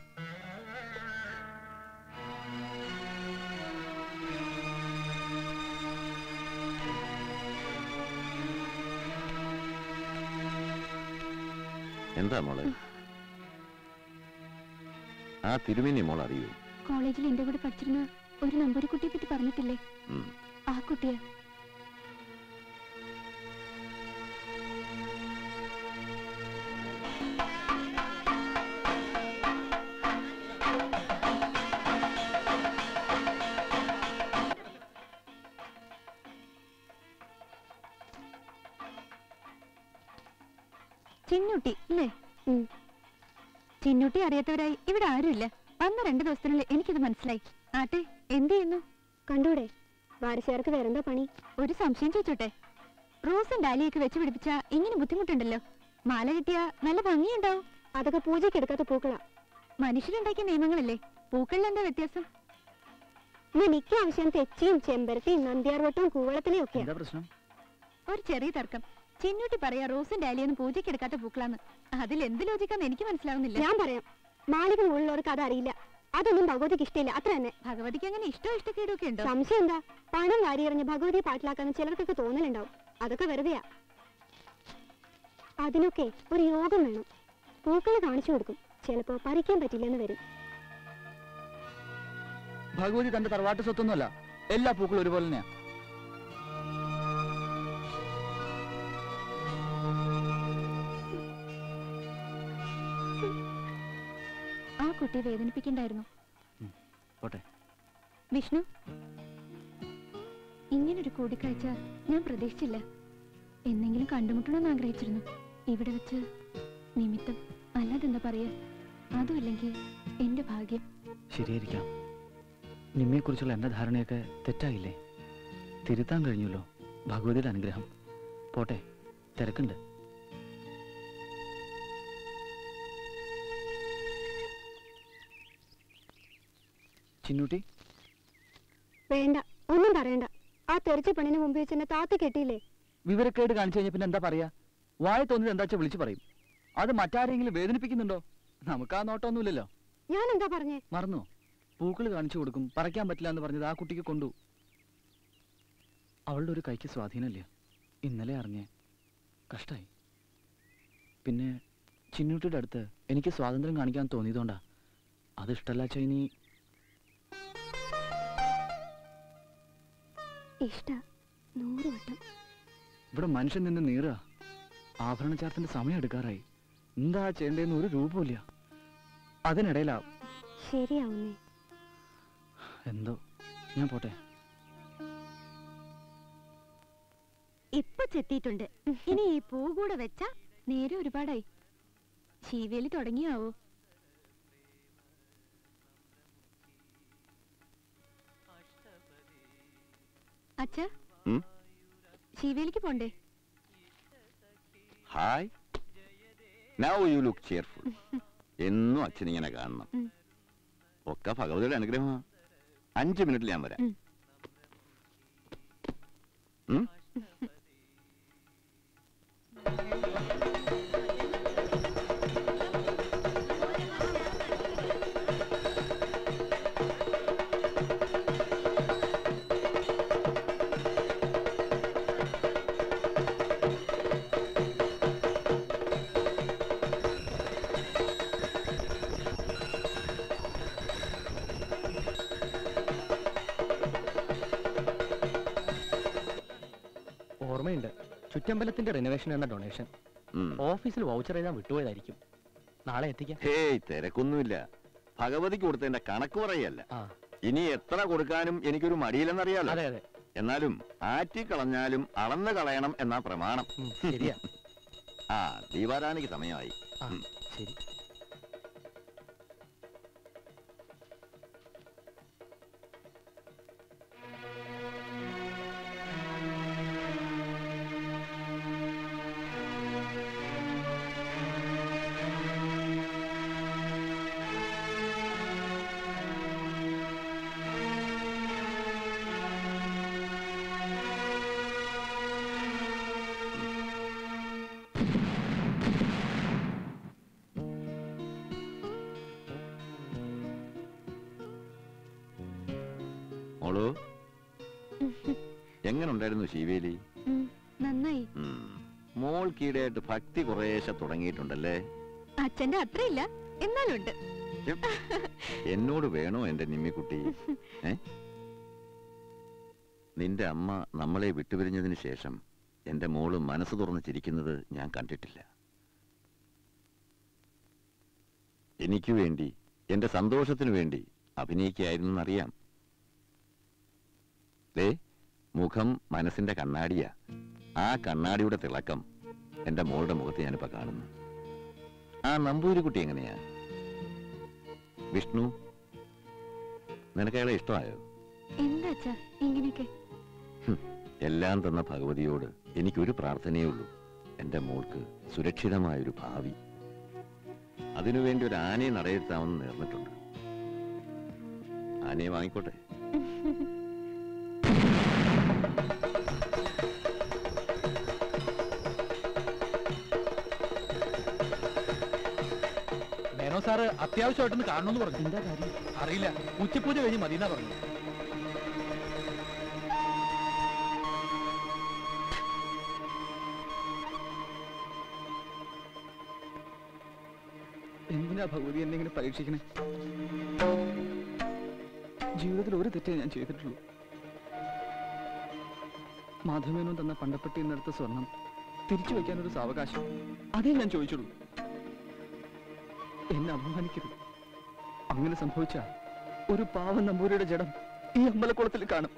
എന്താ മോളെ? ആ തിരുമേനി മോൾ അറിയൂ?
കോളേജിൽ എന്റെ കൂടെ പഠിച്ചിരുന്ന ഒരു നമ്പൂരി കുട്ടിയെ പറ്റി പറഞ്ഞിട്ടില്ലേ? ആ കുട്ടിയെ. ചിന്നൂട്ടി അറിയാത്തവരായി ഇവിടെ ആരുമില്ല. വന്ന രണ്ടു ദിവസത്തിനുള്ളിൽ എനിക്കിത് മനസ്സിലായി. ആട്ടെ എന്ത് ചെയ്യുന്നു?
കണ്ടൂടെ വാരസ്യാർക്ക് വേറെന്താ പണി?
ഒരു സംശയം ചോദിച്ചോട്ടെ. റോസും ഡാലിയൊക്കെ വെച്ച് പിടിപ്പിച്ച ഇങ്ങനെ ബുദ്ധിമുട്ടുണ്ടല്ലോ. മാല കിട്ടിയ നല്ല ഭംഗിയുണ്ടാവും
അതൊക്കെ പൂജയ്ക്ക് എടുക്കാത്ത പൂക്കളാ.
മനുഷ്യരുണ്ടാക്കിയ നിയമങ്ങളല്ലേ? പൂക്കളിൽ എന്താ വ്യത്യാസം?
ഇന്ന് മിക്ക ആവശ്യം തെച്ചിയും ചെമ്പരത്തിയും നന്ദിയാർവട്ടവും കൂവളത്തിനെയും ഒക്കെ
എന്താ പ്രശ്നം?
ഒരു ചെറിയ തർക്കം. ചിന്നൂട്ടി പറയാ റോസിന്റെ അലിയൊന്നും പൂജയ്ക്ക് എടുക്കാത്ത പൂക്കളാന്ന്. അതിൽ എന്ത് ലോജിക്കാന്ന് എനിക്ക് മനസ്സിലാവുന്നില്ല.
ഞാൻ പറയാം. മാളിക മുകളിലുള്ളവർക്ക് അതറിയില്ല അറിയില്ല. അതൊന്നും ഭഗവതിക്ക് ഇഷ്ടമില്ല. അത്ര തന്നെ.
ഭഗവതിക്ക് അങ്ങനെ ഇഷ്ടം ഇഷ്ടക്കേടൊക്കെ ഉണ്ടോ?
സംശയം എന്താ? പണം വാരിയെറിഞ്ഞ് ഭഗവതിയെ പാട്ടിലാക്കാന്ന് ചിലർക്കൊക്കെ തോന്നലുണ്ടാവും. അതൊക്കെ വെറുതെയാ അതിനൊക്കെ ഒരു യോഗം വേണം. പൂക്കൾ കാണിച്ചു കൊടുക്കും. ചിലപ്പോ പറിക്കാൻ പറ്റില്ലെന്ന് വരും.
ഭഗവതി തന്റെ തറവാട്ട് സ്വത്തൊന്നുമല്ല. എല്ലാ പൂക്കളും ഒരുപോലെ തന്നെയാ.
കുട്ടിയെ വേദനിപ്പിക്കണ്ടായിരുന്നു.
പോട്ടെ.
വിഷ്ണു ഇങ്ങനൊരു കൂടിക്കാഴ്ച ഞാൻ പ്രതീക്ഷിച്ചില്ല. എന്നെങ്കിലും കണ്ടുമുട്ടണമെന്ന് ആഗ്രഹിച്ചിരുന്നു. ഇവിടെ വെച്ച് നിമിത്തം അല്ലാതെന്താ പറയാ? അതുമില്ലെങ്കിൽ എന്റെ ഭാഗ്യം.
ശരിയായിരിക്കാം. നിമ്മയെ കുറിച്ചുള്ള എന്റെ ധാരണയൊക്കെ തെറ്റായില്ലേ? തിരുത്താൻ കഴിഞ്ഞല്ലോ ഭഗവതിയുടെ അനുഗ്രഹം. പോട്ടെ തിരക്കുണ്ട്. ചിന്നൂട്ടി.
വേണ്ട ഒന്നും പറയണ്ട. ആ തെറിച്ച പെണ്ണിന് മുമ്പ് വെച്ച് എന്നെ താത്ത കെട്ടിയില്ലേ?
വിവരക്കേട് കാണിച്ചു കഴിഞ്ഞ പിന്നെ എന്താ പറയാ? വായ തോന്നിയത് എന്താ വെച്ചാൽ വിളിച്ചു പറയും? അത് മറ്റാരെങ്കിലും വേദനിപ്പിക്കുന്നുണ്ടോ? നമുക്ക് ആ നോട്ടമൊന്നുമില്ലല്ലോ.
ഞാൻ എന്താ പറഞ്ഞേ?
മറന്നോ? പൂക്കൾ കാണിച്ചു കൊടുക്കും പറിക്കാൻ പറ്റില്ല എന്ന് പറഞ്ഞത് ആ കുട്ടിക്ക് കൊണ്ടു. അവളുടെ ഒരു കൈക്ക് സ്വാധീനമില്ല. ഇന്നലെ അറിഞ്ഞേ. കഷ്ടായി. പിന്നെ ചിന്നൂട്ടിയുടെ അടുത്ത് എനിക്ക് സ്വാതന്ത്ര്യം കാണിക്കാൻ തോന്നിയതുകൊണ്ടാ. അത് ഇഷ്ടമല്ല ഇനി
ഇഷ്ട. നൂറ് വട്ടം.
ഇവിടെ മനുഷ്യൻ നിന്ന് നീറുക. ആഭരണ ചാർത്തിന്റെ സമയം എടുക്കാറായി. എന്താ ചെയ്യേണ്ടതെന്ന് ഒരു രൂപമില്ല അതിനിടയിലാ.
ശരിയാവുന്നേ.
എന്തോ. ഞാൻ പോട്ടെ.
ഇപ്പൊ ചെത്തിയിട്ടുണ്ട്. ഇനി ഈ പൂ കൂടെ വെച്ചാ നേരെ ഒരുപാടായി. ശീവേലി തുടങ്ങിയാവോ? അച്ഛ? പോണ്ടേ?
Hi. Now you look cheerful എന്നും അച്ഛൻ ഇങ്ങനെ കാണണം. ഒക്കെ ഭഗവതിയുടെ അനുഗ്രഹമാ. അഞ്ച് മിനിറ്റിൽ ഞാൻ വരാം. ഉം?
ചുറ്റമ്പലത്തിന്റെ റിനോവേഷൻ എന്ന ഡൊണേഷൻ ഓഫീസിൽ വൗച്ചർ എഴുതാൻ വിട്ടുപോയതായിരിക്കും. നാളെ എത്തിക്കാം.
ഹേയ് തിരക്കൊന്നുമില്ല. ഭഗവതിക്ക് കൊടുത്തതിന്റെ കണക്ക് പറയല്ല. ഇനി എത്ര കൊടുക്കാനും എനിക്കൊരു മടിയില്ലെന്നറിയാലോ?
അതെ അതെ.
എന്നാലും ആറ്റി കളഞ്ഞാലും അളന്ന് കളയണം എന്ന പ്രമാണം.
ശരിയാ.
ആ ദീപാരാധനയ്ക്ക് സമയമായി.
ശരി.
എങ്ങനെ ഉണ്ടായിരുന്നു ശിവേലി
നന്നായി.
മോൾ മോൾക്കീടായിട്ട് ഭക്തി കുറേശ്ശെ തുടങ്ങിയിട്ടുണ്ടല്ലേ?
അച്ഛന്റെ അത്രയില്ല എന്നാലുണ്ട്.
എന്നോട് വേണോ എന്റെ നിമ്മിക്കുട്ടി? നിന്റെ അമ്മ നമ്മളെ വിട്ടുപിരിഞ്ഞതിന് ശേഷം എന്റെ മോൾ മനസ്സ് തുറന്ന് ചിരിക്കുന്നത് ഞാൻ കണ്ടിട്ടില്ല. എനിക്ക് വേണ്ടി എന്റെ സന്തോഷത്തിനു വേണ്ടി അഭിനയിക്കായിരുന്നു എന്നറിയാം. മുഖം മനസ്സിന്റെ കണ്ണാടിയാ. ആ കണ്ണാടിയുടെ തിളക്കം എന്റെ മോളുടെ മുഖത്ത് ഞാനിപ്പോ കാണുന്നു. ആ നമ്പൂരിക്കുട്ടി എങ്ങനെയാ? വിഷ്ണു നിനക്ക് അയാളെ ഇഷ്ടമായോ?
എന്താ ഇങ്ങനെയൊക്കെ?
എല്ലാം തന്ന ഭഗവതിയോട് എനിക്കൊരു പ്രാർത്ഥനയേ ഉള്ളൂ. എന്റെ മോൾക്ക് സുരക്ഷിതമായൊരു ഭാവി. അതിനുവേണ്ടി ഒരു ആനയെ നടയിരുത്താമെന്ന് നേർന്നിട്ടുണ്ട്. ആനയെ വാങ്ങിക്കോട്ടെ?
മേനോ സാറ് അത്യാവശ്യമായിട്ടൊന്ന് കാണണമെന്ന് പറഞ്ഞു. എന്താ കാര്യം? അറിയില്ല. ഉച്ചപൂജ കഴിഞ്ഞ് മതിയെന്നാ പറഞ്ഞു.
എന്തിനാ ഭഗവതി എന്നെ ഇങ്ങനെ പരീക്ഷിക്കണേ? ജീവിതത്തിൽ ഒരു തെറ്റേ ഞാൻ ചെയ്തിട്ടുള്ളൂ. മാധവമേനോൻ തന്ന പണ്ടപ്പെട്ടി എന്നെടുത്ത സ്വർണം തിരിച്ചു വയ്ക്കാനൊരു സാവകാശം. അതേ ഞാൻ ചോദിച്ചുള്ളൂ. എന്നെ അപമാനിക്കരുത്. അങ്ങനെ സംഭവിച്ച ഒരു പാവം നമ്പൂരിയുടെ ജഡം ഈ അമ്പലക്കുളത്തിൽ കാണും.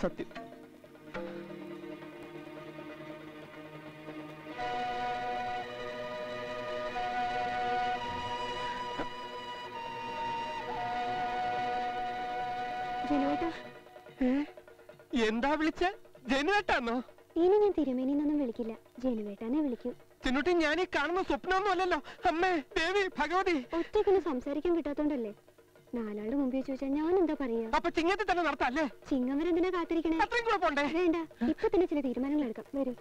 സത്യം.
വിളിച്ച? ജനുവേട്ടാന്നോ?
ഇനി ഞാൻ തിരുമേനിന്നൊന്നും വിളിക്കില്ല. ജനുവേട്ടാനെ വിളിക്കൂ.
ചിന്നുട്ടി ഞാൻ ഈ കാണുന്ന സ്വപ്നമൊന്നും അല്ലല്ലോ. അമ്മേ ദേവി ഭഗവതി.
ഒറ്റയ്ക്കൊന്ന് സംസാരിക്കാൻ കിട്ടാത്തോണ്ടല്ലേ? നാലാളുടെ മുമ്പിൽ ചോദിച്ചാൽ ഞാൻ എന്താ പറയാ?
അപ്പൊ ചിങ്ങത്തിൽ തന്നെ നടത്താല്ലേ
ചിങ്ങം വരെ എന്തിനാ കാത്തിരിക്കണേ? വേണ്ട. ഇപ്പൊ തന്നെ ചില തീരുമാനങ്ങൾ എടുക്കാം. വരൂ.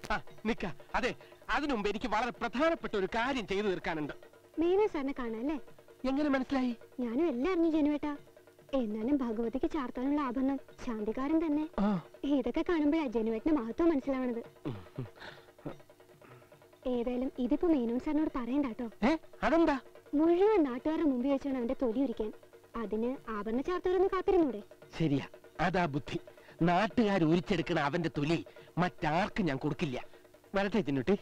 നിക്ക. അതെ അതിനു മുമ്പ് എനിക്ക് വളരെ പ്രധാനപ്പെട്ട ഒരു കാര്യം ചെയ്തു തീർക്കാനുണ്ട്.
മേന സാറിനെ കാണാല്ലേ
എങ്ങനെ മനസ്സിലായി?
ഞാനും എല്ലാം അറിഞ്ഞു ജനുവേട്ടാ. എന്നാലും ഭഗവതിക്ക് ചാർത്താനുള്ള ആഭരണം ശാന്തികാരൻ തന്നെ. ഇതൊക്കെ കാണുമ്പോഴാ ജനുവേട്ടിന്റെ മഹത്വം മനസ്സിലാവണത്. ഏതായാലും ഇതിപ്പോ മേനോൻ സാറിനോട് പറയണ്ടാട്ടോ
അതെന്താ?
മുഴുവൻ നാട്ടുകാരുടെ മുമ്പിൽ വെച്ചാണ് അവന്റെ തൊലി ഉരിക്കാൻ. അതിന് ആഭരണ ചാർത്തവരൊന്ന് കാത്തിരുന്നൂടെ.
ശരിയാ. അതാ ബുദ്ധി. നാട്ടുകാർ ഉരിച്ചെടുക്കണ അവന്റെ തൊലി മറ്റാർക്കും ഞാൻ കൊടുക്കില്ല. വരട്ടെ ചിന്നുട്ടി.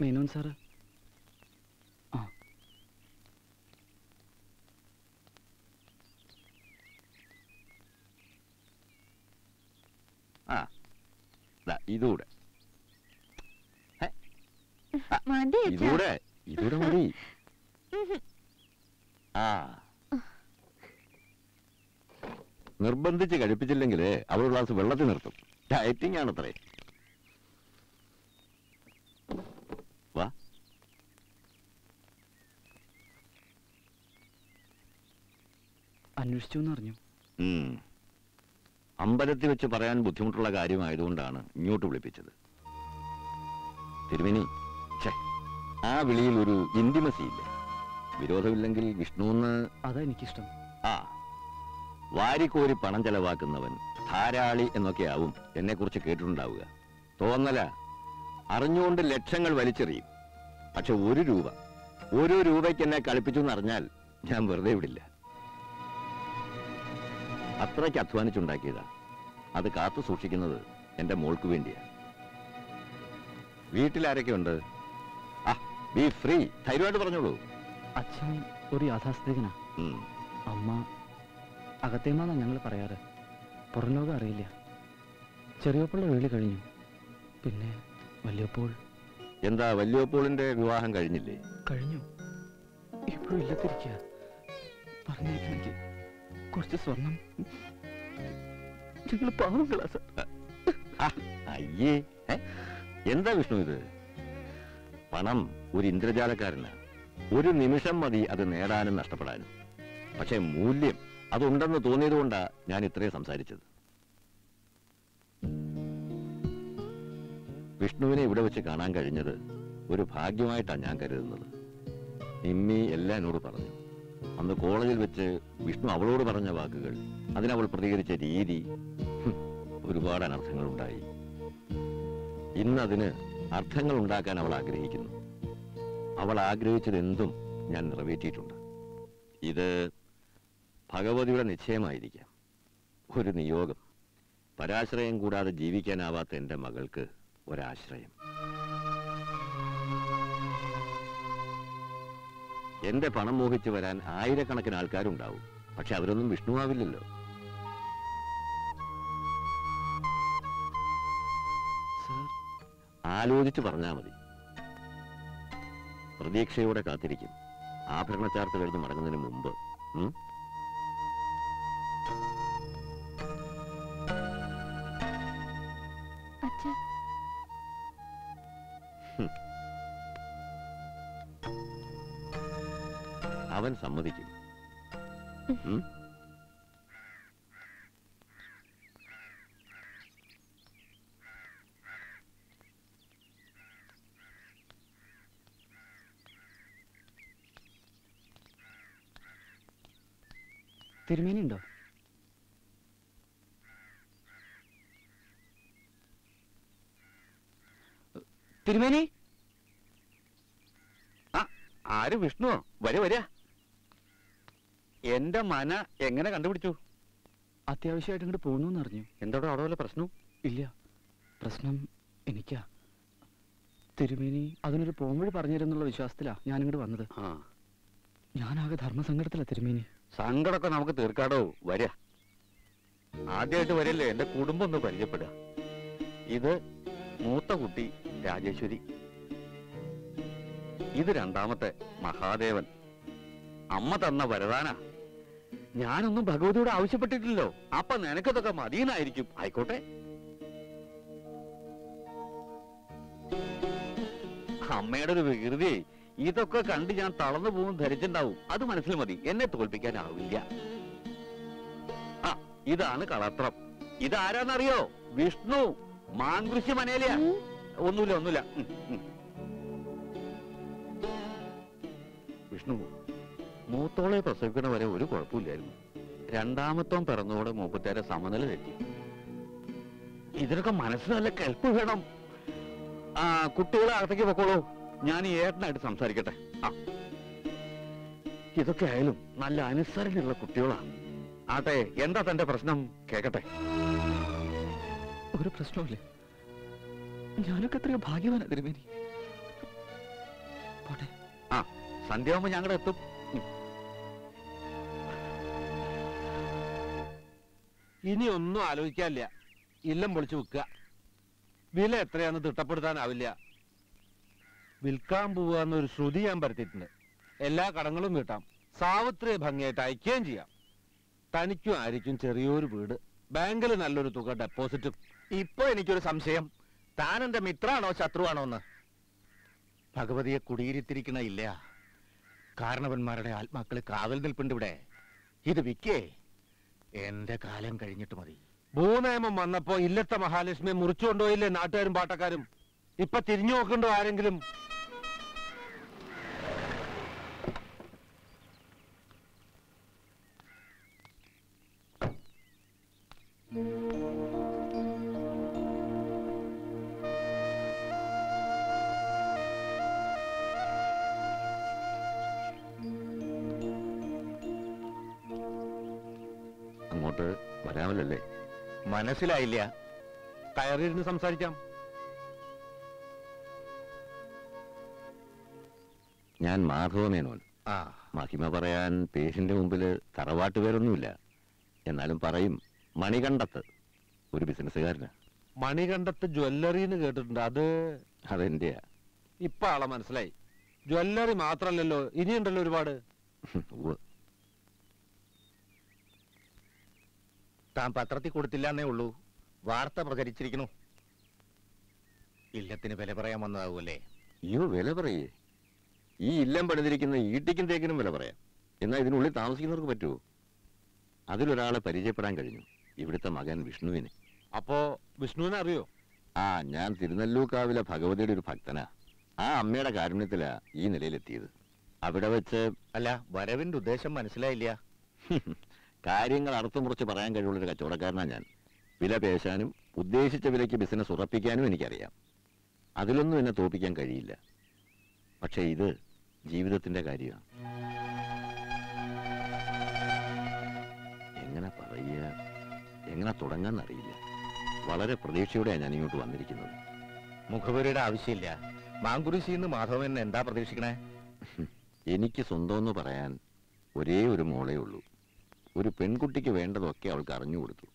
മേനോൻ സാറ്. ആ.
ഇതൂടെ. ഇതൂടെ ഇതൂടെ മതി. ആ. നിർബന്ധിച്ച് കഴിപ്പിച്ചില്ലെങ്കിൽ അവൾ ഗ്ലാസ് വെള്ളത്തിൽ നിർത്തും. ഡയറ്റിംഗ് ആണത്രേ വാ
അന്വേഷിച്ചു എന്നറിഞ്ഞു.
ഉം. അമ്പലത്തിൽ വെച്ച് പറയാൻ ബുദ്ധിമുട്ടുള്ള കാര്യമായതുകൊണ്ടാണ് ഇങ്ങോട്ട് വിളിപ്പിച്ചത്. തിരുമിനി ആ വിളിയിൽ ഒരു ഇന്റിമസി ഇല്ല? വിരോധമില്ലെങ്കിൽ വിഷ്ണു എന്ന്?
അതാ എനിക്കിഷ്ടം.
ആ. വാരിക്കോരി പണം ചെലവാക്കുന്നവൻ ധാരാളി എന്നൊക്കെയാവും എന്നെ കുറിച്ച് കേട്ടിട്ടുണ്ടാവുക. തോന്നല അറിഞ്ഞുകൊണ്ട് ലക്ഷങ്ങൾ വലിച്ചെറിയും. പക്ഷെ ഒരു രൂപ ഒരു രൂപയ്ക്ക് എന്നെ കളിപ്പിച്ചു എന്നറിഞ്ഞാൽ ഞാൻ വെറുതെ വിടില്ല. അത്രയ്ക്ക് അധ്വാനിച്ചുണ്ടാക്കിയതാ. അത് കാത്തു സൂക്ഷിക്കുന്നത് എന്റെ മോൾക്ക് വേണ്ടിയാ. വീട്ടിലാരൊക്കെ ഉണ്ട്? ആ ബി ഫ്രീ. ധൈര്യമായിട്ട് പറഞ്ഞോളൂ.
അച്ഛൻ ഒരു യാഥാസ്ഥിതികനാ. അമ്മ അകത്തേമാന്നാ ഞങ്ങൾ പറയാറ്. പുറം ലോകം അറിയില്ല. ചെറിയപ്പോഴുള്ള വേളി കഴിഞ്ഞു. പിന്നെ വലിയപ്പോൾ
എന്താ വല്യപ്പോളിന്റെ വിവാഹം കഴിഞ്ഞില്ലേ?
കഴിഞ്ഞു. ഇപ്പോഴും ഇല്ലാതിരിക്കുക പറഞ്ഞേക്കണെങ്കിൽ കുറച്ച് സ്വർണം. ഞങ്ങൾ പാവങ്ങളാ സാർ.
അയ്യേ. എന്താ വിഷ്ണു ഇത്? പണം ഒരു ഇന്ദ്രജാലക്കാരന്. ഒരു നിമിഷം മതി അത് നേടാനും നഷ്ടപ്പെടാനും. പക്ഷെ മൂല്യം അതുണ്ടെന്ന് തോന്നിയത് കൊണ്ടാ ഞാൻ ഇത്രയും സംസാരിച്ചത്. വിഷ്ണുവിനെ ഇവിടെ വെച്ച് കാണാൻ കഴിഞ്ഞത് ഒരു ഭാഗ്യമായിട്ടാണ് ഞാൻ കരുതുന്നത്. നിമ്മി എല്ലാം എന്നോട് പറഞ്ഞു. അന്ന് കോളേജിൽ വെച്ച് വിഷ്ണു അവളോട് പറഞ്ഞ വാക്കുകൾ അതിനവൾ പ്രതികരിച്ച രീതി ഒരുപാട് അനർത്ഥങ്ങൾ ഉണ്ടായി ഇന്ന് അതിന് അർത്ഥങ്ങൾ ഉണ്ടാക്കാൻ അവൾ ആഗ്രഹിക്കുന്നു. അവൾ ആഗ്രഹിച്ചതെന്തും ഞാൻ നിറവേറ്റിയിട്ടുണ്ട്. ഇത് ഭഗവതിയുടെ നിശ്ചയമായിരിക്കാം. ഒരു നിയോഗം. പരാശ്രയം കൂടാതെ ജീവിക്കാനാവാത്ത എന്റെ മകൾക്ക് ഒരാശ്രയം. എന്റെ പണം മോഹിച്ചു വരാൻ ആയിരക്കണക്കിന് ആൾക്കാരുണ്ടാവും. പക്ഷെ അവരൊന്നും വിഷ്ണുവാവില്ലല്ലോ. ആലോചിച്ചു പറഞ്ഞാ മതി. പ്രതീക്ഷയോടെ കാത്തിരിക്കും. ആഭരണ ചാർത്ത് കഴിഞ്ഞ് മടങ്ങുന്നതിന് മുമ്പ് സമ്മതിക്കും. തിരുമേനിയുണ്ടോ?
തിരുമേനി?
ആ ആര് വിഷ്ണു വരെ വരാ. എന്റെ മന എങ്ങനെ കണ്ടുപിടിച്ചു?
അത്യാവശ്യമായിട്ട് ഇങ്ങോട്ട് പോകുന്നു അറിഞ്ഞു
എന്തോടോ അവിടെ വല്ല പ്രശ്നവും
ഇല്ല. പ്രശ്നം എനിക്കാ. തിരുമേനി അതിനൊരു പോംവഴി പറഞ്ഞിരുന്നുള്ള വിശ്വാസത്തിലാ ഞാനിങ്ങോട്ട് വന്നത്. ഞാനാകെ ധർമ്മസങ്കടത്തിലാ തിരുമേനി.
സങ്കടമൊക്കെ നമുക്ക് തീർക്കാടോ? വരാ. ആദ്യമായിട്ട് വരല്ലേ? എന്റെ കുടുംബം ഒന്ന് പരിചയപ്പെടുക. ഇത് മൂത്ത കുട്ടി രാജേശ്വരി. ഇത് രണ്ടാമത്തെ മഹാദേവൻ. അമ്മ തന്ന വരദാന. ഞാനൊന്നും ഭഗവതിയോട് ആവശ്യപ്പെട്ടിട്ടില്ലല്ലോ. അപ്പൊ നിനക്കതൊക്കെ മതിയെന്നായിരിക്കും. ആയിക്കോട്ടെ. അമ്മയുടെ ഒരു വികൃതി ഇതൊക്കെ കണ്ട് ഞാൻ തളർന്നു പോകും ധരിച്ചിണ്ടാവും അത് മനസ്സിൽ മതി. എന്നെ തോൽപ്പിക്കാനാവില്ല. ആ ഇതാണ് കളത്രം. ഇതാരാന്നറിയോ? വിഷ്ണു. മാൻകൃഷി മനേലിയ. ഒന്നുമില്ല ഒന്നുമില്ല. വിഷ്ണു മൂത്തോളെ പ്രസവിക്കണ വരെ ഒരു കുഴപ്പമില്ലായിരുന്നു. രണ്ടാമത്തോം പിറന്നോടെ മൂപ്പത്തേരെ സമനില തെറ്റി. ഇതിനൊക്കെ മനസ്സിന് നല്ല കെൽപ്പ് വേണം. ആ കുട്ടികളെ അകത്തേക്ക് പൊക്കോളൂ. ഞാൻ ഈ ഏട്ടനായിട്ട് സംസാരിക്കട്ടെ. ആ. ഇതൊക്കെ ആയാലും നല്ല അനുസരണയുള്ള കുട്ടികളാണ്. ആട്ടെ എന്താ തന്റെ പ്രശ്നം? കേക്കട്ടെ.
ഒരു പ്രശ്നമില്ലേ ഞാനൊക്കെ എത്രയോ ഭാഗ്യവാനാ തിരുമേനി. പോട്ടെ.
ആ സന്ധ്യയാകുമ്പോ ഞങ്ങളുടെ എത്തും.
ഇനി ഒന്നും ആലോചിക്കാനില്ല. ഇല്ലം പൊളിച്ചു വിൽക്കുക. വില എത്രയാണെന്ന് തിട്ടപ്പെടുത്താനാവില്ല. വിൽക്കാൻ പോവാന്നൊരു ശ്രുതി ഞാൻ പരത്തിയിട്ടുണ്ട്. എല്ലാ കടങ്ങളും വീട്ടാം. സാവിത്രിയെ ഭംഗിയായിട്ട് അയക്കുകയും ചെയ്യാം. തനിക്കും ആയിരിക്കും ചെറിയൊരു വീട്. ബാങ്കിൽ നല്ലൊരു തുക ഡെപ്പോസിറ്റും.
ഇപ്പൊ എനിക്കൊരു സംശയം. താൻ എന്റെ മിത്രാണോ ശത്രുവാണോ എന്ന്? ഭഗവതിയെ കുടിയിരുത്തിരിക്കണ ഇല്ല കാരണവന്മാരുടെ ആത്മാക്കൾ കാവൽ നിൽപ്പുണ്ട് ഇവിടെ. ഇത് വിക്കേ എന്റെ കാലം കഴിഞ്ഞിട്ട് മതി.
ഭൂനിയമം വന്നപ്പോ ഇല്ലത്തെ മഹാലക്ഷ്മി മുറിച്ചുകൊണ്ടുപോയില്ലേ നാട്ടുകാരും പാട്ടക്കാരും? ഇപ്പൊ തിരിഞ്ഞു നോക്കണ്ടോ ആരെങ്കിലും?
അങ്ങോട്ട്
മനസ്സിലായില്ല.
കയറിയിരുന്ന് സംസാരിക്കാം.
ഞാൻ മാധവമേനോൻ.
ആ.
മഹിമ പറയാൻ പേഷ്യന്റെ മുമ്പിൽ തറവാട്ട് പേരൊന്നുമില്ല. എന്നാലും പറയും മണികണ്ഠത്ത് ഒരു ബിസിനസ്സുകാരന്.
മണികണ്ഠത്ത് ജ്വല്ലറി എന്ന് കേട്ടിട്ടുണ്ട്. അത്
അതെന്റെയാ
ഇപ്പൊ ആളെ മനസ്സിലായി. ജ്വല്ലറി മാത്രല്ലല്ലോ ഇനിയുണ്ടല്ലോ ഒരുപാട്.
താൻ പത്രത്തിൽ കൊടുത്തില്ല എന്നേ ഉള്ളൂ. വാർത്ത പ്രചരിച്ചിരിക്കുന്നു. ഇല്ലത്തിന് വില പറയാൻ വന്നതാവൂല്ലേ
അയ്യോ വില പറയേ. ഈ ഇല്ലം പണിതിരിക്കുന്ന ഈട്ടിക്കും തേക്കിനും വില പറയാം. എന്നാൽ ഇതിനുള്ളിൽ താമസിക്കുന്നവർക്ക് പറ്റുമോ? അതിലൊരാളെ പരിചയപ്പെടാൻ കഴിഞ്ഞു. ഇവിടുത്തെ മകൻ വിഷ്ണുവിനെ.
അപ്പോ വിഷ്ണുവിനെ അറിയോ?
ആ ഞാൻ തിരുനെല്ലൂക്കാവിലെ ഭഗവതിയുടെ ഒരു ഭക്തനാ. ആ അമ്മയുടെ കാരുണ്യത്തിലാ ഈ നിലയിലെത്തിയത്. അവിടെ വെച്ച്
അല്ല വരവിന്റെ ഉദ്ദേശം മനസ്സിലായില്ല.
കാര്യങ്ങൾ അർത്ഥം മുറിച്ച് പറയാൻ കഴിവുള്ളൊരു കച്ചവടക്കാരനാണ് കച്ചവടക്കാരനാ ഞാൻ. വില പേശാനും ഉദ്ദേശിച്ച വിലയ്ക്ക് ബിസിനസ് ഉറപ്പിക്കാനും എനിക്കറിയാം. അതിലൊന്നും എന്നെ തോപ്പിക്കാൻ കഴിയില്ല. പക്ഷെ ഇത് ജീവിതത്തിന്റെ കാര്യമാണ് എങ്ങനെ പറയുക? എങ്ങനെ തുടങ്ങാന്നറിയില്ല. വളരെ പ്രതീക്ഷയോടെയാണ് ഞാൻ ഇങ്ങോട്ട് വന്നിരിക്കുന്നത്.
മുഖപുരയുടെ ആവശ്യമില്ല. മാങ്കുരിശിന്ന് മാധവൻ എന്താ പ്രതീക്ഷിക്കണേ?
എനിക്ക് സ്വന്തമെന്ന് പറയാൻ ഒരേ ഒരു മോളേ ഉള്ളൂ. ഒരു പെൺകുട്ടിക്ക് വേണ്ടതൊക്കെ അവൾക്ക് അറിഞ്ഞു കൊടുത്തു.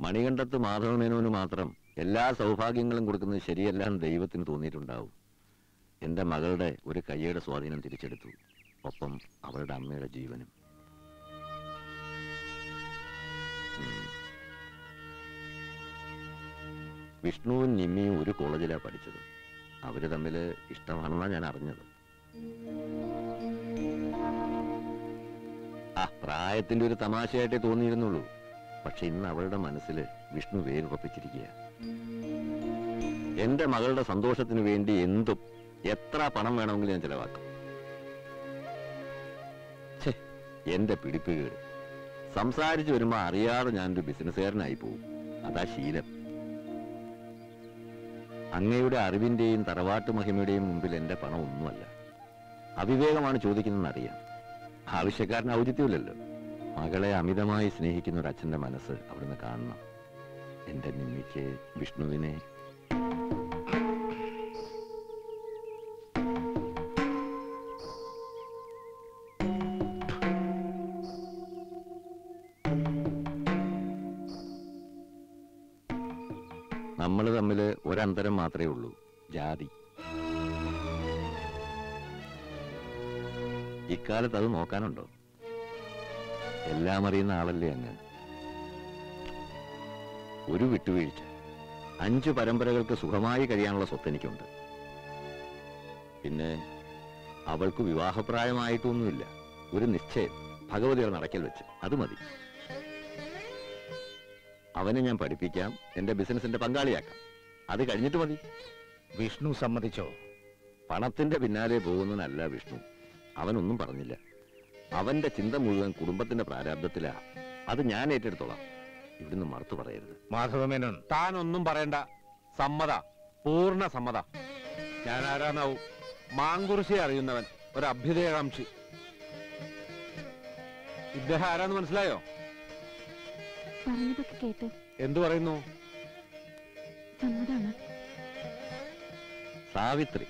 മണികണ്ഠത്ത് മാധവമേനോന് മാത്രം എല്ലാ സൗഭാഗ്യങ്ങളും കൊടുക്കുന്നത് ശരിയല്ലാന്ന് ദൈവത്തിന് തോന്നിയിട്ടുണ്ടാവും. എന്റെ മകളുടെ ഒരു കയ്യയുടെ സ്വാധീനം തിരിച്ചെടുത്തു. ഒപ്പം അവളുടെ അമ്മയുടെ ജീവനും. വിഷ്ണുവും നിമ്മിയും ഒരു കോളേജിലാണ് പഠിച്ചത്. അവർ തമ്മിൽ ഇഷ്ടമാണെന്നാണ് ഞാൻ അറിഞ്ഞത്. ആ പ്രായത്തിന്റെ ഒരു തമാശയായിട്ടേ തോന്നിയിരുന്നുള്ളൂ. പക്ഷെ ഇന്ന് അവളുടെ മനസ്സിൽ വിഷ്ണു വേരുറപ്പിച്ചിരിക്കുക എന്റെ മകളുടെ സന്തോഷത്തിന് വേണ്ടി എന്തും എത്ര പണം വേണമെങ്കിലും ഞാൻ ചെലവാക്കും. എന്റെ പിടിപ്പുകേട് സംസാരിച്ചു വരുമ്പോ അറിയാതെ ഞാനൊരു ബിസിനസ്സുകാരനായി പോകും അതാ ശീലം. അങ്ങയുടെ അറിവിന്റെയും തറവാട്ട് മഹിമയുടെയും മുമ്പിൽ എന്റെ പണം ഒന്നുമല്ല. അവിവേകമാണ് ചോദിക്കുന്നതെന്നറിയാം ആവശ്യക്കാരന് ഔചിത്യമില്ലല്ലോ. മകളെ അമിതമായി സ്നേഹിക്കുന്ന ഒരു അച്ഛന്റെ മനസ്സ് അവിടുന്ന് കാണണം. എന്റെ നിമ്മിക്ക് വിഷ്ണുവിനെ. നമ്മൾ തമ്മിൽ ഒരന്തരം മാത്രമേ ഉള്ളൂ. ജാതി. ഇക്കാലത്ത് അത് നോക്കാനുണ്ടോ? എല്ലാം അറിയുന്ന ആളല്ലേ അങ്ങ്. ഒരു വിട്ടുവീഴ്ച. അഞ്ച് പരമ്പരകൾക്ക് സുഖമായി കഴിയാനുള്ള സ്വത്ത് എനിക്കുണ്ട്. പിന്നെ അവൾക്ക് വിവാഹപ്രായമായിട്ടൊന്നുമില്ല. ഒരു നിശ്ചയം. ഭഗവതിയുടെ നടക്കൽ വെച്ച്. അത് മതി. അവനെ ഞാൻ പഠിപ്പിക്കാം. എന്റെ ബിസിനസിന്റെ പങ്കാളിയാക്കാം. അത് കഴിഞ്ഞിട്ട് മതി.
വിഷ്ണു സമ്മതിച്ചോ?
പണത്തിന്റെ പിന്നാലെ പോകുന്നതല്ല വിഷ്ണു. അവനൊന്നും പറഞ്ഞില്ല. അവന്റെ ചിന്ത മുഴുവൻ കുടുംബത്തിന്റെ പ്രാരാബ്ദത്തിലാ. അത് ഞാൻ ഏറ്റെടുത്തോളാം. ഇവിടുന്ന് മറുത്തു പറയരുത്.
മാധവമേനോൻ.
താൻ ഒന്നും പറയണ്ട. സമ്മത. പൂർണ സമ്മത. ഞാൻ ആരാണാവും മാങ്കുറിശി അറിയുന്നവൻ. ഒരു അഭ്യുദയകാംക്ഷി ഇദ്ദേഹം ആരാന്ന് മനസ്സിലായോ?
പറഞ്ഞതൊക്കെ കേട്ട്
എന്തു പറയുന്നു?
സാവിത്രി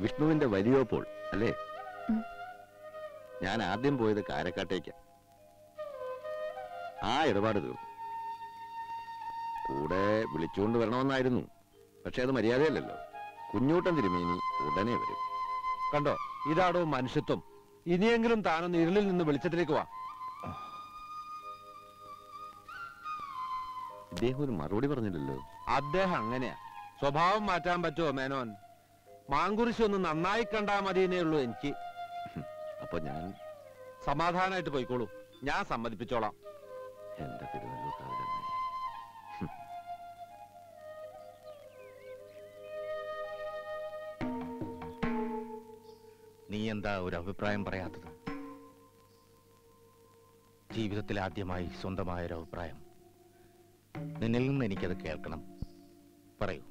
വിഷ്ണുവിന്റെ വലിയോപ്പോൾ അല്ലേ. ഞാൻ ആദ്യം പോയത് കാരക്കാട്ടേക്ക്. ആ ഇടപാട് തീർന്നു. കൂടെ വിളിച്ചുകൊണ്ട് വരണമെന്നായിരുന്നു. പക്ഷെ അത് മര്യാദയല്ലല്ലോ. കുഞ്ഞൂട്ടൻ തിരുമേനി ഉടനെ വരും.
കണ്ടോ ഇതാടോ മനുഷ്യത്വം. ഇനിയെങ്കിലും താനൊന്ന് ഇരുളിൽ നിന്ന് വെളിച്ചത്തിലേക്ക് വാ.
ഇദ്ദേഹം ഒരു മറുപടി പറഞ്ഞില്ലല്ലോ.
അദ്ദേഹം അങ്ങനെയാ. സ്വഭാവം മാറ്റാൻ പറ്റുമോ മേനോൻ? മാങ്കുറിശി ഒന്ന് നന്നായി കണ്ടാ മതിയെന്നേ ഉള്ളൂ എനിക്ക്.
അപ്പൊ ഞാൻ
സമാധാനമായിട്ട് പോയിക്കോളൂ. ഞാൻ സമ്മതിപ്പിച്ചോളാം.
എന്റെ തിരുവനന്തപുരം
നീ എന്താ ഒരു അഭിപ്രായം പറയാത്തത്? ജീവിതത്തിൽ ആദ്യമായി സ്വന്തമായ ഒരു അഭിപ്രായം. നിന്നിൽ നിന്ന് എനിക്കത് കേൾക്കണം. പറയൂ.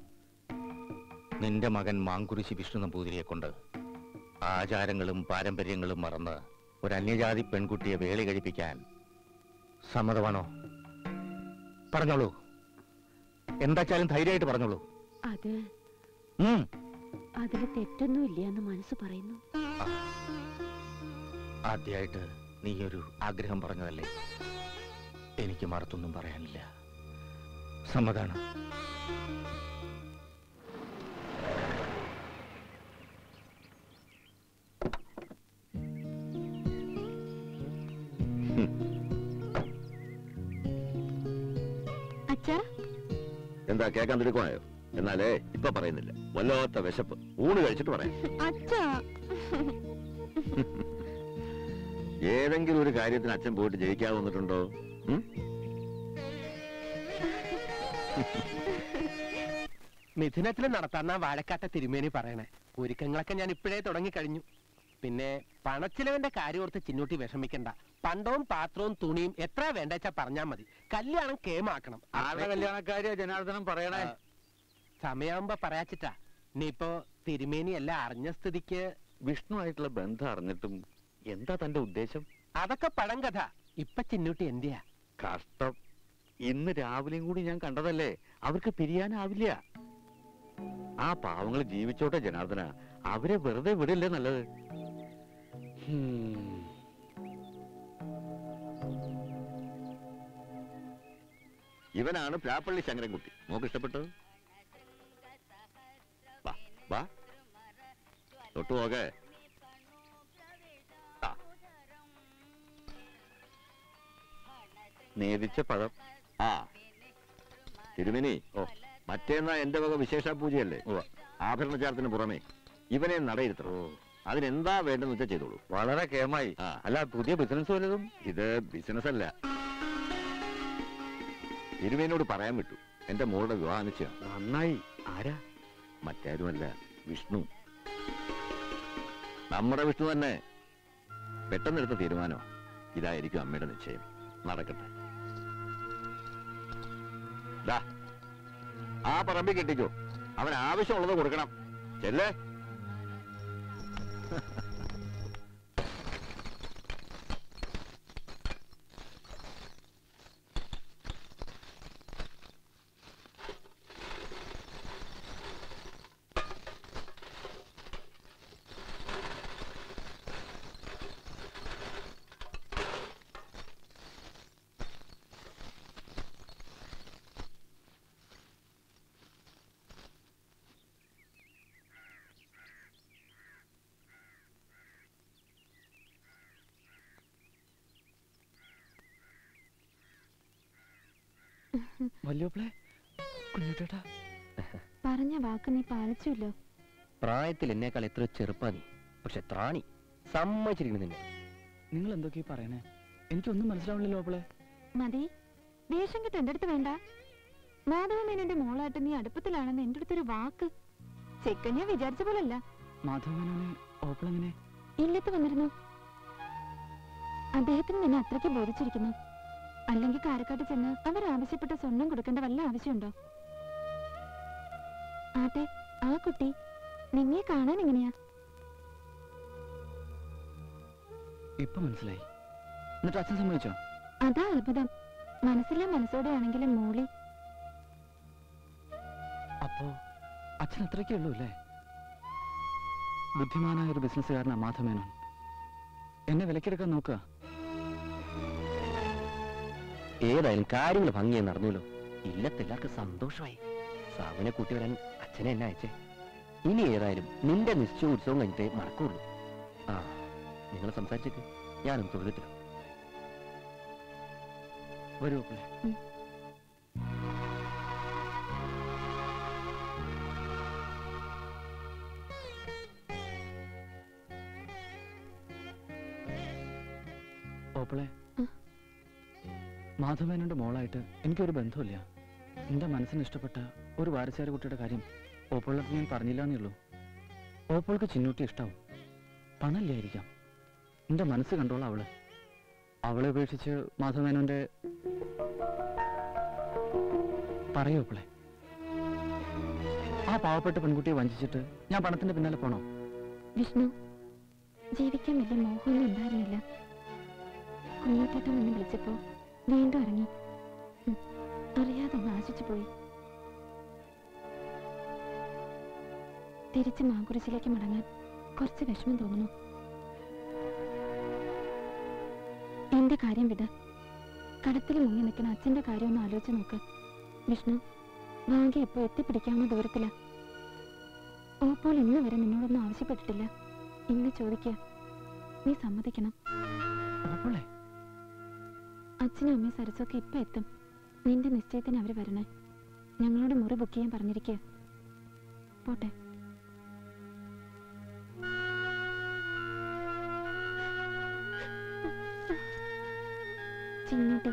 നിന്റെ മകൻ മാങ്കുരിശി വിഷ്ണു നമ്പൂതിരിയെ കൊണ്ട് ആചാരങ്ങളും പാരമ്പര്യങ്ങളും മറന്ന് ഒരു അന്യജാതി പെൺകുട്ടിയെ വേളി കഴിപ്പിക്കാൻ സമ്മതമാണോ? പറഞ്ഞോളൂ. എന്താച്ചാലും ധൈര്യമായിട്ട് പറഞ്ഞോളൂ.
അത് അതിൽ തെറ്റൊന്നും ഇല്ല എന്ന് മനസ്സ് പറയുന്നു.
ആദ്യമായിട്ട് നീ ഒരു ആഗ്രഹം പറഞ്ഞതല്ലേ? എനിക്ക് മറത്തൊന്നും പറയാനില്ല. സമ്മതാണ്.
എന്താ കേക്കാൻ തിടുക്കമായോ? എന്നാലേ ഇപ്പൊ പറയുന്നില്ല. വല്ലാത്ത വിശപ്പ്. ഊണ് കഴിച്ചിട്ട് പറയാം. ഏതെങ്കിലും ഒരു കാര്യത്തിന് അച്ഛൻ പോയിട്ട് ജയിക്കാതെ വന്നിട്ടുണ്ടോ?
മിഥുനത്തിൽ നടത്താന്ന വാഴക്കാട്ട തിരുമേനി പറയണേ. ഒരുക്കങ്ങളൊക്കെ ഞാൻ ഇപ്പോഴേ തുടങ്ങിക്കഴിഞ്ഞു. പിന്നെ പണച്ചിലവന്റെ കാര്യം ഓർത്ത് ചിന്നൂട്ടി വിഷമിക്കണ്ട. പണ്ടവും പാത്രവും തുണിയും എത്ര വേണ്ടെച്ചാ പറഞ്ഞാ മതി. കല്യാണം കേമാക്കണം.
ആരുടെ കല്യാണക്കാരിയാ ജനാർദ്ദനം പറയണേ?
സമയാവുമ്പോ പറയാച്ചിട്ടാ. നീ ഇനിയിപ്പോ തിരുമേനി എല്ലാം അറിഞ്ഞ സ്ഥിതിക്ക്
വിഷ്ണു ആയിട്ടുള്ള ബന്ധം അറിഞ്ഞിട്ടും എന്താ തന്റെ ഉദ്ദേശം?
അതൊക്കെ പടം കഥ. ഇപ്പൊ ചിന്നൂട്ടി എന്തിയാ?
കഷ്ടം. ഇന്ന് രാവിലെയും കൂടി ഞാൻ കണ്ടതല്ലേ? അവർക്ക് പിരിയാനാവില്ല. ആ പാവങ്ങൾ ജീവിച്ചോട്ടെ ജനാർദ്ദന. അവരെ വെറുതെ വിടില്ലേ നല്ലത്.
ഇവനാണ് പ്ലാപ്പള്ളി ശങ്കരൻകുട്ടി. നോക്ക് ഇഷ്ടപ്പെട്ടു? വാ വാ. തൊട്ടു പോകെ
നേതിച്ച പഴം.
ആ. തിരുമിനി. ഓ. മറ്റേന്നാ എന്റെ വക വിശേഷ പൂജയല്ലേ? ആഭരണ ചാരത്തിന് പുറമെ ഇവനെ നടയിരുത്തണം. അതിനെന്താ വേണ്ടെന്ന് വെച്ചാൽ ചെയ്തോളൂ.
വളരെ കേമായി. അല്ല പുതിയ ബിസിനസ് വല്ലതും?
ഇത് ബിസിനസ് അല്ല. ഇരുവേനോട് പറയാൻ വിട്ടു. എന്റെ മോളുടെ വിവാഹം നിശ്ചയം
നന്നായി. ആരാ?
മറ്റാരുമല്ല വിഷ്ണു. നമ്മുടെ വിഷ്ണു തന്നെ പെട്ടെന്നെടുത്ത തീരുമാനം ഇതായിരിക്കും അമ്മയുടെ നിശ്ചയം. നടക്കട്ടെ. ആ പറമ്പി കെട്ടിക്കോ. അവൻ ആവശ്യമുള്ളത് കൊടുക്കണം. ചെല്ലേ?
Ha ha ha.
പറഞ്ഞ വാക്ക് നീ പാലിച്ചുല്ലോ.
പ്രായത്തിൽ എന്നേക്കാൾ എത്ര ചെറുപ്പാ നീ. പക്ഷെ ത്രാണി സമ്മതിച്ചിരിക്കുന്നു നിന്നെ.
നിങ്ങൾ എന്തൊക്കെയാ പറയണേ? എനിക്കൊന്നും മനസ്സിലാവില്ലല്ലോ അപ്പളെ
മതി. ദേഷ്യം കിട്ടും എന്റെ അടുത്ത് വേണ്ട. മാധവമേനന്റെ മോളായിട്ട് നീ അടുപ്പത്തിലാണെന്ന് എന്റെ അടുത്തൊരു വാക്ക്. ചെക്കൻ ഞാൻ വിചാരിച്ച പോലല്ല.
മാധവമേനോനെ ഓപ്പളെങ്ങനെ?
ഇല്ലത്ത് വന്നിരുന്നു. അദ്ദേഹത്തിന് നിന്നെ അത്രയ്ക്ക് ബോധിച്ചിരിക്കുന്നു. അല്ലെങ്കിൽ കാരക്കാട്ട് ചെന്ന് അവർ ആവശ്യപ്പെട്ട സ്വർണം കൊടുക്കേണ്ട വല്ല ആവശ്യമുണ്ടോ? ആട്ടെ ആ കുട്ടി നിന്നെ കാണാൻ എങ്ങനെയാ?
ഇപ്പൊ മനസ്സിലായി. എന്നിട്ട് അച്ഛൻ സമ്മതിച്ചോ?
അതാ അത്ഭുതം. മനസ്സിലെ മനസ്സോടെ ആണെങ്കിലും മോളി.
അപ്പോ അച്ഛൻ അത്രയ്ക്കേ ഉള്ളൂ അല്ലേ? ബുദ്ധിമാനായ ഒരു ബിസിനസ്സുകാരനാ അമാധമേനോ എന്നെ വിലക്കെടുക്കാൻ നോക്കുക.
ഏതായാലും കാര്യങ്ങൾ ഭംഗിയായി നടന്നല്ലോ ഇല്ലത്തെല്ലാവർക്കും സന്തോഷമായി. സാവിനെ കൂട്ടി വരാൻ അച്ഛനെ എന്നെ അയച്ചേ. ഇനി ഏതായാലും നിന്റെ നിശ്ചയ ഉത്സവം കഴിഞ്ഞിട്ടേ മറക്കുള്ളൂ. ആ നിങ്ങൾ സംസാരിച്ചിട്ട് ഞാനും തൊഴിലെത്തില്ല
വരൂ മോളായിട്ട് എനിക്കൊരു ബന്ധമില്ല എന്റെ മനസ്സിന് ഇഷ്ടപ്പെട്ട ഒരു വാരസ്യാര കുട്ടിയുടെ കാര്യം ഓപ്പോളത്ത് ഞാൻ പറഞ്ഞില്ല എന്നേ ഉള്ളൂ. ഓപ്പോൾക്ക് ചിന്നൂട്ടി ഇഷ്ടാവും. പണമില്ലായിരിക്കാം. എന്റെ മനസ്സ് കണ്ടോളാം അവൾ. അവളെ ഉപേക്ഷിച്ച് മാധവനന്റെ പറയൂ ഓപ്പളെ. ആ പാവപ്പെട്ട പെൺകുട്ടിയെ വഞ്ചിച്ചിട്ട് ഞാൻ പണത്തിന്റെ പിന്നാലെ പോണോ?
വിഷ്ണു ജീവിക്കാൻ വലിയ മോഹമൊന്നും ഉണ്ടായിരുന്നില്ല. കുഞ്ഞിത്തേട്ടൻ എന്ന് വിളിച്ചപ്പോ വീണ്ടും ഇറങ്ങി. അറിയാതെ നാശിച്ചു പോയി. തിരിച്ച് മാങ്കുറിച്ചിലേക്ക് മടങ്ങാൻ കുറച്ച് വിഷമം തോന്നുന്നു. എന്റെ കാര്യം വിട. കടത്തിൽ മുങ്ങി നിൽക്കുന്ന അച്ഛന്റെ കാര്യം ഒന്ന് ആലോചിച്ച് നോക്ക്. വിഷ്ണു ഭാഗ്യ ഇപ്പൊ എത്തിപ്പിടിക്കാവുന്ന ദൂരത്തില. ഓപ്പോൾ ഇന്ന് വരെ നിന്നോടൊന്നും ആവശ്യപ്പെട്ടിട്ടില്ല. ഇന്ന് ചോദിക്കുക നീ സമ്മതിക്കണം. അച്ഛനും അമ്മയും സരസൊക്കെ ഇപ്പൊ എത്തും. നിന്റെ നിശ്ചയത്തിന് അവർ വരണേ. ഞങ്ങളോട് മുറി ബുക്ക് ചെയ്യാൻ പറഞ്ഞിരിക്കുക പോട്ടെ. ചിന്നൂട്ടി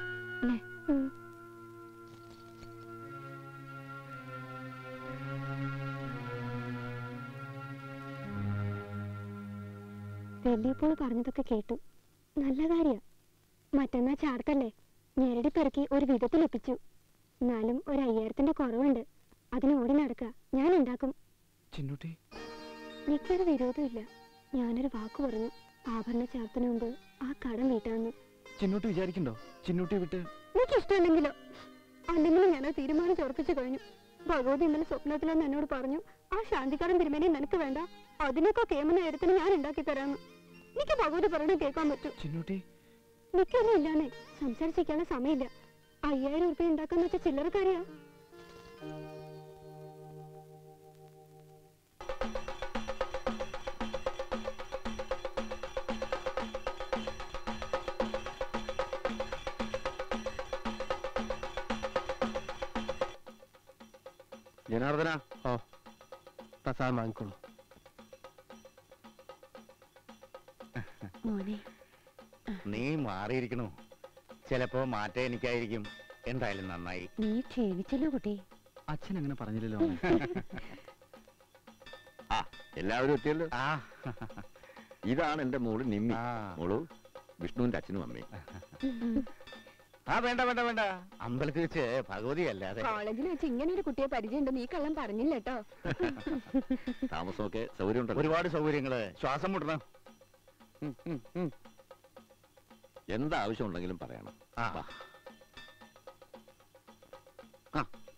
പറഞ്ഞതൊക്കെ കേട്ടു. നല്ല കാര്യ. മറ്റന്നാ ചാർത്തല്ലേ? ഞെരടി പെറുക്കി ഒരു ഒപ്പിച്ചു. എന്നാലും ഒരു അയ്യായിരത്തിന്റെ കുറവുണ്ട്. അതിന് ഓടി നടക്ക. ഞാൻ ഉണ്ടാക്കും. എനിക്കൊരു വിരോധമില്ല. ഞാനൊരു വാക്ക് പറഞ്ഞു. ആഭരണ ചാർത്തിന് മുമ്പ് ആ കടം വീട്ടാന്ന്.
ചിന്നൂട്ടി വിചാരിക്കണ്ടോ? ചിന്നൂട്ടി വിട്ട്
എനിക്ക് ഇഷ്ടമല്ലെങ്കിലോ? അല്ലെങ്കിലും ഞാൻ ആ തീരുമാനം ചോർപ്പിച്ചു കഴിഞ്ഞു. ഭഗവതി ഇന്നലെ സ്വപ്നത്തിലെന്ന് എന്നോട് പറഞ്ഞു ആ ശാന്തിക്കാരൻ തിരുമേനി നിനക്ക് വേണ്ട. അതിനൊക്കെ കേമന നേരത്തിന് ഞാൻ ഉണ്ടാക്കി തരാന്ന്. എനിക്ക് ഭഗവതി പറഞ്ഞു കേൾക്കാൻ പറ്റും. നിക്കൊന്നും ഇല്ലാന്നേ സംസാരിച്ചിരിക്കാനുള്ള സമയമില്ല. അയ്യായിരം ഉറുപ്പ്യ ഉണ്ടാക്കാന്ന് വെച്ച ചില്ലറക്കാരിയാ
ജനാർദ്ദന.
ഓ പ്രസാദം വാങ്ങിക്കോളൂ.
മോനെ
നീ മാറിയിരിക്കണു. ചിലപ്പോ മാറ്റം എനിക്കായിരിക്കും. എന്തായാലും നന്നായി.
നീ ക്ഷീണിച്ചല്ലോ കുട്ടി.
അച്ഛൻ അങ്ങനെ പറഞ്ഞില്ലല്ലോ.
ആ എല്ലാവരും എത്തിയല്ലോ.
ആ.
ഇതാണ് എന്റെ മോൾ നിമ്മി. മോൾ വിഷ്ണുവിന്റെ അച്ഛനും അമ്മയും.
ആ വേണ്ട വേണ്ട വേണ്ട. അമ്പലത്തിൽ വെച്ച് ഭഗവതി അല്ലാതെ.
കോളേജിൽ വെച്ച് ഇങ്ങനെ ഒരു കുട്ടിയെ പരിചയമുണ്ടെന്ന് ഈ കള്ളം പറഞ്ഞില്ല കേട്ടോ.
താമസമൊക്കെ സൗകര്യം
ഒരുപാട് സൗകര്യങ്ങൾ. ശ്വാസം മുട്ടണം.
എന്താവശ്യം ഉണ്ടെങ്കിലും പറയണം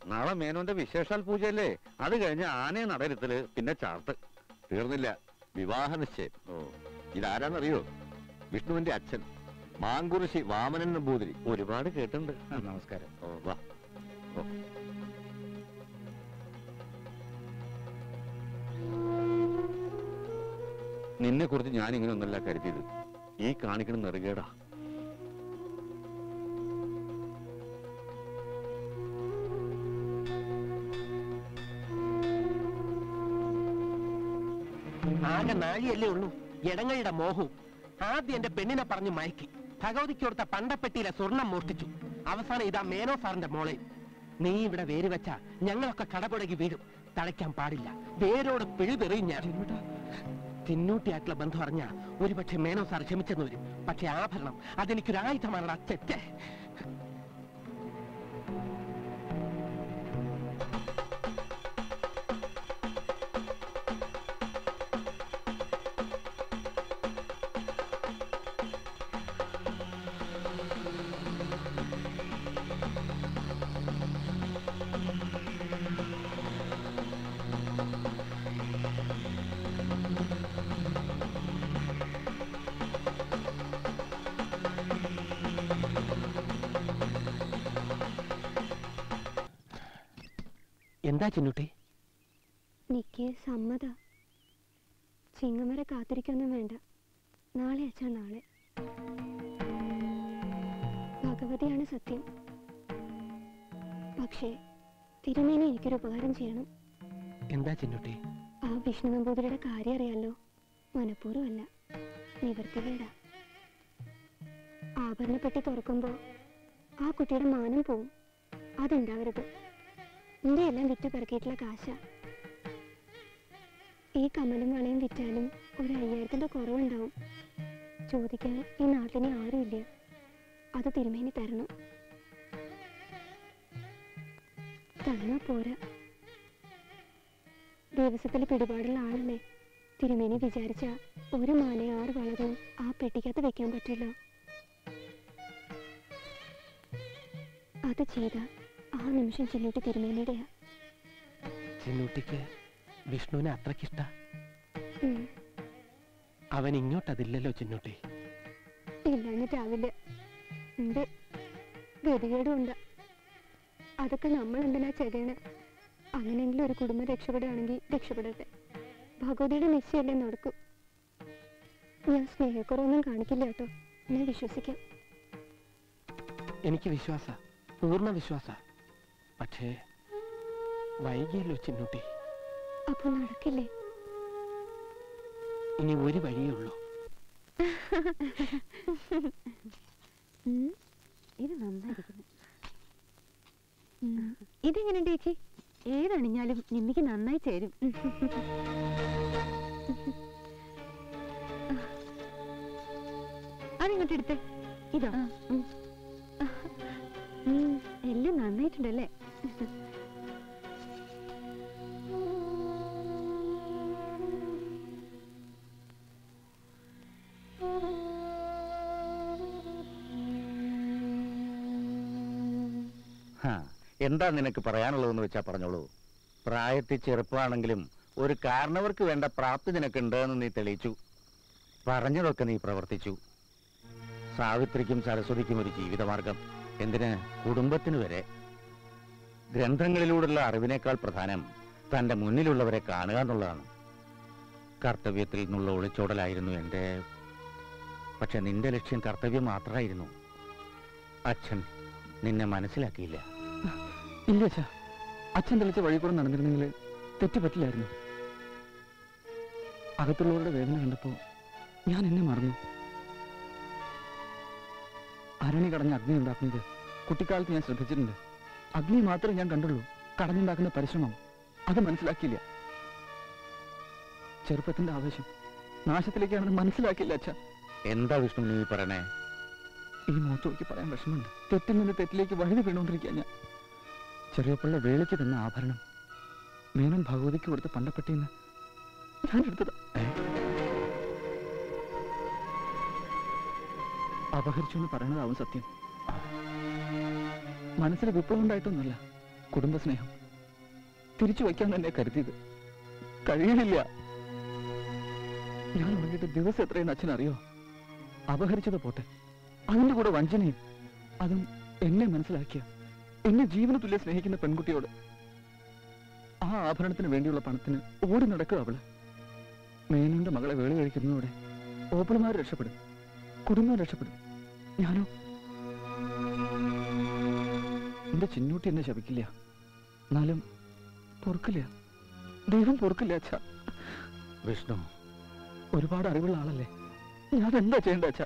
നാളെ മേനോന്റെ വിശേഷാൽ പൂജയല്ലേ? അത് കഴിഞ്ഞ് ആനയെ നടരുത്തൽ പിന്നെ ചാർട്ട്
തീർന്നില്ല. വിവാഹ നിശ്ചയം ഓ ഇതാരാന്നറിയോ? വിഷ്ണുവിന്റെ അച്ഛൻ മാങ്കുറിശി വാമനൻ നമ്പൂതിരി.
ഒരുപാട് കേട്ടിട്ടുണ്ട്.
നമസ്കാരം.
ഓ വാ. ഓ.
നിന്നെ കുറിച്ച് ഞാൻ ഇങ്ങനെ ഒന്നല്ല കരുതിയത്. ഈ കാണിക്കണ നെറുകേടാ.
ആകെ നാഴിയല്ലേ ഉള്ളൂ? ഇടങ്ങളുടെ മോഹവും. ആദ്യം എന്റെ പെണ്ണിനെ പറഞ്ഞു മയക്കി. ഭഗവതിക്ക് കൊടുത്ത പണ്ടപ്പെട്ടിയിലെ സ്വർണം മോഷ്ടിച്ചു. അവസാനം ഇതാ മേനോ സാറിന്റെ മോളെ. നീ ഇവിടെ വേര് വെച്ച ഞങ്ങളൊക്കെ കടപുടകി വീഴും. തളയ്ക്കാൻ പാടില്ല. വേരോട് പിഴുതെറിയും ഞാൻ. തിന്നൂട്ടിയായിട്ടുള്ള ബന്ധം അറിഞ്ഞ ഒരുപക്ഷെ മേനോ സാർ ക്ഷമിച്ചെന്ന് വരും. പക്ഷെ ആഭരണം അതെനിക്കൊരായുധമാണ് ചെറ്റേ ചിന്നുട്ടി.
നിക്കേ സമ്മത. ചിങ്ങമരെ കാത്തിരിക്കൊന്നും വേണ്ട. നാളെ അച്ഛാ നാളെ. ഭഗവതിയാണ് സത്യം. പക്ഷേ തിരുമേനി എനിക്കൊരു ഉപകാരം ചെയ്യണം.
എന്താ ചിന്നുട്ടി?
ആ വിഷ്ണു നമ്പൂതിരിയുടെ കാര്യം അറിയാലോ. മനഃപൂർവമല്ല നിവർത്തികേടാ. ആഭരണപ്പെട്ടി തുറക്കുമ്പോൾ ആ കുട്ടിയുടെ മാനം പോവും. അതുണ്ടാവരുത്. നിന്റെ എല്ലാം വിറ്റ് പെറുക്കിയിട്ടുള്ള കാശ. ഈ കമലും വളയും വിറ്റാലും ഒരു അയ്യായിരത്തിന്റെ കുറവുണ്ടാവും. ചോദിക്കാൻ ഈ നാട്ടിന് ആരുമില്ല. അത് തിരുമേനി തരണം. തന്നാ പോരാ. ദിവസത്തിൽ പിടിപാടുള്ള ആളല്ലേ? തിരുമേനി വിചാരിച്ച ഒരു മാലയാറ് വളരും ആ പെട്ടിക്കകത്ത് വെക്കാൻ പറ്റില്ല. അത് ചെയ്ത ആ നിമിഷം ചെന്നൂട്ടി തിരുമേനിയുടെയാ
ചെന്നൂട്ടിക്ക് വിഷ്ണുവിനെ അത്രക്കിഷ്ട. അവൻ ഇങ്ങോട്ടതില്ലല്ലോ ചെന്നൂട്ടി.
ഇല്ലാഞ്ഞിട്ടാവില്ല ഉണ്ട്. ഗതികേടും ഉണ്ട്. അതൊക്കെ നമ്മൾ എന്തിനാ ചെയ്യണേ? അങ്ങനെയെങ്കിലും ഒരു കുടുംബം രക്ഷപ്പെടുകയാണെങ്കിൽ രക്ഷപ്പെടട്ടെ. ഭഗവതിയുടെ നിശ്ചയല്ലേ നടക്കൂ. ഞാൻ സ്നേഹക്കുറവൊന്നും കാണിക്കില്ല കേട്ടോ. എന്നെ വിശ്വസിക്കാം.
എനിക്ക് വിശ്വാസ പൂർണ വിശ്വാസ. പക്ഷേ വൈകിയല്ലോ ചിന്നുട്ടി.
അപ്പൊ നടക്കില്ലേ?
ഇനി ഒരു വഴിയേ ഉള്ളൂ.
ഇത് നന്നായിരിക്കുന്നു. ഇതെങ്ങനെയുണ്ട് ചേച്ചി? ഏതണിഞ്ഞാലും നിമ്മിക്ക് നന്നായി ചേരും.
എന്താ നിനക്ക് പറയാനുള്ളതെന്ന് വെച്ചാ പറഞ്ഞോളൂ. പ്രായത്തിൽ ചെറുപ്പമാണെങ്കിലും ഒരു കാരണവർക്ക് വേണ്ട പ്രാപ്തി നിനക്കുണ്ട് എന്ന് നീ തെളിയിച്ചു. പറഞ്ഞതൊക്കെ നീ പ്രവർത്തിച്ചു. സാവിത്രിക്കും സരസ്വതിക്കും ഒരു ജീവിതമാർഗം. എന്തിന്? കുടുംബത്തിന് വരെ. ഗ്രന്ഥങ്ങളിലൂടെയുള്ള അറിവിനേക്കാൾ പ്രധാനം തന്റെ മുന്നിലുള്ളവരെ കാണുക എന്നുള്ളതാണ്. കർത്തവ്യത്തിൽ നിന്നുള്ള ഒളിച്ചോടലായിരുന്നു എന്റെ. പക്ഷെ നിന്റെ ലക്ഷ്യം കർത്തവ്യം മാത്രമായിരുന്നു. അച്ഛൻ നിന്നെ മനസ്സിലാക്കിയില്ല.
ഇല്ല അച്ഛാ. അച്ഛൻ തെളിച്ച വഴി കൂടെ നടന്നിരുന്നെങ്കിൽ തെറ്റ് പറ്റില്ലായിരുന്നു. അകത്തുള്ളവരുടെ വേദന കണ്ടപ്പോൾ ഞാൻ എന്നെ മറന്നു. അരണി കടഞ്ഞ അഗ്നി ഉണ്ടാക്കുന്നത് കുട്ടിക്കാലത്ത് ഞാൻ ശ്രദ്ധിച്ചിട്ടുണ്ട്. അഗ്നി മാത്രമേ ഞാൻ കണ്ടുള്ളൂ. കടഞ്ഞുണ്ടാക്കുന്ന പരിശ്രമം. അത് മനസ്സിലാക്കിയില്ല. ചെറുപ്പത്തിന്റെ ആവേശം. നാശത്തിലേക്കാണെന്ന് മനസ്സിലാക്കിയില്ല അച്ഛ.
എന്താ വിഷ്ണു നീ പറയണേ?
ഈ മുഖത്ത് നോക്കി പറയാൻ വിഷമമുണ്ട്. തെറ്റിൽ നിന്ന് തെറ്റിലേക്ക് വഴുതി വീണുകൊണ്ടിരിക്കുക ഞാൻ. ചെറിയപ്പിള്ള വേളിക്ക് തന്ന ആഭരണം. മേനൻ ഭഗവതിക്ക് കൊടുത്ത് പണ്ടപ്പെട്ടിന്ന് ഞാൻ എടുത്തത്. അപഹരിച്ചു എന്ന് പറയണതാവും സത്യം. മനസ്സിൽ വിപ്ലവം ഉണ്ടായിട്ടൊന്നുമല്ല കുടുംബസ്നേഹം. തിരിച്ചു വയ്ക്കാൻ തന്നെ കരുതിയത്. കഴിയണില്ല ഞാൻ ഉറങ്ങിയിട്ട് ദിവസം എത്രയെന്ന് അച്ഛൻ അറിയോ അപഹരിച്ചത് പോട്ടെ. അതിന്റെ കൂടെ വഞ്ചനയും അതും എന്നെ മനസ്സിലാക്കിയ എന്നെ ജീവന തുല്യ സ്നേഹിക്കുന്ന പെൺകുട്ടിയോട് ആ ആഭരണത്തിന് വേണ്ടിയുള്ള പണത്തിന് ഓടി നടക്കുക അവൾ. മേനന്റെ മകളെ വേളി കഴിക്കുന്നതോടെ ഓപ്പണമാർ രക്ഷപ്പെടും. കുടുംബം രക്ഷപ്പെടും. ഞാനോ? എന്റെ ചിന്നൂട്ടി എന്നെ ശപിക്കില്ല. എന്നാലും പൊറുക്കില്ല. ദൈവം പൊറുക്കില്ല അച്ഛ.
വിഷ്ണു.
ഒരുപാട് അറിവുള്ള ആളല്ലേ. ഞാൻ എന്താ ചെയ്യേണ്ട അച്ഛ?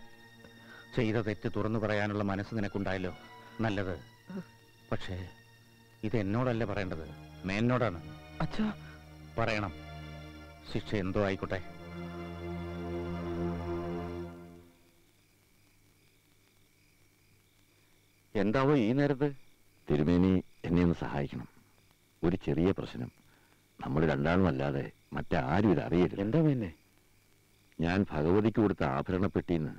ചെയ്ത തെറ്റ് തുറന്നു പറയാനുള്ള മനസ്സ് നിനക്കുണ്ടായല്ലോ. നല്ലത്. പക്ഷേ ഇത് എന്നോടല്ല പറയേണ്ടത്. മേനോടാണ്
അച്ഛാ.
പറയണം. ശിക്ഷ എന്തോ ആയിക്കോട്ടെ.
എന്താവോ ഈ നേരത്ത്? തിരുമേനി എന്നെ ഒന്ന് സഹായിക്കണം. ഒരു ചെറിയ പ്രശ്നം. നമ്മൾ രണ്ടാളും അല്ലാതെ മറ്റാരും ഇത് അറിയരുത്.
എന്താ പിന്നെ
ഞാൻ ഭഗവതിക്ക് കൊടുത്ത ആഭരണപ്പെട്ടിന്ന്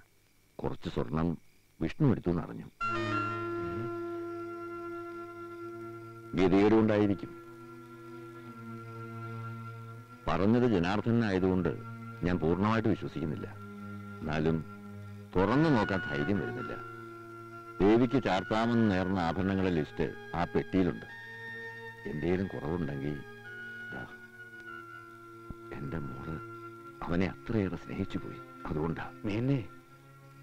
കുറച്ച് സ്വർണം വിഷ്ണു എടുത്തു എന്നറിഞ്ഞു ഗതികേടുകൊണ്ടായിരിക്കും. പറഞ്ഞത് ജനാർദ്ദനായതുകൊണ്ട് ഞാൻ പൂർണമായിട്ട് വിശ്വസിക്കുന്നില്ല. എന്നാലും തുറന്നു നോക്കാൻ ധൈര്യം വരുന്നില്ല. ദേവിക്ക് ചാർത്താമെന്ന് നേർന്ന ആഭരണങ്ങളുടെ ലിസ്റ്റ് ആ പെട്ടിയിലുണ്ട്. എന്തേലും കുറവുണ്ടെങ്കിൽ എന്റെ മോൾ അവനെ അത്രയേറെ സ്നേഹിച്ചു പോയി. അതുകൊണ്ടാ.
മേന്നെ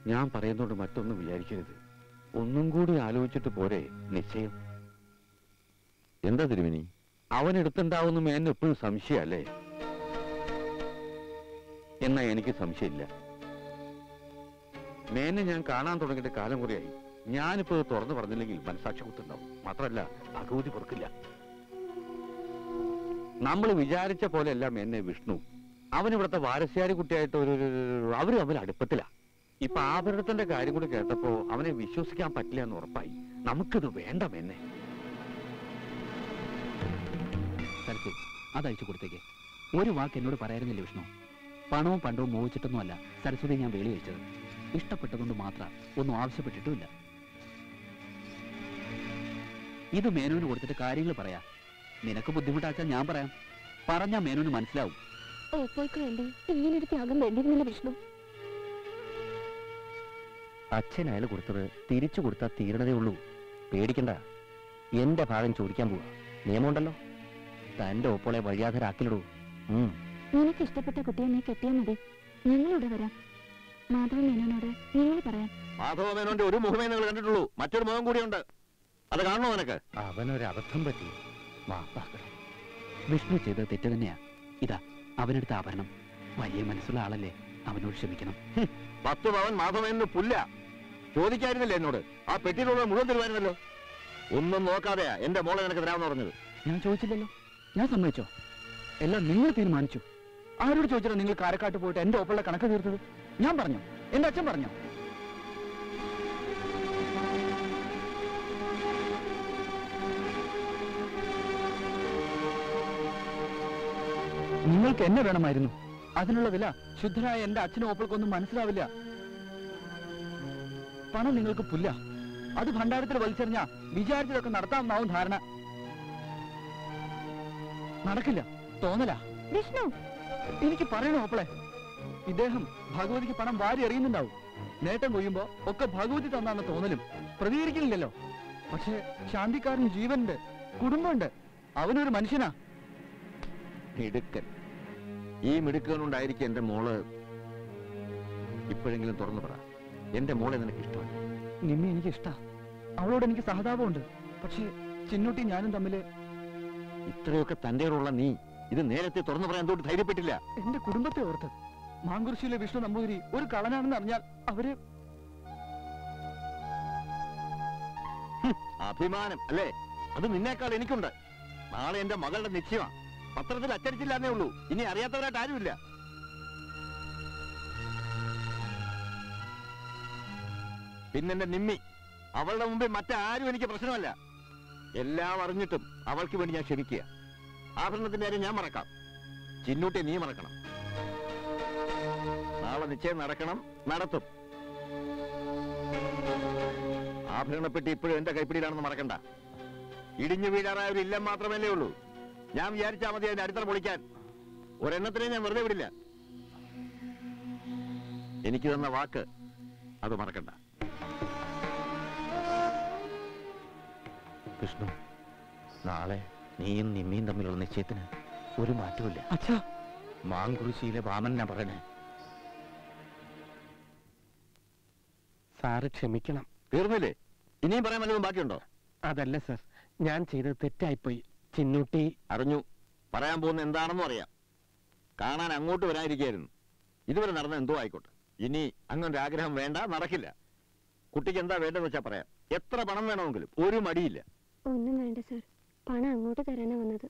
ഞാൻ പറയുന്നോണ്ട് മറ്റൊന്നും വിചാരിക്കരുത്. ഒന്നും കൂടി ആലോചിച്ചിട്ട് പോരെ നിശ്ചയം.
എന്താ തിരുമേനി?
അവൻ എടുത്തുണ്ടാവുന്ന മേന്നെ എപ്പോഴും സംശയമല്ലേ എന്നാ എനിക്ക് സംശയമില്ല. മേനെ ഞാൻ കാണാൻ തുടങ്ങിയിട്ട് കാലം കുറയായി ഞാനിപ്പോ തുറന്നു പറഞ്ഞില്ലെങ്കിൽ മനസാക്ഷി കുത്തുണ്ടാവും. മാത്രല്ല ഭഗവതി പൊറുക്കില്ല. നമ്മൾ വിചാരിച്ച പോലെയല്ല മേനെ വിഷ്ണു. അവൻ ഇവിടുത്തെ വാരസ്യാരി കുട്ടിയായിട്ട് ഒരു അവരും അവൻ അടുപ്പത്തിലാ. ഇപ്പൊ ആഭരണത്തിന്റെ കാര്യം കൂടി കേട്ടപ്പോ അവനെ വിശ്വസിക്കാൻ പറ്റില്ല എന്ന് ഉറപ്പായി. നമുക്കിത് വേണ്ട മേന്നെ
സരസു അത് അയച്ചു കൊടുത്തേക്ക്. ഒരു വാക്ക് എന്നോട് പറയായിരുന്നില്ല വിഷ്ണു? പണവും പണ്ടവും മോഹിച്ചിട്ടൊന്നുമല്ല സരസ്വതി ഞാൻ വേളി കഴിച്ചത് ഇഷ്ടപ്പെട്ടതുകൊണ്ട് മാത്രം ഒന്നും ആവശ്യപ്പെട്ടിട്ടുമില്ല. ഇത് മേനോന് കൊടുത്തിട്ട് കാര്യങ്ങൾ പറയാ. നിനക്ക് ബുദ്ധിമുട്ടാച്ചാൽ ഞാൻ പറയാം. പറഞ്ഞാ മേനോന് മനസ്സിലാവും.
ഇങ്ങനൊരു ത്യാഗം വേണ്ടിയിരുന്നില്ല വിഷ്ണു.
അച്ഛൻ അയാൾ കൊടുത്തത് തിരിച്ചു കൊടുത്താൽ തീരണതേ ഉള്ളൂ. പേടിക്കണ്ട. എന്റെ ഭാഗം ചോദിക്കാൻ പോവാ. നിയമമുണ്ടല്ലോ. തന്റെ ഒപ്പോളെ വഴിയാധരാക്കിലിടൂ ഉം.
നിനക്ക് ഇഷ്ടപ്പെട്ട കുട്ടിയെ നീ കെട്ടിയാൽ മതി. ഞങ്ങളിവിടെ വരാം. മാധവ മേനോനോട് നിങ്ങൾ പറയാം.
മാധവ മേനോന്റെ ഒരു മുഖമേ നിങ്ങൾ കണ്ടിട്ടുള്ളൂ. മറ്റൊരു മുഖം കൂടിയുണ്ട്. അത് കാണണോ നിനക്ക്?
അവനൊരു അബദ്ധം പറ്റി
വിഷ്ണു ചെയ്ത തെറ്റ് തന്നെയാ. ഇതാ അവനെടുത്ത ആഭരണം. വലിയ മനസ്സുള്ള ആളല്ലേ. അവനോട് ക്ഷമിക്കണം.
പത്ത് പവൻ മാധവനു പുല്ല. ചോദിക്കായിരുന്നല്ലേ എന്നോട്? ആ പെട്ടിയിലുള്ള മുഴുവൻ തരുമായിരുന്നല്ലോ ഒന്നും നോക്കാതെയാ എന്റെ മോളെ നിനക്ക് തരാമെന്ന് പറഞ്ഞത്.
ഞാൻ ചോദിച്ചില്ലല്ലോ. ഞാൻ സമ്മതിച്ചോ? എല്ലാം നിങ്ങൾ തീരുമാനിച്ചു. ആരോട് ചോദിച്ചാൽ നിങ്ങൾ കാരക്കാട്ട് പോയിട്ട് എന്റെ ഒപ്പുള്ള കണക്ക് തീർത്തത്? ഞാൻ പറഞ്ഞു? എന്റെ അച്ഛൻ പറഞ്ഞു? നിങ്ങൾക്ക് എന്നെ വേണമായിരുന്നു. അതിനുള്ള വില ശുദ്ധരായ എന്റെ അച്ഛനും ഓപ്പൾക്കൊന്നും മനസ്സിലാവില്ല. പണം നിങ്ങൾക്ക് പുല്ല. അത് ഭണ്ഡാരത്തിൽ വലിച്ചെറിഞ്ഞ വിചാരിച്ചതൊക്കെ നടത്താമെന്നാവും ധാരണ. നടക്കില്ല. തോന്നല.
വിഷ്ണു.
എനിക്ക് പറയണോ അപ്പളെ ഇദ്ദേഹം ഭഗവതിക്ക് പണം വാരി എറിയുന്നുണ്ടാവും. നേട്ടം കൊയ്യുമ്പോ ഒക്കെ ഭഗവതി തന്നാണ് തോന്നലും. പ്രതികരിക്കുന്നില്ലല്ലോ പക്ഷെ ശാന്തിക്കാരൻ ജീവനുണ്ട് കുടുംബമുണ്ട്. അവനൊരു മനുഷ്യനാ.
മിടുക്കൻ. ഈ മിടുക്കനുണ്ടായിരിക്കും എന്റെ മോൾ ഇപ്പോഴെങ്കിലും തുറന്നു പറ. എന്റെ മോളെ നിനക്ക് ഇഷ്ടമാണ്
നിന്നെ എനിക്ക് ഇഷ്ടാ അവളോട് എനിക്ക് സഹതാപമുണ്ട്. പക്ഷേ ചിന്നൂട്ടി ഞാനും തമ്മിൽ
ഇത്രയൊക്കെ തന്റെ ഉള്ള നീ ഇത് നേരത്തെ തുറന്നു പറയാൻ തോട്ട് ധൈര്യപ്പെട്ടില്ല?
എന്റെ കുടുംബത്തെ ഓർത്ത് മാങ്കുർശിയിലെ വിഷ്ണു നമ്പൂതിരി ഒരു കളനാണെന്ന് അറിഞ്ഞാൽ അവർ
അഭിമാനം അല്ലേ? അത് നിന്നേക്കാൾ എനിക്കുണ്ട്. നാളെ എന്റെ മകളുടെ നിശ്ചയമാ. പത്രത്തിൽ അച്ചടിച്ചില്ലാന്നേ ഉള്ളൂ. ഇനി അറിയാത്തവരായിട്ട് ആരുമില്ല. പിന്നെന്റെ നിമ്മി. അവളുടെ മുമ്പിൽ മറ്റാരും എനിക്ക് പ്രശ്നമല്ല. എല്ലാം അറിഞ്ഞിട്ടും അവൾക്ക് വേണ്ടി ഞാൻ ക്ഷമിക്കുക. ആഭരണത്തിന്റെ കാര്യം ഞാൻ മറക്കാം. ചിന്നൂട്ടി നീ മറക്കണം. നാളെ നിശ്ചയം നടക്കണം നടത്തും. ആഭരണപ്പെട്ടി ഇപ്പോഴും എന്റെ കൈപ്പിടിയിലാണെന്ന് മറക്കണ്ട. ഇടിഞ്ഞു വീഴാറായ ഒരു ഇല്ലം മാത്രമല്ലേ ഉള്ളൂ. ഞാൻ വിചാരിച്ചാൽ മതി അതിന്റെ അടിത്തറ പൊളിക്കാൻ. ഒരെണ്ണത്തിനെ ഞാൻ വെറുതെ വിടില്ല. എനിക്ക് തന്ന വാക്ക് അത് മറക്കണ്ട.
വിഷ്ണു നാളെ നീയും നിമ്മിയും തമ്മിലുള്ള നിശ്ചയത്തിന് ഒരു മാറ്റമില്ല
അച്ഛാ.
മാങ്കുറിശിയിലെ വാമനാ പറയണേ.
സാറ് ക്ഷമിക്കണം.
തീർന്നില്ലേ? ഇനിയും പറയാൻ വല്ലതും ബാക്കിയുണ്ടോ?
അതല്ല സർ ഞാൻ ചെയ്തത് തെറ്റായിപ്പോയി. ചിന്നൂട്ടി.
അറിഞ്ഞു. പറയാൻ പോകുന്ന എന്താണെന്നും അറിയാം. കാണാൻ അങ്ങോട്ട് വരാതിരിക്കായിരുന്നു ഇതുവരെ നടന്ന എന്തോ ആയിക്കോട്ടെ. ഇനി അങ്ങനൊരു ആഗ്രഹം വേണ്ട നടക്കില്ല. കുട്ടിക്ക് എന്താ വേണ്ടതെന്ന് വെച്ചാൽ പറയാം. എത്ര പണം വേണമെങ്കിലും ഒരു മടിയില്ല.
ഒന്നും വേണ്ട സർ. പണം അങ്ങോട്ട് തരാനാ വന്നത്.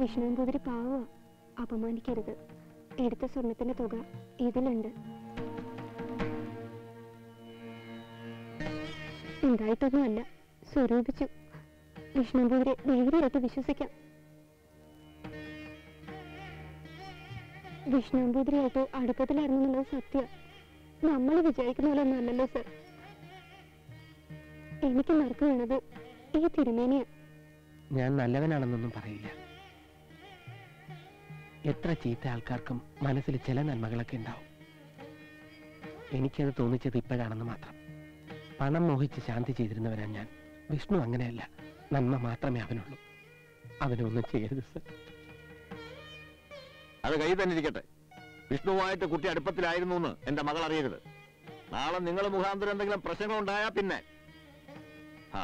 വിഷ്ണുപുതിരി പാവ. അപമാനിക്കരുത്. എടുത്ത സ്വർണത്തിന്റെ തുക ഇതിലുണ്ട്. ഉണ്ടായിട്ടൊന്നുമല്ല. സ്വരൂപിച്ചു. വിഷ്ണുപുതിരെ ധൈര്യമായിട്ട് വിശ്വസിക്കാം. വിഷ്ണുപുതിരിയായിട്ട് അടുപ്പത്തിലായിരുന്നു എന്നുള്ളത് സത്യം. നമ്മൾ വിചാരിക്കുന്ന പോലെ ഒന്നും അല്ലല്ലോ സർ എനിക്ക് നറുക്ക് വീണത് ഈ തിരുമേനിയാ.
ഞാൻ നല്ലവനാണെന്നൊന്നും പറയില്ല. എത്ര ചീത്ത ആൾക്കാർക്കും മനസ്സിൽ ചില നന്മകളൊക്കെ ഉണ്ടാവും. എനിക്കത് തോന്നിച്ചത് ഇപ്പോഴാണെന്ന് മാത്രം. പണം മോഹിച്ച് ശാന്തി ചെയ്തിരുന്നവരാ ഞാൻ. വിഷ്ണു അങ്ങനെയല്ല. നന്മ മാത്രമേ അവനുള്ളൂ. അവനൊന്നും ചെയ്യരുത് സർ
അത് കൈ തന്നെ ഇരിക്കട്ടെ. വിഷ്ണുവുമായിട്ട് കുട്ടി അടുപ്പത്തിലായിരുന്നു എന്ന് എന്റെ മകൾ അറിയരുത്. നാളെ നിങ്ങൾ മുഖാന്തരം എന്തെങ്കിലും പ്രശ്നങ്ങൾ ഉണ്ടായാ പിന്നെ. ആ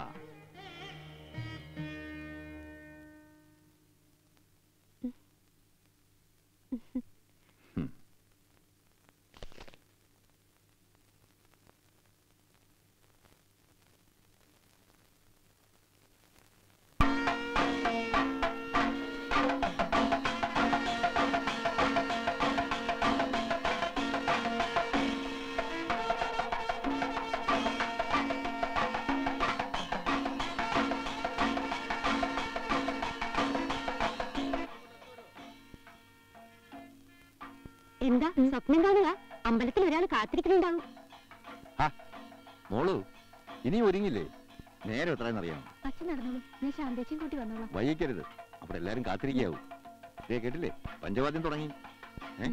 കാത്തിരിക്കുന്നുണ്ടാവും
മോളു ഇനി ഒരുങ്ങില്ലേ? നേരെ എത്രയെന്നറിയാം
അച്ഛൻ നടന്നോളൂ. ഞാൻ ശാന്തേച്ചിയും കൂട്ടി വന്നോളാം.
വൈകിക്കരുത്. അവിടെ എല്ലാരും കാത്തിരിക്കാവും കേട്ടില്ലേ? പഞ്ചവാദ്യം തുടങ്ങി. ഏ?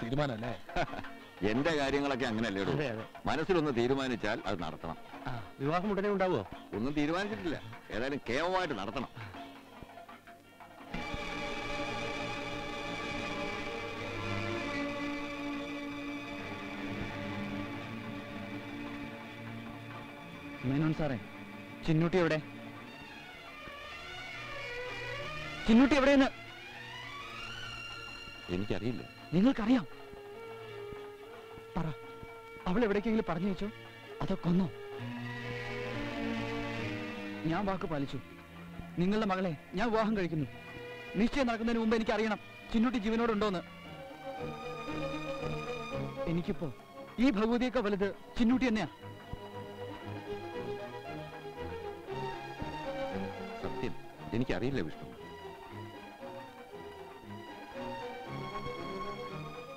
പെട്ടെന്നായിരുന്നു തീരുമാനം
എന്റെ കാര്യങ്ങളൊക്കെ അങ്ങനെയല്ലേടൂ
അതെ, അതെ.
മനസ്സിലൊന്ന് തീരുമാനിച്ചാൽ അത് നടത്തണം.
ആ വിവാഹം ഉടനെ ഉണ്ടാവോ
ഒന്നും തീരുമാനിച്ചിട്ടില്ല. ഏതായാലും കേമമായിട്ട് നടത്തണം.
മേനോൻ സാറേ ചിന്നൂട്ടി എവിടെ? ചിന്നൂട്ടി എവിടെയെന്ന്?
എനിക്കറിയില്ല.
നിങ്ങൾക്കറിയാം. പറ അവൾ എവിടേക്കെങ്കിലും പറഞ്ഞു വെച്ചോ? അതോ കൊന്നോ? ഞാൻ വാക്ക് പാലിച്ചു. നിങ്ങളുടെ മകളെ ഞാൻ വിവാഹം കഴിക്കുന്നു. നിശ്ചയം നടക്കുന്നതിന് മുമ്പ് എനിക്ക് അറിയണം ചിന്നൂട്ടി ജീവനോടുണ്ടോന്ന്. എനിക്കിപ്പോ ഈ ഭഗവതിയൊക്കെ വലുത് ചിന്നുട്ടി തന്നെയാ.
സത്യം. എനിക്കറിയില്ല വിഷ്ണു.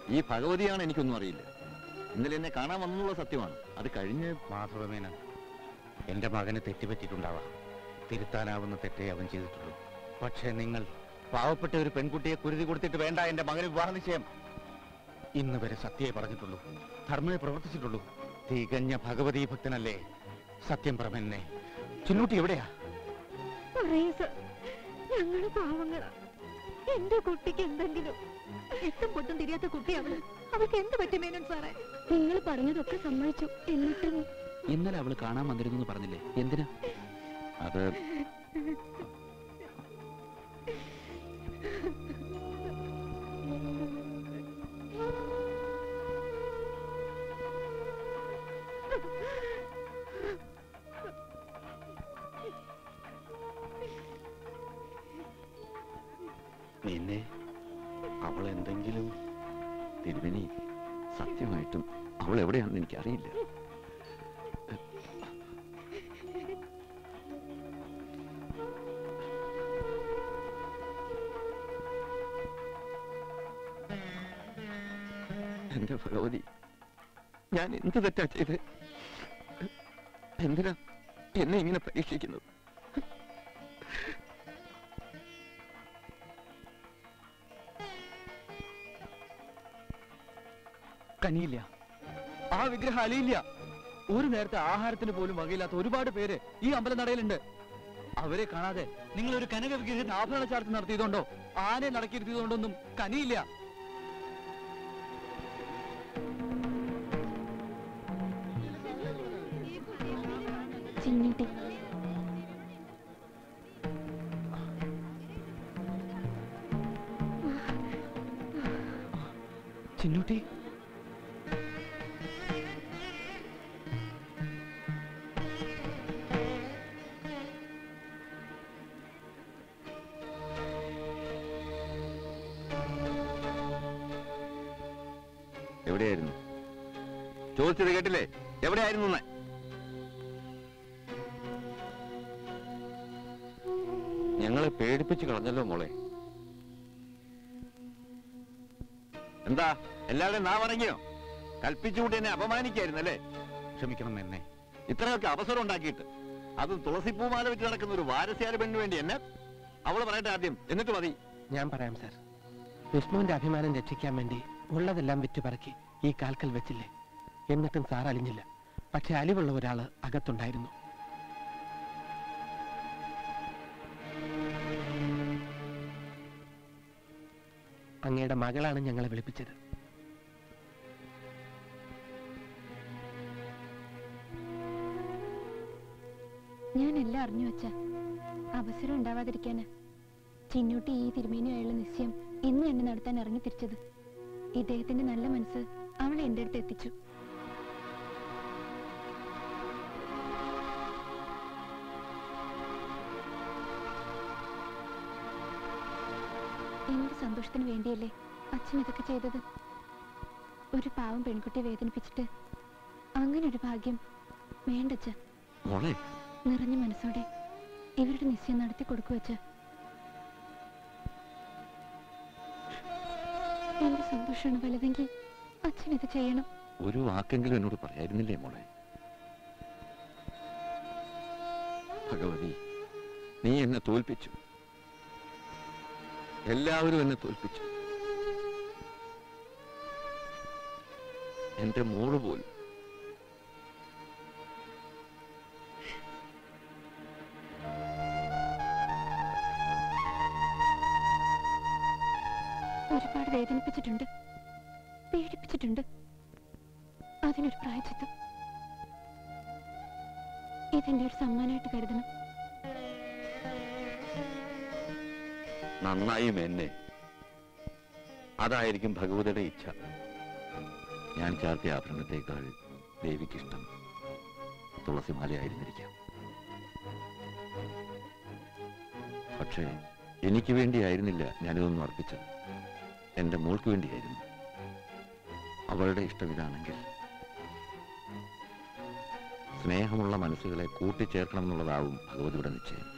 ഈ ഭഗവതിയാണ് എനിക്കൊന്നും അറിയില്ല. ഇന്നലെ എന്നെ കാണാൻ വന്നുള്ള സത്യമാണ്. അത് കഴിഞ്ഞ്
മാധവമേന എന്റെ മകന് തെറ്റുപറ്റിയിട്ടുണ്ടാവാം. തിരുത്താനാവുന്ന തെറ്റേ അവൻ ചെയ്തിട്ടുള്ളൂ. പക്ഷേ നിങ്ങൾ പാവപ്പെട്ട ഒരു പെൺകുട്ടിയെ കുരുതി കൊടുത്തിട്ട് വേണ്ട എന്റെ മകന് വിവാഹ നിശ്ചയം. ഇന്ന് വരെ സത്യയെ പറഞ്ഞിട്ടുള്ളൂ. ധർമ്മയെ പ്രവർത്തിച്ചിട്ടുള്ളൂ. തികഞ്ഞ ഭഗവതി ഭക്തനല്ലേ സത്യം പറമെന്നെ ചുന്നൂട്ടി എവിടെയാ?
ഞങ്ങൾ പാവങ്ങളാ. എന്റെ കുട്ടിക്ക് എന്തെങ്കിലും എട്ടും പൊട്ടും തിരിയാത്ത കുട്ടി അവൾ അവൾക്ക് എന്ത് പറ്റി മേനോൻ സാറേ?
നിങ്ങൾ പറഞ്ഞതൊക്കെ സമ്മതിച്ചു. എന്നിട്ടും?
ഇന്നലെ അവൾ കാണാൻ വന്നിരുന്നു പറഞ്ഞില്ലേ? എന്തിനാ?
അത് എന്തെങ്കിലും വിനി സത്യമായിട്ടും അവൾ എവിടെയാണെന്ന് എനിക്കറിയില്ല.
എന്റെ ഭഗവതി ഞാൻ എന്ത് തെറ്റാ ചെയ്ത്? എന്തിനാ എന്നെ ഇങ്ങനെ പരീക്ഷിക്കുന്നത്?
കനിയില്ല ആ വിഗ്രഹം അലിയില്ല. ഒരു നേരത്തെ ആഹാരത്തിന് പോലും വകയില്ലാത്ത ഒരുപാട് പേര് ഈ അമ്പലനടയിലുണ്ട്. അവരെ കാണാതെ നിങ്ങൾ ഒരു കനക വിഗ്രഹത്തിന് ആഭരണ ചാർത്തി നടത്തിയതുകൊണ്ടോ ആനെ നടക്കിയിരുത്തിയതുകൊണ്ടൊന്നും കനിയില്ല.
എല്ലാവരുടെയും നാ പറഞ്ഞോ? കൽപ്പിച്ചുകൊണ്ട് എന്നെ അപമാനിക്കായിരുന്നല്ലേ?
ക്ഷമിക്കണം എന്നെ.
ഇത്രയൊക്കെ അവസരം ഉണ്ടാക്കിയിട്ട്. അതും തുളസിപ്പൂമാല വെച്ച് നടക്കുന്ന ഒരു വാരസ്യാല പെണ്ണിന് വേണ്ടി എന്നെ? അവൾ പറയട്ടെ ആദ്യം. എന്നിട്ട് മതി.
ഞാൻ പറയാം സാർ. വിഷ്ണുവിന്റെ അഭിമാനം രക്ഷിക്കാൻ വേണ്ടി ഉള്ളതെല്ലാം വിറ്റുപറക്കി ഈ കാൽക്കൽ വെച്ചില്ലേ? എന്നിട്ടും സാർ അലിഞ്ഞില്ല. പക്ഷെ അലിവുള്ള ഒരാൾ അകത്തുണ്ടായിരുന്നു. അങ്ങയുടെ മകളാണ് ഞങ്ങളെ വിളിപ്പിച്ചത്.
ഞാൻ എല്ലാം അറിഞ്ഞു വെച്ച. അവസരം ഉണ്ടാവാതിരിക്കാന്. ചിന്നൂട്ടി ഈ തിരുമേനിയായുള്ള നിശ്ചയം ഇന്ന് എന്നെ നടത്താൻ ഇറങ്ങി തിരിച്ചത്. ഇദ്ദേഹത്തിന്റെ നല്ല മനസ്സ് അവളെ എന്റെ അടുത്ത് എത്തിച്ചു. എന്റെ സന്തോഷത്തിന് വേണ്ടിയല്ലേ അച്ഛൻ ഇതൊക്കെ ചെയ്തത്? ഒരു പാവം പെൺകുട്ടിയെ വേദനിപ്പിച്ചിട്ട് അങ്ങനെ ഒരു ഭാഗ്യം വേണ്ടച്ച
മോളെ
നിറഞ്ഞ മനസ്സോടെ ഇവരുടെ നിശ്ചയം നടത്തി കൊടുക്കുവച്ച് എന്റെ സന്തോഷമാണ് വലുതെങ്കിൽ അച്ഛൻ ഇത് ചെയ്യണം.
ഒരു വാക്കെങ്കിലും എന്നോട് പറയായിരുന്നില്ലേ മോളെ? ഭഗവതി നീ എന്നെ തോൽപ്പിച്ചു. എല്ലാവരും എന്നെ തോൽപ്പിച്ചു. എന്റെ മോൾ പോലും
ഒരുപാട് പേടിപ്പിച്ചിട്ടുണ്ട്. പീഡിപ്പിച്ചിട്ടുണ്ട് അതിനൊരു പ്രായച്ചിത്തം. ഇതെന്റെ ഒരു സമ്മാനമായിട്ട് കരുതണം.
നന്നായും എന്നെ. അതായിരിക്കും ഭഗവതിയുടെ ഇച്ഛ. ഞാൻ ചാർത്തിയ ആഭരണത്തേക്കാൾ ദേവിക്കിഷ്ടം തുളസിമാലയായിരുന്നിരിക്കാം പക്ഷേ എനിക്ക് വേണ്ടിയായിരുന്നില്ല ഞാനിതൊന്നും അർപ്പിച്ചത്. എന്റെ മോൾക്ക് വേണ്ടിയായിരുന്നു. അവളുടെ ഇഷ്ടം ഇതാണെങ്കിൽ സ്നേഹമുള്ള മനസ്സുകളെ കൂട്ടിച്ചേർക്കണം എന്നുള്ളതാവും ഭഗവതിയുടെ നിശ്ചയം.